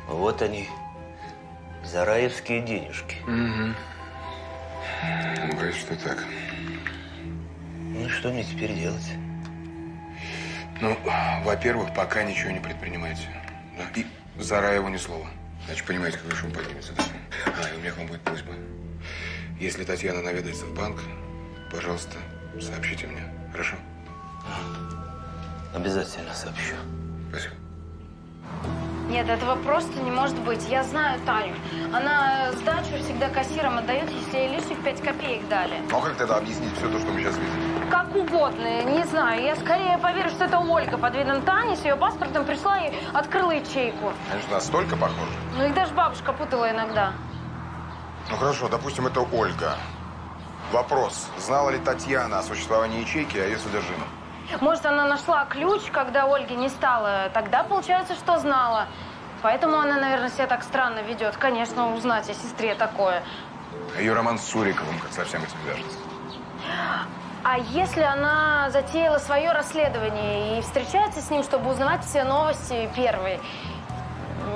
Вот они, зараевские денежки. Угу. Боюсь, что так. Ну что мне теперь делать? Ну, во-первых, пока ничего не предпринимайте. Да? И Зараеву ни слова. Значит, понимаете, какой шум поднимется, да? А, и у меня к вам будет просьба. Если Татьяна наведается в банк, пожалуйста, сообщите мне. Хорошо? Обязательно сообщу. Спасибо. Нет, этого просто не может быть. Я знаю Таню. Она сдачу всегда кассирам отдает, если ей лишних пять копеек дали. Ну, а как тогда объяснить все то, что мы сейчас видим? Как угодно, не знаю. Я скорее поверю, что это Ольга под видом Тани с ее паспортом пришла и открыла ячейку. Они же настолько похожи. Ну, их даже бабушка путала иногда. Ну, хорошо, допустим, это Ольга. Вопрос. Знала ли Татьяна о существовании ячейки и о ее содержимом? Может, она нашла ключ, когда Ольги не стало. Тогда получается, что знала. Поэтому она, наверное, себя так странно ведет. Конечно, узнать о сестре такое. А ее роман с Суриковым как со всем этим вяжется? А если она затеяла свое расследование и встречается с ним, чтобы узнавать все новости первой?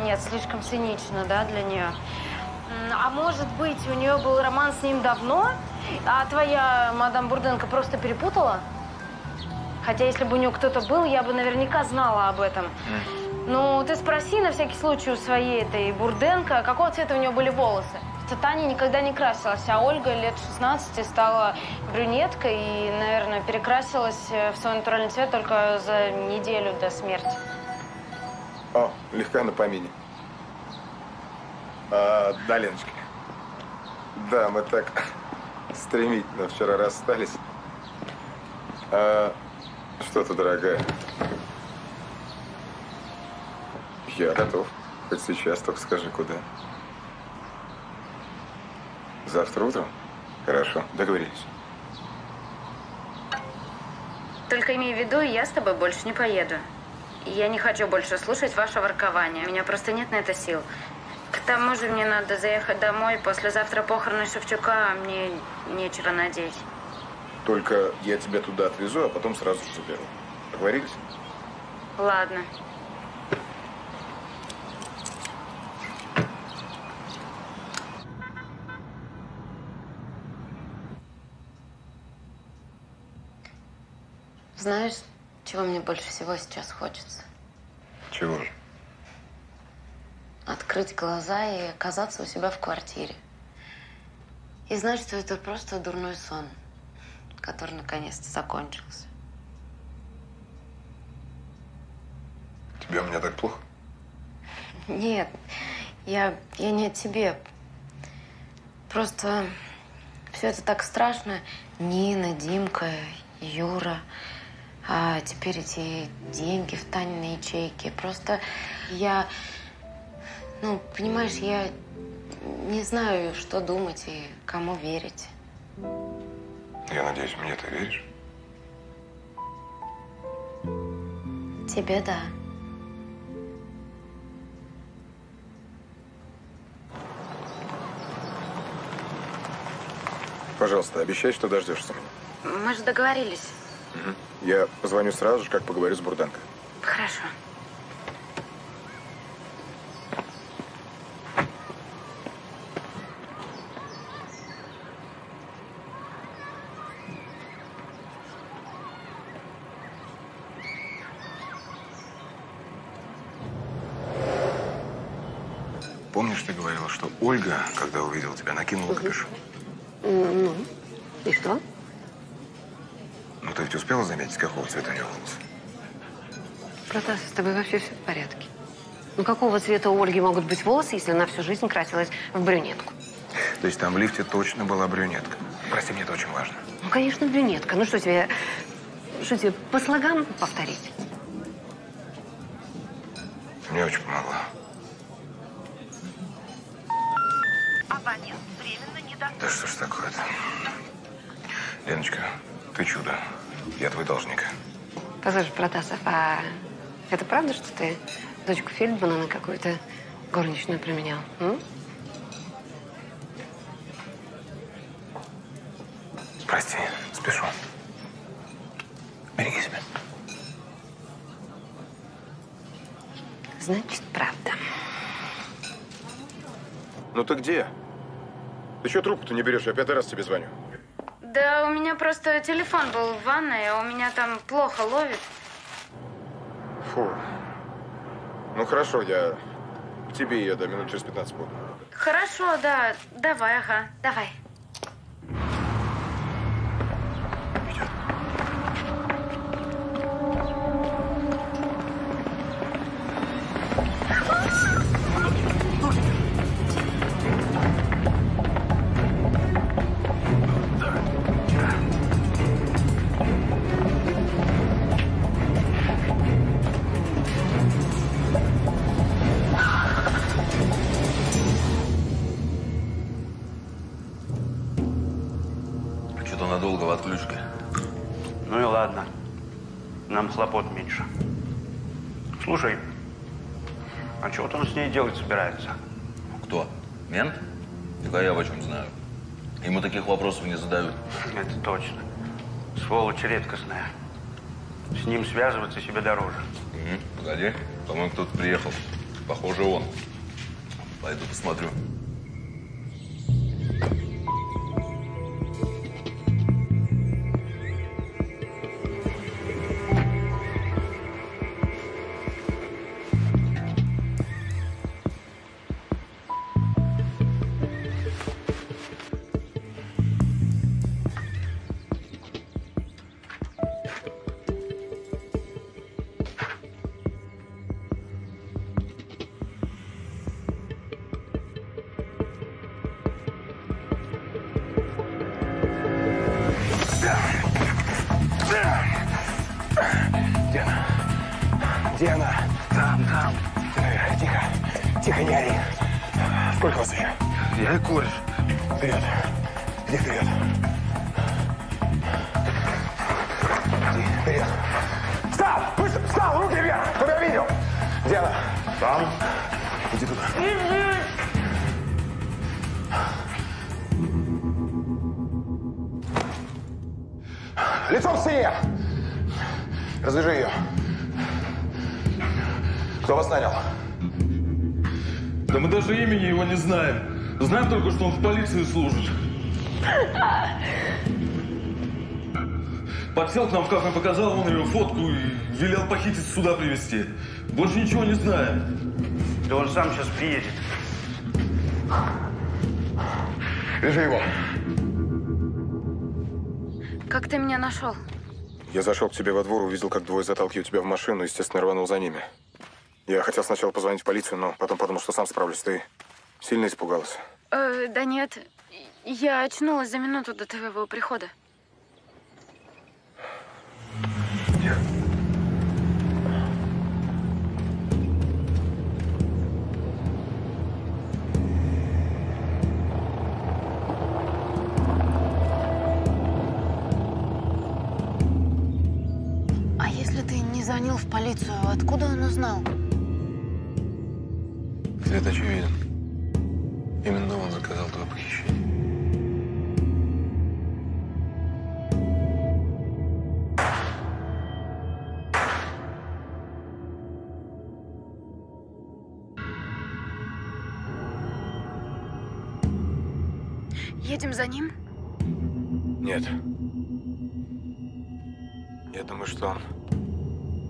Нет, слишком цинично, да, для нее. А может быть, у нее был роман с ним давно, а твоя мадам Бурденко просто перепутала? Хотя, если бы у нее кто-то был, я бы наверняка знала об этом. Ну, ты спроси на всякий случай у своей этой Бурденко, какого цвета у нее были волосы. Что Таня никогда не красилась, а Ольга лет 16 стала брюнеткой и, наверное, перекрасилась э, в свой натуральный цвет только за неделю до смерти. О, легка на помине. А, да, Леночка. Да, мы так стремительно вчера расстались. А, что ты, дорогая? Я готов. Хоть сейчас, только скажи, куда. Завтра утром? Хорошо, договорились. Только имей в виду, я с тобой больше не поеду. Я не хочу больше слушать ваше воркование. У меня просто нет на это сил. К тому же мне надо заехать домой. Послезавтра похороны Шевчука, а мне нечего надеть. Только я тебя туда отвезу, а потом сразу же заберу. Договорились? Ладно. Знаешь, чего мне больше всего сейчас хочется? Чего же? Открыть глаза и оказаться у себя в квартире. И знать, что это просто дурной сон, который наконец-то закончился. Тебе у меня так плохо? Нет, я, я не о тебе. Просто все это так страшно. Нина, Димка, Юра. А теперь эти деньги в Таниной ячейке. Просто я... Ну, понимаешь, я не знаю, что думать и кому верить. Я надеюсь, мне ты веришь? Тебе да. Пожалуйста, обещай, что дождешься. Мы же договорились. Мгм. Я позвоню сразу же, как поговорю с Бурденко. Хорошо. Помнишь, ты говорила, что Ольга, когда увидела тебя, накинула капюшон? Ну, и что? Успела заметить, какого цвета у нее волосы? Протас, с тобой вообще все в порядке. Ну, какого цвета у Ольги могут быть волосы, если она всю жизнь красилась в брюнетку? То есть там в лифте точно была брюнетка. Прости, мне это очень важно. Ну, конечно, брюнетка. Ну, что тебе, что тебе, по слогам повторить? Мне очень помогла. Да что ж такое-то? Леночка, ты чудо. Я твой должник. Послушай, Протасов, а это правда, что ты дочку Фельдмана на какую-то горничную променял? м? Прости, спешу. Береги себя. Значит, правда. Ну ты где? Ты что трубку-то не берешь? Я пятый раз тебе звоню. Да, у меня просто телефон был в ванной, а у меня там плохо ловит. Фу. Ну хорошо, я к тебе ее до минут через 15 буду. Хорошо, да. Давай, ага. Давай. Делать собирается? Кто? Мент? А я о чем знаю? Ему таких вопросов не задают. Это точно. Сволочь редкостная. С ним связываться себе дороже. Мгм. Погоди, по-моему, кто-то приехал. Похоже, он. Пойду посмотрю. Знаем. Знаем только, что он в полиции служит. Подсел к нам в кафе, показал он ее фотку и велел похитить сюда привезти. Больше ничего не знаем. Да он сам сейчас приедет. Вяжи его. Как ты меня нашел? Я зашел к тебе во двор, увидел, как двое заталкивают тебя в машину, естественно, рванул за ними. Я хотел сначала позвонить в полицию, но потом подумал, что сам справлюсь. Ты сильно испугалась? Э, да нет, я очнулась за минуту до твоего прихода. А если ты не звонил в полицию, откуда он узнал? Ответ очевиден. Именно он заказал твое похищение. Едем за ним? Нет. Я думаю, что он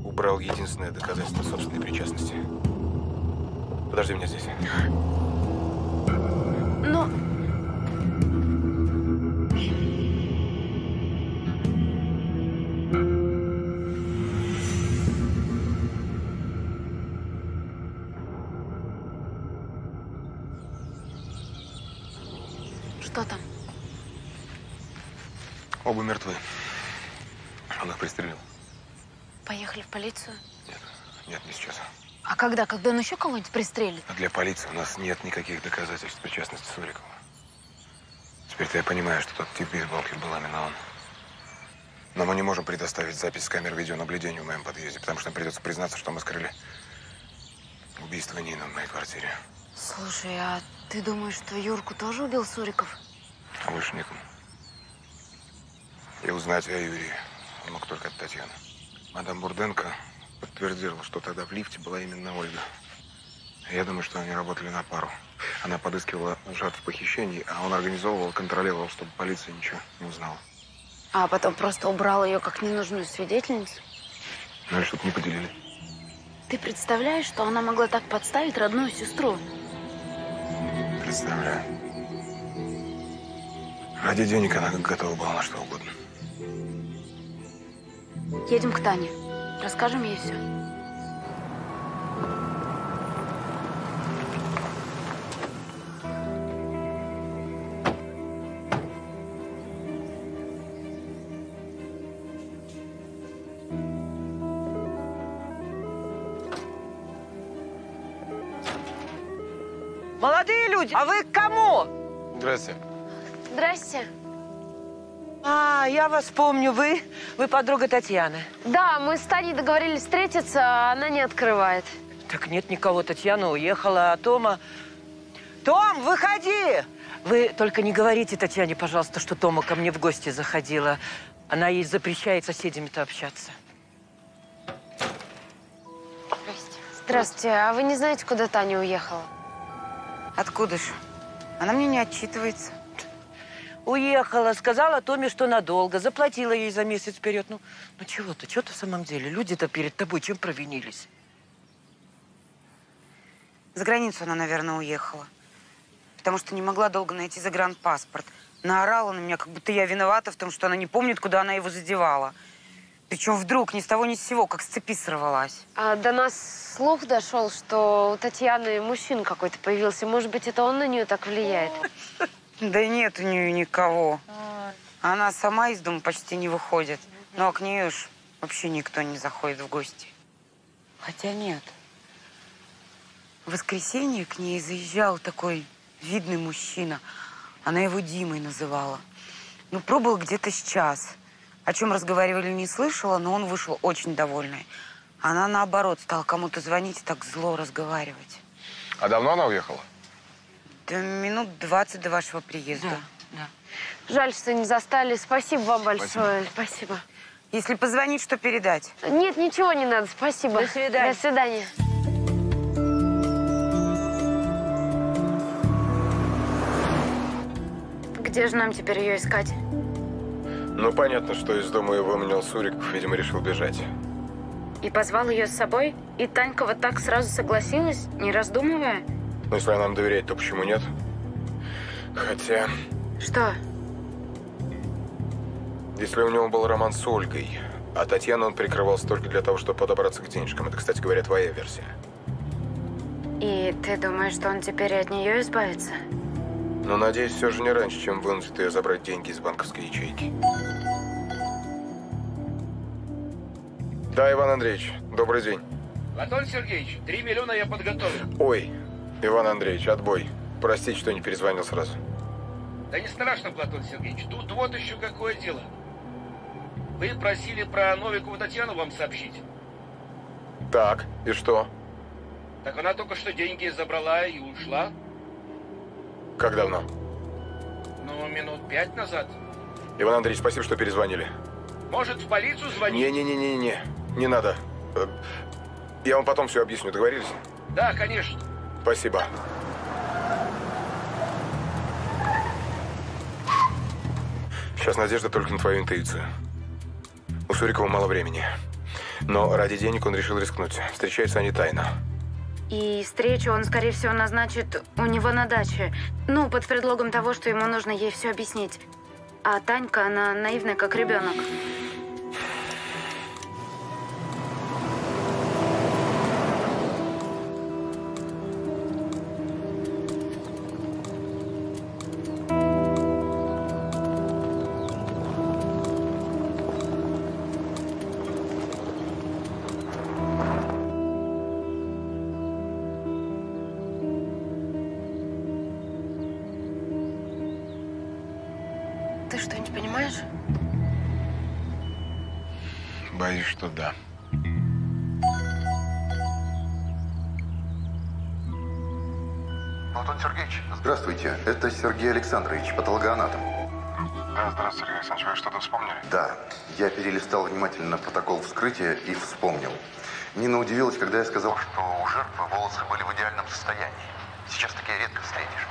убрал единственное доказательство собственной причастности. Подожди меня здесь. Но... Что там? Оба мертвы. Он их пристрелил. Поехали в полицию? Нет, не сейчас. А когда? Когда он еще кого-нибудь пристрелит? А для полиции у нас нет никаких доказательств причастности Сурикова. Теперь-то я понимаю, что тот тип бейсболки был именно он. Но мы не можем предоставить запись с камер видеонаблюдения в моем подъезде, потому что нам придется признаться, что мы скрыли убийство Нины в моей квартире. Слушай, а ты думаешь, что Юрку тоже убил Суриков? А больше некому. И узнать о Юрии он мог только от Татьяны. Мадам Бурденко подтвердила, что тогда в лифте была именно Ольга. Я думаю, что они работали на пару. Она подыскивала жертв похищений, а он организовывал, контролировал, чтобы полиция ничего не узнала. А потом просто убрал ее как ненужную свидетельницу? Ну или чтобы не поделили. Ты представляешь, что она могла так подставить родную сестру? Представляю. Ради денег она готова была на что угодно. Едем к Тане. Расскажем ей все. Молодые люди, а вы к кому? Здрасте. Здрасте. А, я вас помню, вы, вы подруга Татьяны. Да, мы с Таней договорились встретиться, а она не открывает. Так нет никого, Татьяна уехала, а Тома... Том, выходи! Вы только не говорите Татьяне, пожалуйста, что Тома ко мне в гости заходила. Она ей запрещает с соседями-то общаться. Здравствуйте. А вы не знаете, куда Таня уехала? Откуда ж? Она мне не отчитывается. Уехала, сказала Томе, что надолго, заплатила ей за месяц вперед. Ну, ну чего ты, чего ты в самом деле? Люди-то перед тобой чем провинились? За границу она, наверное, уехала. Потому что не могла долго найти загранпаспорт. Наорала на меня, как будто я виновата в том, что она не помнит, куда она его задевала. Причем вдруг, ни с того ни с сего, как с цепи сорвалась. А до нас слух дошел, что у Татьяны мужчина какой-то появился. Может быть, это он на нее так влияет? Да нет у нее никого. Она сама из дома почти не выходит. Ну, а к ней уж вообще никто не заходит в гости. Хотя нет. В воскресенье к ней заезжал такой видный мужчина. Она его Димой называла. Ну, пробыл где-то с час. О чем разговаривали, не слышала, но он вышел очень довольный. Она, наоборот, стала кому-то звонить и так зло разговаривать. А давно она уехала? Да минут 20 до вашего приезда. Да. Жаль, что не застали. Спасибо вам большое. Спасибо. Если позвонить, что передать? Нет, ничего не надо. Спасибо. До свидания. До свидания. Где же нам теперь ее искать? Ну, понятно, что из дома его выманил Суриков, видимо, решил бежать. И позвал ее с собой? И Танька вот так сразу согласилась, не раздумывая? Ну, если она нам доверяет, то почему нет? Хотя, Что? если у него был роман с Ольгой, а Татьяну он прикрывался только для того, чтобы подобраться к денежкам. Это, кстати говоря, твоя версия. И ты думаешь, что он теперь от нее избавится? Но, надеюсь, все же не раньше, чем вынудит ее забрать деньги из банковской ячейки. Да, Иван Андреевич, добрый день. Антон Сергеевич, 3 миллиона я подготовил. Ой, Иван Андреевич, отбой. Простите, что не перезвонил сразу. Да не страшно, Платон Сергеевич. Тут вот еще какое дело. Вы просили про Новикову Татьяну вам сообщить. Так, и что? Так она только что деньги забрала и ушла. Как давно? Ну, минут пять назад. Иван Андреевич, спасибо, что перезвонили. Может, в полицию звонить? Не-не-не-не-не, не надо. Э, Я вам потом все объясню, договорились? Да, конечно. Спасибо. Сейчас надежда только на твою интуицию. У Сурикова мало времени. Но ради денег он решил рискнуть. Встречаются они тайно. И встречу он, скорее всего, назначит у него на даче. Ну, под предлогом того, что ему нужно ей все объяснить. А Танька, она наивная, как ребенок. Александрович, патологоанатом. Да, здравствуйте, Сергей Александрович. Вы что-то вспомнили? Да. Я перелистал внимательно протокол вскрытия и вспомнил. Нина удивилась, когда я сказал, что у жертвы волосы были в идеальном состоянии. Сейчас такие редко встретишь.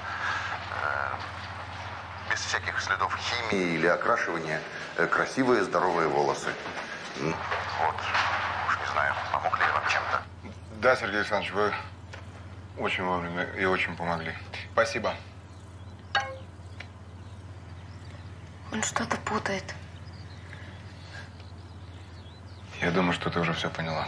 Э, Без всяких следов химии или окрашивания. Э, Красивые, здоровые волосы. Вот. Уж не знаю, помог ли я вам чем-то. Да, Сергей Александрович, вы очень вовремя и очень помогли. Спасибо. Он что-то путает. Я думаю, что ты уже все поняла.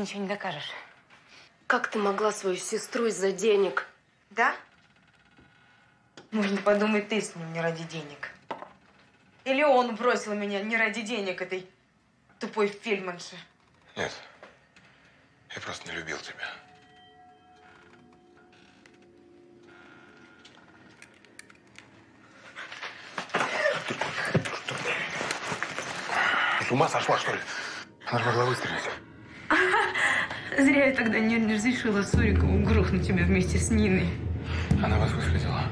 Ничего не докажешь. Как ты могла свою сестру из-за денег? Да? Можно подумать, ты с ним не ради денег. Или он бросил меня не ради денег этой тупой фильманши. Нет. Я просто не любил тебя. С ума сошла, что ли? Она же могла выстрелить. Зря я тогда не разрешила Сурикову грохнуть тебя вместе с Ниной. Она вас выследила.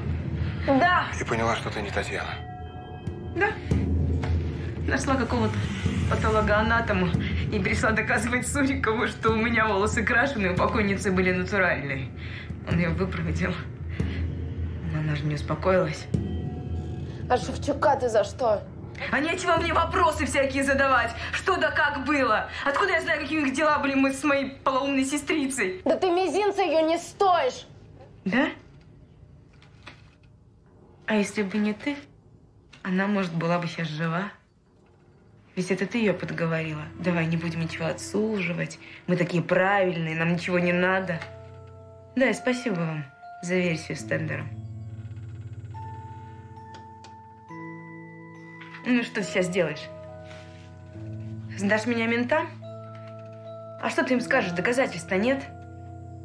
Да. И поняла, что ты не Татьяна. Да. Нашла какого-то патологоанатома и пришла доказывать Сурикову, что у меня волосы крашеные, у покойницы были натуральные. Он ее выпроводил. Но она же не успокоилась. А Шевчука ты за что? А нечего мне вопросы всякие задавать. Что да как было? Откуда я знаю, какие у них дела были мы с моей полоумной сестрицей? Да ты мизинца ее не стоишь! Да? А если бы не ты, она, может, была бы сейчас жива? Ведь это ты ее подговорила. Давай не будем ничего отсуживать. Мы такие правильные, нам ничего не надо. Да, и спасибо вам за версию с тендером. Ну, что ты сейчас делаешь? Сдашь меня ментам? А что ты им скажешь? Доказательств-то нет.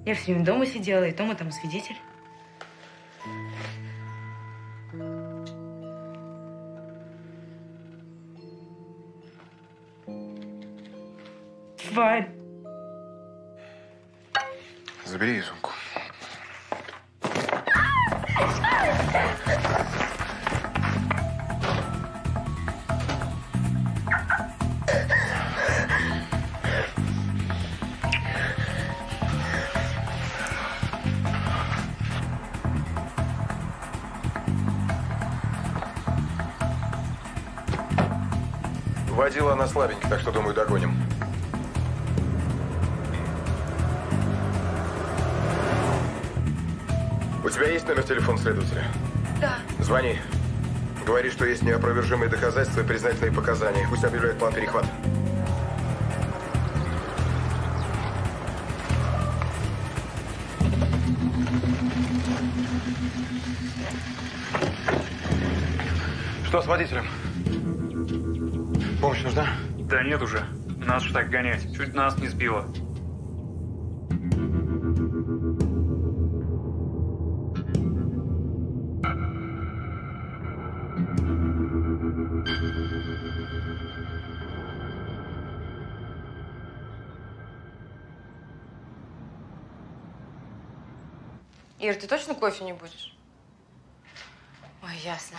Я все время дома сидела, и Тома там свидетель. Тварь. Забери ей Водила она слабенькая, так что, думаю, догоним. У тебя есть номер телефона следователя? Да. Звони. Говори, что есть неопровержимые доказательства и признательные показания. Пусть объявляют план перехвата. Что с водителем? Помощь нужна? Да нет уже. Нас же так гонять. Чуть нас не сбило. Ир, ты точно кофе не будешь? Ой, ясно.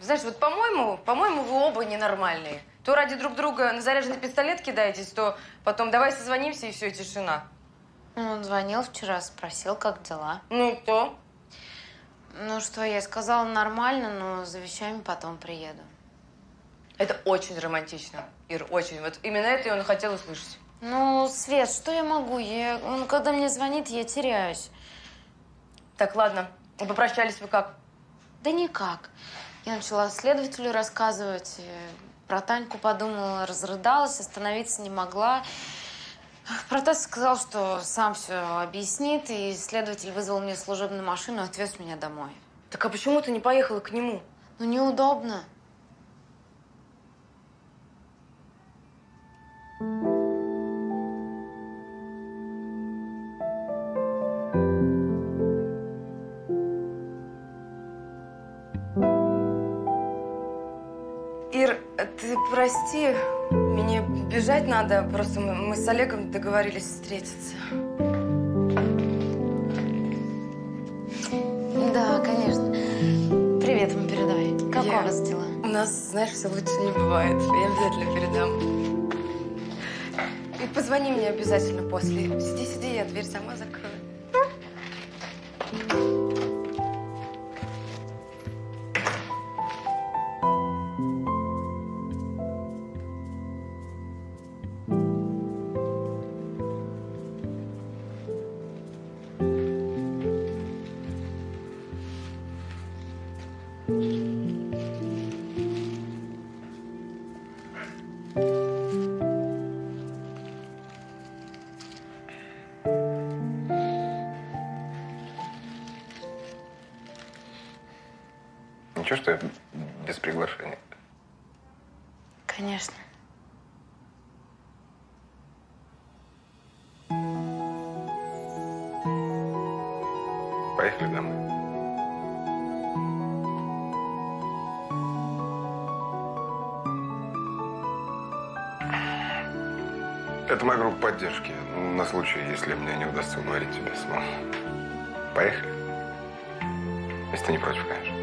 Знаешь, вот по-моему, по-моему, вы оба ненормальные. То ради друг друга на заряженный пистолет кидаетесь, то потом давай созвонимся и все, тишина. Ну, он звонил вчера, спросил, как дела. Ну и кто? Ну что, я сказала нормально, но за вещами потом приеду. Это очень романтично, Ир, очень. Вот именно это и он хотел услышать. Ну, Свет, что я могу? Я, он когда мне звонит, я теряюсь. Так, ладно. Попрощались вы как? Да никак. Я начала следователю рассказывать. э, Про Таньку подумала, разрыдалась, остановиться не могла. Протас сказал, что сам все объяснит, и следователь вызвал мне служебную машину и отвез меня домой. Так а почему ты не поехала к нему? Ну, неудобно. Ир, прости, мне бежать надо. Просто мы, мы с Олегом договорились встретиться. Да, конечно. Привет ему передавай. Как Я- у вас дела? У нас, знаешь, все лучше не бывает. Я обязательно передам. И позвони мне обязательно после. Сиди, сиди, я дверь сама закрою. Что я без приглашения. Конечно. Поехали домой. Это моя группа поддержки. На случай, если мне не удастся уговорить тебя самому. Поехали. Если ты не против, конечно.